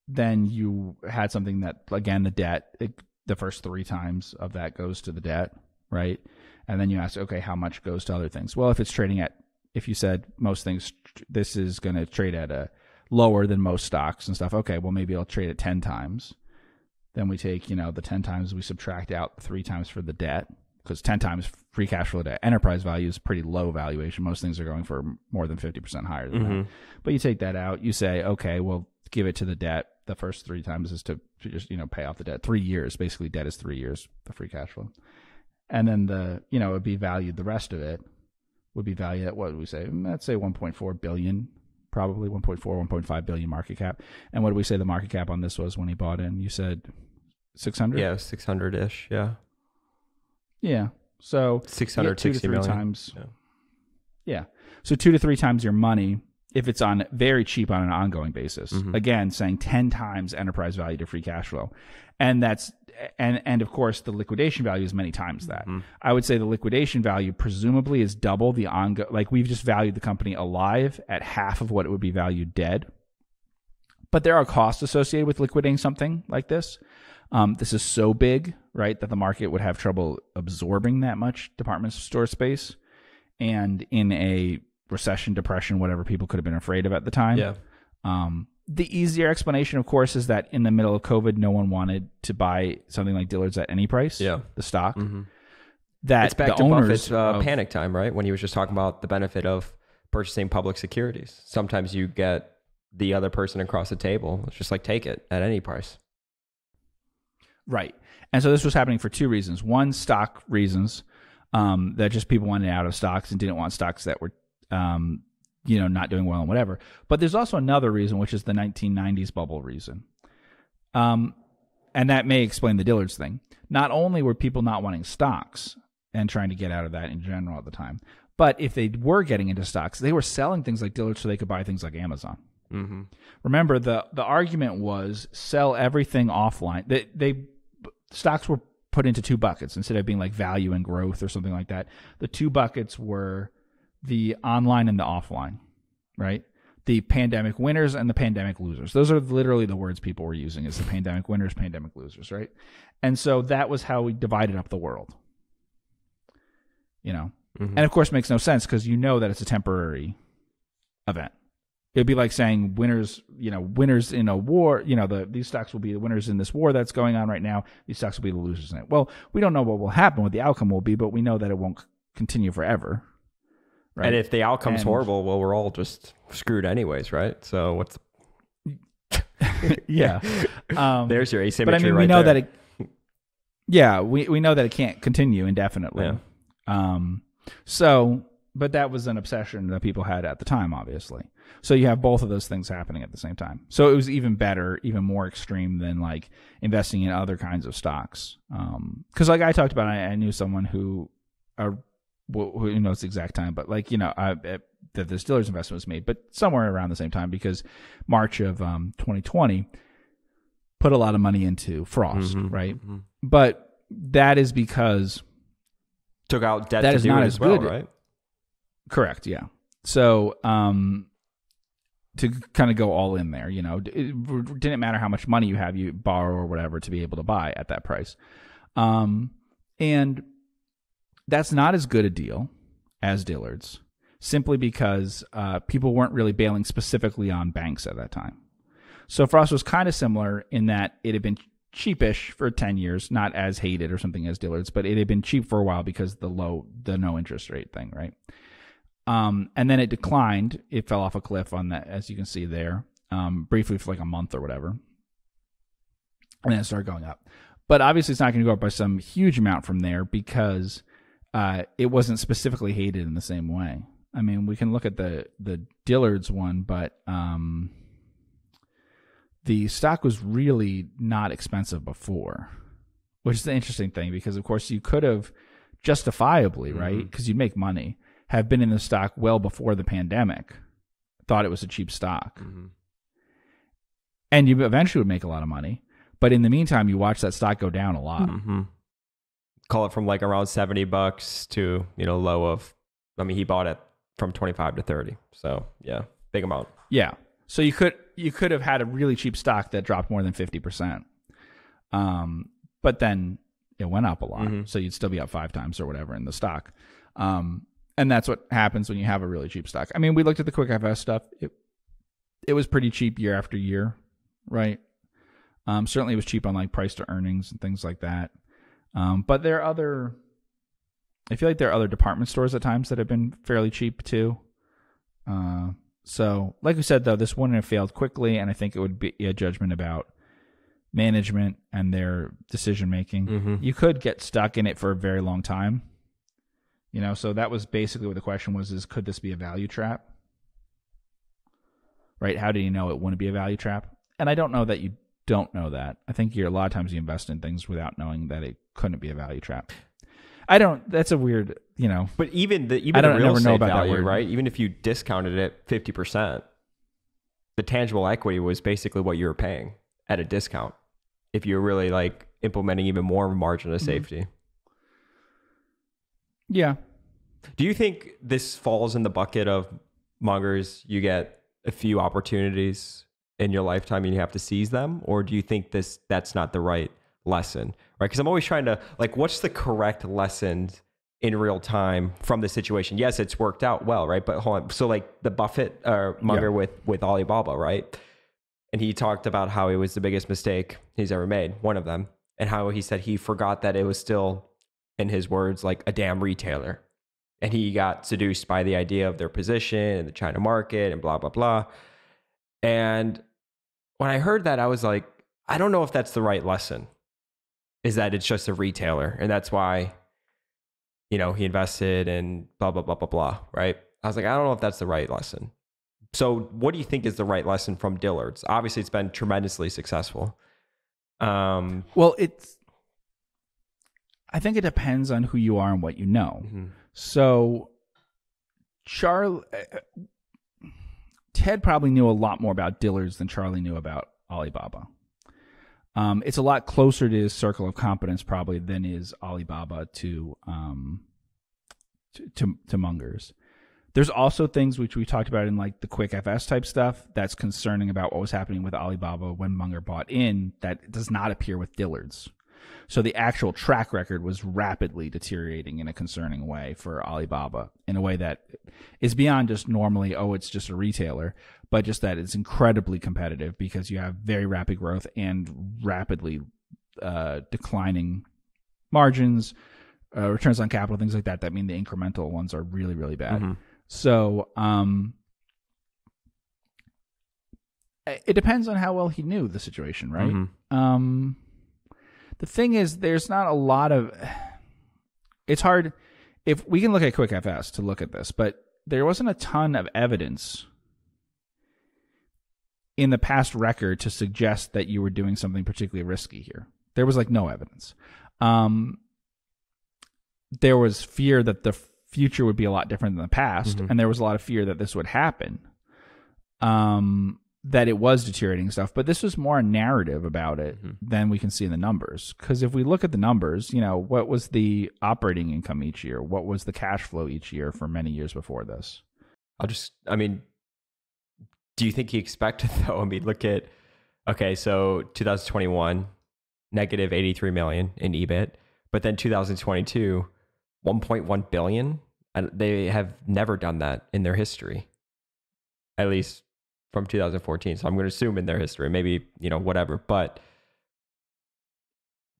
then you had something that again, the debt, it, the first three times of that goes to the debt, right? And then you ask, okay, how much goes to other things? Well, if it's trading at if you said most things this is going to trade at a lower than most stocks and stuff. Okay well maybe it'll trade at 10 times. Then we take you know the 10 times we subtract out three times for the debt because 10 times free cash flow to enterprise value is pretty low valuation. Most things are going for more than 50% higher than that. Mm-hmm. But you take that out you say okay well give it to the debt. The first three times is to, just you know pay off the debt. Three years basically debt is three years the free cash flow. And then the you know it would be valued the rest of it would be valued at what would we say? Mm, Let's say 1.4 billion, probably 1.4, 1.5 billion market cap. And what did we say the market cap on this was when he bought in? You said 600. Yeah, 600 ish. Yeah. yeah. So you get 660 two to three million. times. Yeah. Yeah. So two to three times your money if it's on very cheap on an ongoing basis. Mhm. Again, saying 10 times enterprise value to free cash flow. And that's and and of course the liquidation value is many times that. Mhm. I would say the liquidation value presumably is double the ongo like we've just valued the company alive at half of what it would be valued dead. But there are costs associated with liquidating something like this. Um, this is so big, right, that the market would have trouble absorbing that much department store space. And in a recession, depression, whatever people could have been afraid of at the time. Yeah. Um, the easier explanation, of course, is that in the middle of COVID, no one wanted to buy something like Dillard's at any price. Yeah. the stock. Mhm. That It's back the to Buffett's uh, of- panic time, right? When he was just talking about the benefit of purchasing public securities. Sometimes you get the other person across the table. It's just like take it at any price. Right. And so this was happening for two reasons. One, stock reasons, um, that just people wanted out of stocks and didn't want stocks that were, um, you know, not doing well and whatever. But there's also another reason, which is the 1990s bubble reason. Um, and that may explain the Dillard's thing. Not only were people not wanting stocks and trying to get out of that in general at the time, but if they were getting into stocks, they were selling things like Dillard's so they could buy things like Amazon. Mm-hmm. Remember the the argument was sell everything offline. They they stocks were put into two buckets instead of being like value and growth or something like that. The two buckets were the online and the offline, right? The pandemic winners and the pandemic losers. Those are literally the words people were using is the pandemic winners, pandemic losers, right? And so that was how we divided up the world. You know. Mhm. And of course it makes no sense because you know that it's a temporary event. It'd be like saying winners, you know, winners in a war, you know, the these stocks will be the winners in this war that's going on right now. These stocks will be the losers in it. Well, we don't know what will happen, what the outcome will be, but we know that it won't continue forever. Right. And if the outcome's And- horrible, well, we're all just screwed anyways, right? So what's yeah. Um, there's your asymmetry but I mean, right we know there. that it. Yeah, we we know that it can't continue indefinitely. Yeah. Um. So, but that was an obsession that people had at the time, obviously. So you have both of those things happening at the same time. So it was even better, even more extreme than like investing in other kinds of stocks. Um. Because like I talked about, I, I knew someone who, uh, who who knows the exact time, but like you know, I, uh, that the Dillard's investment was made, but somewhere around the same time because March of um 2020 put a lot of money into Frost, Mhm, right? mhm. But that is because took out debt That to is do not it as as well, good. right? correct, yeah. So, um to kind of go all in there, you know, it it didn't matter how much money you have, you borrow or whatever to be able to buy at that price. Um and that's not as good a deal as Dillard's simply because uh, people weren't really bailing specifically on banks at that time. So Frost was kind of similar in that it had been cheapish for 10 years, not as hated or something as Dillard's, but it had been cheap for a while because the low, the no interest rate thing, right? Um, and then it declined. It fell off a cliff on that, as you can see there, um, briefly for like a month or whatever. And then it started going up. But obviously, it's not going to go up by some huge amount from there because uh, it wasn't specifically hated in the same way. I mean, we can look at the the Dillard's one, but um, the stock was really not expensive before, which is the interesting thing because, of course, you could have justifiably, right? Because you'd make money, have been in the stock well before the pandemic, thought it was a cheap stock, Mhm. and you eventually would make a lot of money. But in the meantime, you watch that stock go down a lot. Mhm. Call it from like around 70 bucks to, you know, low of, I mean, he bought it from 25 to 30. So, yeah, big amount. Yeah. So you could you could have had a really cheap stock that dropped more than fifty percent. Um, but then it went up a lot, Mhm. so you'd still be up five times or whatever in the stock. Um, and that's what happens when you have a really cheap stock. I mean, we looked at the QuickFS stuff. It it was pretty cheap year after year, right? Um, certainly it was cheap on like price to earnings and things like that. Um, but there are other. I feel like there are other department stores at times that have been fairly cheap too. Uh, so, like we said, though, this wouldn't have failed quickly, and I think it would be a judgment about management and their decision making. Mhm. You could get stuck in it for a very long time. You know, so that was basically what the question was: is could this be a value trap? Right? How do you know it wouldn't be a value trap? And I don't know that you don't know that. I think you're a lot of times you invest in things without knowing that it couldn't be a value trap. I don't. That's a weird. You know. But even the I even the don't- real never know estate value, right? Even if you discounted it fifty percent, the tangible equity was basically what you were paying at a discount. If you're really like implementing even more margin Mm-hmm. of safety, Yeah. do you think this falls in the bucket of Munger's? You get a few opportunities in your lifetime and you have to seize them, or do you think this that's not the right lesson? Right? Because I'm always trying to like, what's the correct lesson in real time from the situation? Yes, it's worked out well, right? But hold on. So like the Buffett uh, Munger Yeah. with with Alibaba, right? And he talked about how it was the biggest mistake he's ever made, one of them, and how he said he forgot that it was still, in his words, like a damn retailer and he got seduced by the idea of their position in the China market and blah blah blah. And when I heard that, I was like, I don't know if that's the right lesson. is that it's just a retailer, and that's why, you know, he invested and blah blah blah blah blah. Right? I was like, I don't know if that's the right lesson. So, what do you think is the right lesson from Dillard's? Obviously, it's been tremendously successful. Um, Well, it's. I think it depends on who you are and what you know. mhm. So, Charlie, Ted probably knew a lot more about Dillard's than Charlie knew about Alibaba. Um, it's a lot closer to his circle of competence probably than is Alibaba to um, to, to to Munger's. There's also things which we talked about in like the QuickFS type stuff that's concerning about what was happening with Alibaba when Munger bought in that does not appear with Dillard's. So the actual track record was rapidly deteriorating in a concerning way for Alibaba in a way that is beyond just normally, oh, it's just a retailer, but just that it's incredibly competitive because you have very rapid growth and rapidly uh, declining margins, uh, returns on capital, things like that. That mean the incremental ones are really, really bad. Mhm. So, um, it depends on how well he knew the situation, right? Mhm. Um, the thing is, there's not a lot of. It's hard if we can look at QuickFS to look at this, but there wasn't a ton of evidence in the past record to suggest that you were doing something particularly risky here. There was like no evidence. Um, there was fear that the future would be a lot different than the past, Mhm. and there was a lot of fear that this would happen. Um, that it was deteriorating stuff, but this was more a narrative about it Mhm. than we can see in the numbers. Because if we look at the numbers, you know, what was the operating income each year? What was the cash flow each year for many years before this? I'll just, I mean, do you think he expected though? I mean, look at, okay, so 2021, negative 83 million in EBIT, but then 2022, 1.1 billion. And they have never done that in their history, at least from 2014. So I'm going to assume in their history, maybe, you know, whatever. But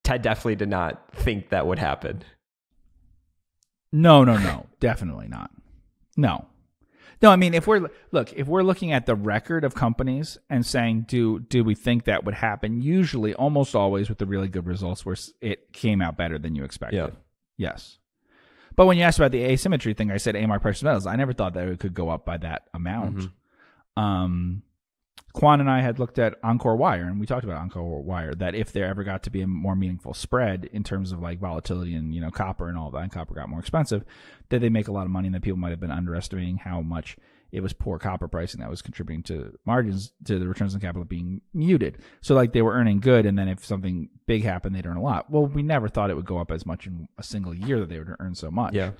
Ted definitely did not think that would happen. No, no, no, definitely not. No, no. I mean, if we're look, if we're looking at the record of companies and saying, do do we think that would happen? Usually, almost always, with the really good results, where it came out better than you expected. Yeah. Yes. But when you asked about the asymmetry thing, I said A-Mark precious metals. I never thought that it could go up by that amount. Mhm. Um, Quan and I had looked at Encore Wire, and we talked about Encore Wire that if there ever got to be a more meaningful spread in terms of like volatility and you know copper and all that, and copper got more expensive, that they make a lot of money, and that people might have been underestimating how much it was poor copper pricing that was contributing to margins to the returns on capital being muted. So like they were earning good, and then if something big happened, they'd earn a lot. Well, we never thought it would go up as much in a single year that they would earn so much. Yeah.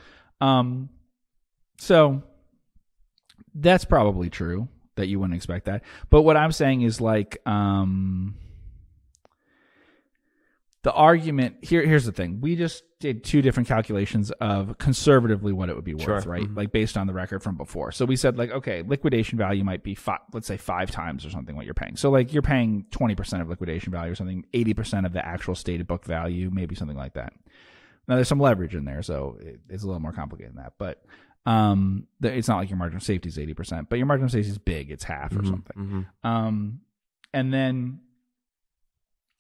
Um, so that's probably true that you wouldn't expect that. But what I'm saying is like, um, the argument here. Here's the thing: we just did two different calculations of conservatively what it would be worth, Sure. right? Mhm. Like based on the record from before. So we said like, okay, liquidation value might be five, let's say five times or something what you're paying. So like you're paying 20 percent of liquidation value or something, 80 percent of the actual stated book value, maybe something like that. Now there's some leverage in there, so it, it's a little more complicated than that. But um, the, it's not like your margin of safety is 80 percent, but your margin of safety is big; it's half or Mhm. something. Mhm. Um, and then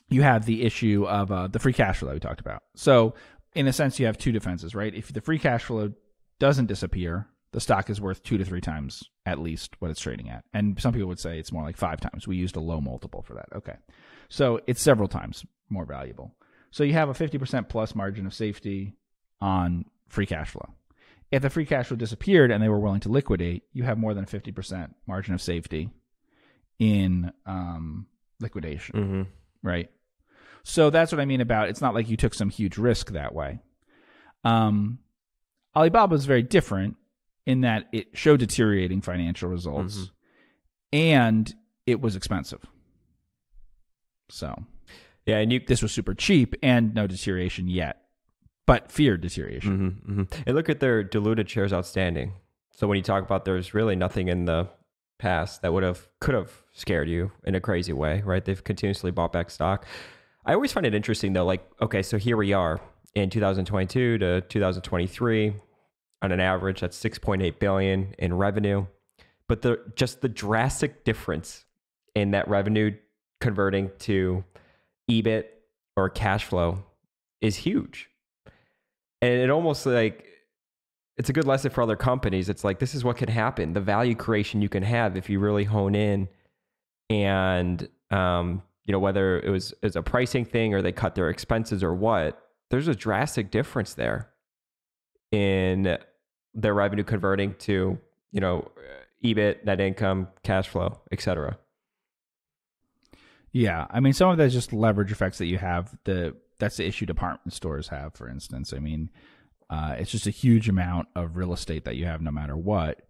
you have the issue of uh, the free cash flow that we talked about. So, in a sense, you have two defenses, right? If the free cash flow doesn't disappear, the stock is worth two to three times at least what it's trading at. And some people would say it's more like five times. We used a low multiple for that. Okay. So, it's several times more valuable. So, you have a 50% plus margin of safety on free cash flow. If the free cash flow disappeared and they were willing to liquidate, you have more than a 50% margin of safety in um, liquidation, Mhm. right? So that's what I mean about it's not like you took some huge risk that way. Um, Alibaba is very different in that it showed deteriorating financial results Mhm. and it was expensive. So Yeah. And you, this was super cheap and no deterioration yet, but feared deterioration. hmm hmm And look at their diluted shares outstanding. So when you talk about there's really nothing in the past that would have could have scared you in a crazy way, right? They've continuously bought back stock. I always find it interesting though, like, okay, so here we are in 2022 to 2023, on an average, that's 6.8 billion in revenue. But the just the drastic difference in that revenue converting to EBIT or cash flow is huge. And it almost like it's a good lesson for other companies. It's like this is what can happen. The value creation you can have if you really hone in and um, you know, whether it was is a pricing thing or they cut their expenses or what, there's a drastic difference there in their revenue converting to, you know, EBIT, net income, cash flow, etc. Yeah, I mean, some of that's just leverage effects that you have. The that's the issue department stores have, for instance. I mean, uh, it's just a huge amount of real estate that you have, no matter what.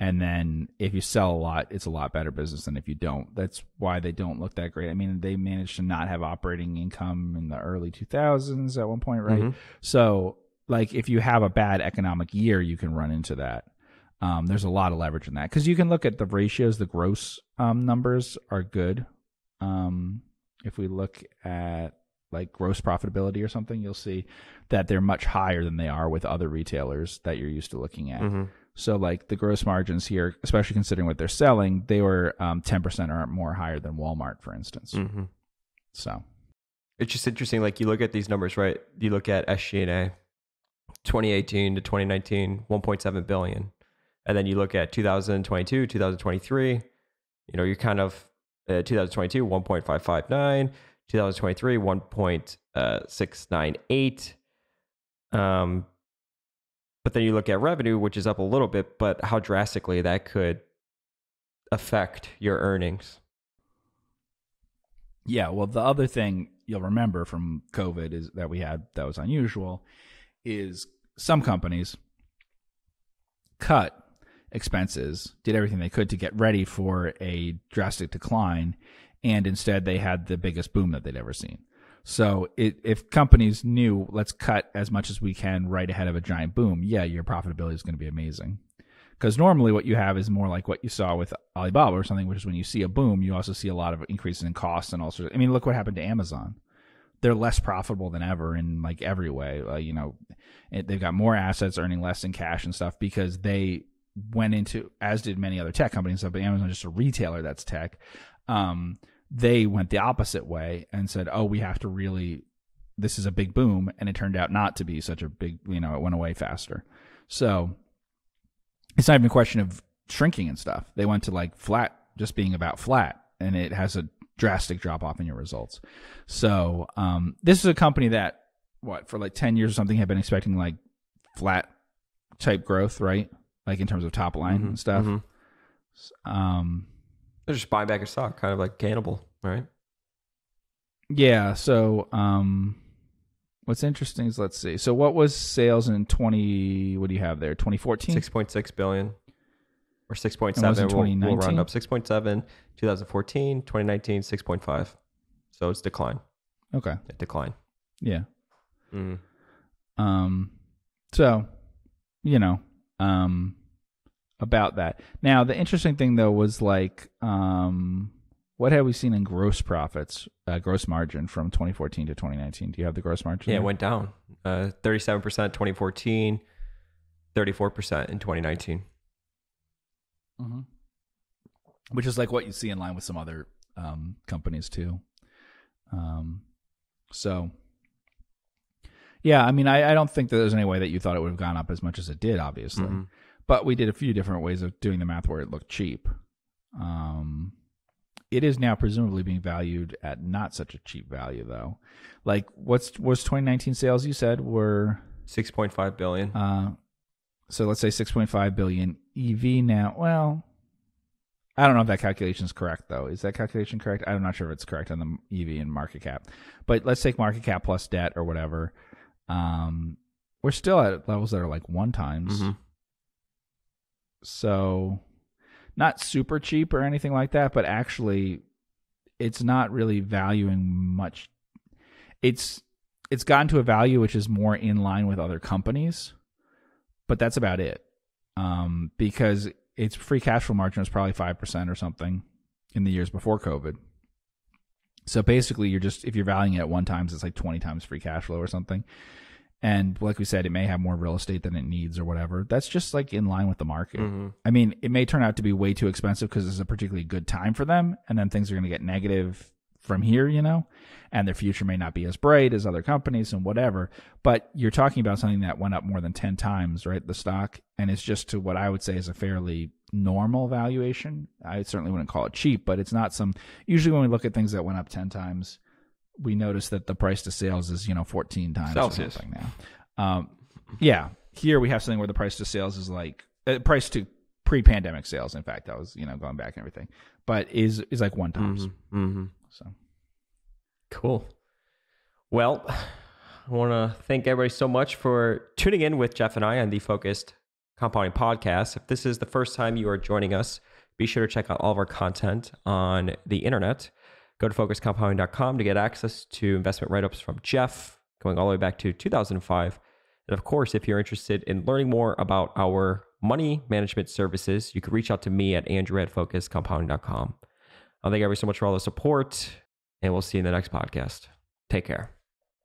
And then if you sell a lot, it's a lot better business than if you don't. That's why they don't look that great. I mean, they managed to not have operating income in the early 2000s at one point, right? Mhm. So, like, if you have a bad economic year, you can run into that. Um, there's a lot of leverage in that because you can look at the ratios. The gross um, numbers are good. Um, if we look at like gross profitability or something, you'll see that they're much higher than they are with other retailers that you're used to looking at. Mhm. So like the gross margins here, especially considering what they're selling, they were um, 10% or more higher than Walmart, for instance. Mhm. So It's just interesting. Like you look at these numbers, right? You look at SG&A, 2018 to 2019, 1.7 billion, and then you look at 2022, 2023. You know, you're kind of uh, 2022, 1.559, 2023, 1.698. Um, but then you look at revenue, which is up a little bit, but how drastically that could affect your earnings. yeah, well, the other thing you'll remember from COVID is that we had that was unusual is some companies cut expenses, did everything they could to get ready for a drastic decline, and instead they had the biggest boom that they'd ever seen. So it, if companies knew, let's cut as much as we can right ahead of a giant boom, yeah, your profitability is going to be amazing. Because normally what you have is more like what you saw with Alibaba or something, which is when you see a boom, you also see a lot of increases in costs and all sorts. I mean, look what happened to Amazon. They're less profitable than ever in like every way. Uh, you know, it, they've got more assets, earning less in cash and stuff because they went into, as did many other tech companies, but Amazon just a retailer that's tech. Um, they went the opposite way and said, "Oh, we have to really this is a big boom," and it turned out not to be such a big. You know, it went away faster. So it's not even a question of shrinking and stuff. They went to like flat, just being about flat, and it has a drastic drop off in your results. So um, this is a company that what for like ten years or something had been expecting like flat type growth, right? Like in terms of top line Mhm, and stuff. mhm. Um, They're just buying back a stock, kind of like cannibal, right? Yeah. So, um, what's interesting is let's see. So, what was sales in twenty? What do you have there? Twenty fourteen. Six point six billion or six point And was it seven. We'll, we'll round up 6.7, 2014, 2019, 6.5. So it's decline. Okay. It decline. Yeah. Mm. Um. So, you know, um, about that. Now, the interesting thing though was like, um, what have we seen in gross profits, uh, gross margin from 2014 to 2019? Do you have the gross margin? Yeah, it went down. Uh, 37% 2014, 34% in 2019. Mm-hmm. Which is like what you see in line with some other um, companies too. Um, so, yeah, I mean, I, I don't think that there's any way that you thought it would have gone up as much as it did, obviously. Mhm. But we did a few different ways of doing the math where it looked cheap. Um, it is now presumably being valued at not such a cheap value, though. Like, what's was 2019 sales? You said were 6.5 billion. uh, so let's say 6.5 billion EV now. Well, I don't know if that calculation is correct though. Is that calculation correct? I'm not sure if it's correct on the EV and market cap. But let's take market cap plus debt or whatever. Um, we're still at levels that are like one times. Mhm. So not super cheap or anything like that, but actually it's not really valuing much. It's it's gotten to a value which is more in line with other companies, but that's about it. Um, because its free cash flow margin was probably five percent or something in the years before COVID. So basically, you're just if you're valuing it at one times, it's like twenty times free cash flow or something. And like we said, it may have more real estate than it needs or whatever. That's just like in line with the market. Mhm. I mean, it may turn out to be way too expensive because it's a particularly good time for them, and then things are going to get negative from here, you know, and their future may not be as bright as other companies and whatever. But you're talking about something that went up more than 10 times, right? The stock. And it's just to what I would say is a fairly normal valuation. I certainly wouldn't call it cheap, but it's not some. Usually, when we look at things that went up 10 times, we notice that the price to sales is, you know, 14 times Celsius. now. Um, yeah. Here we have something where the price to sales is like, uh, price to pre-pandemic sales. In fact, I was you know going back and everything, but is is like one times. Mm-hmm. So Cool. Well, I want to thank everybody so much for tuning in with Geoff and I on the Focused Compounding Podcast. If this is the first time you are joining us, be sure to check out all of our content on the internet. Go to focusedcompounding.com to get access to investment write ups from Geoff going all the way back to 2005. And of course, if you're interested in learning more about our money management services, you can reach out to me at andrew at focusedcompounding.com. I thank everybody so much for all the support, and we'll see you in the next podcast. Take care.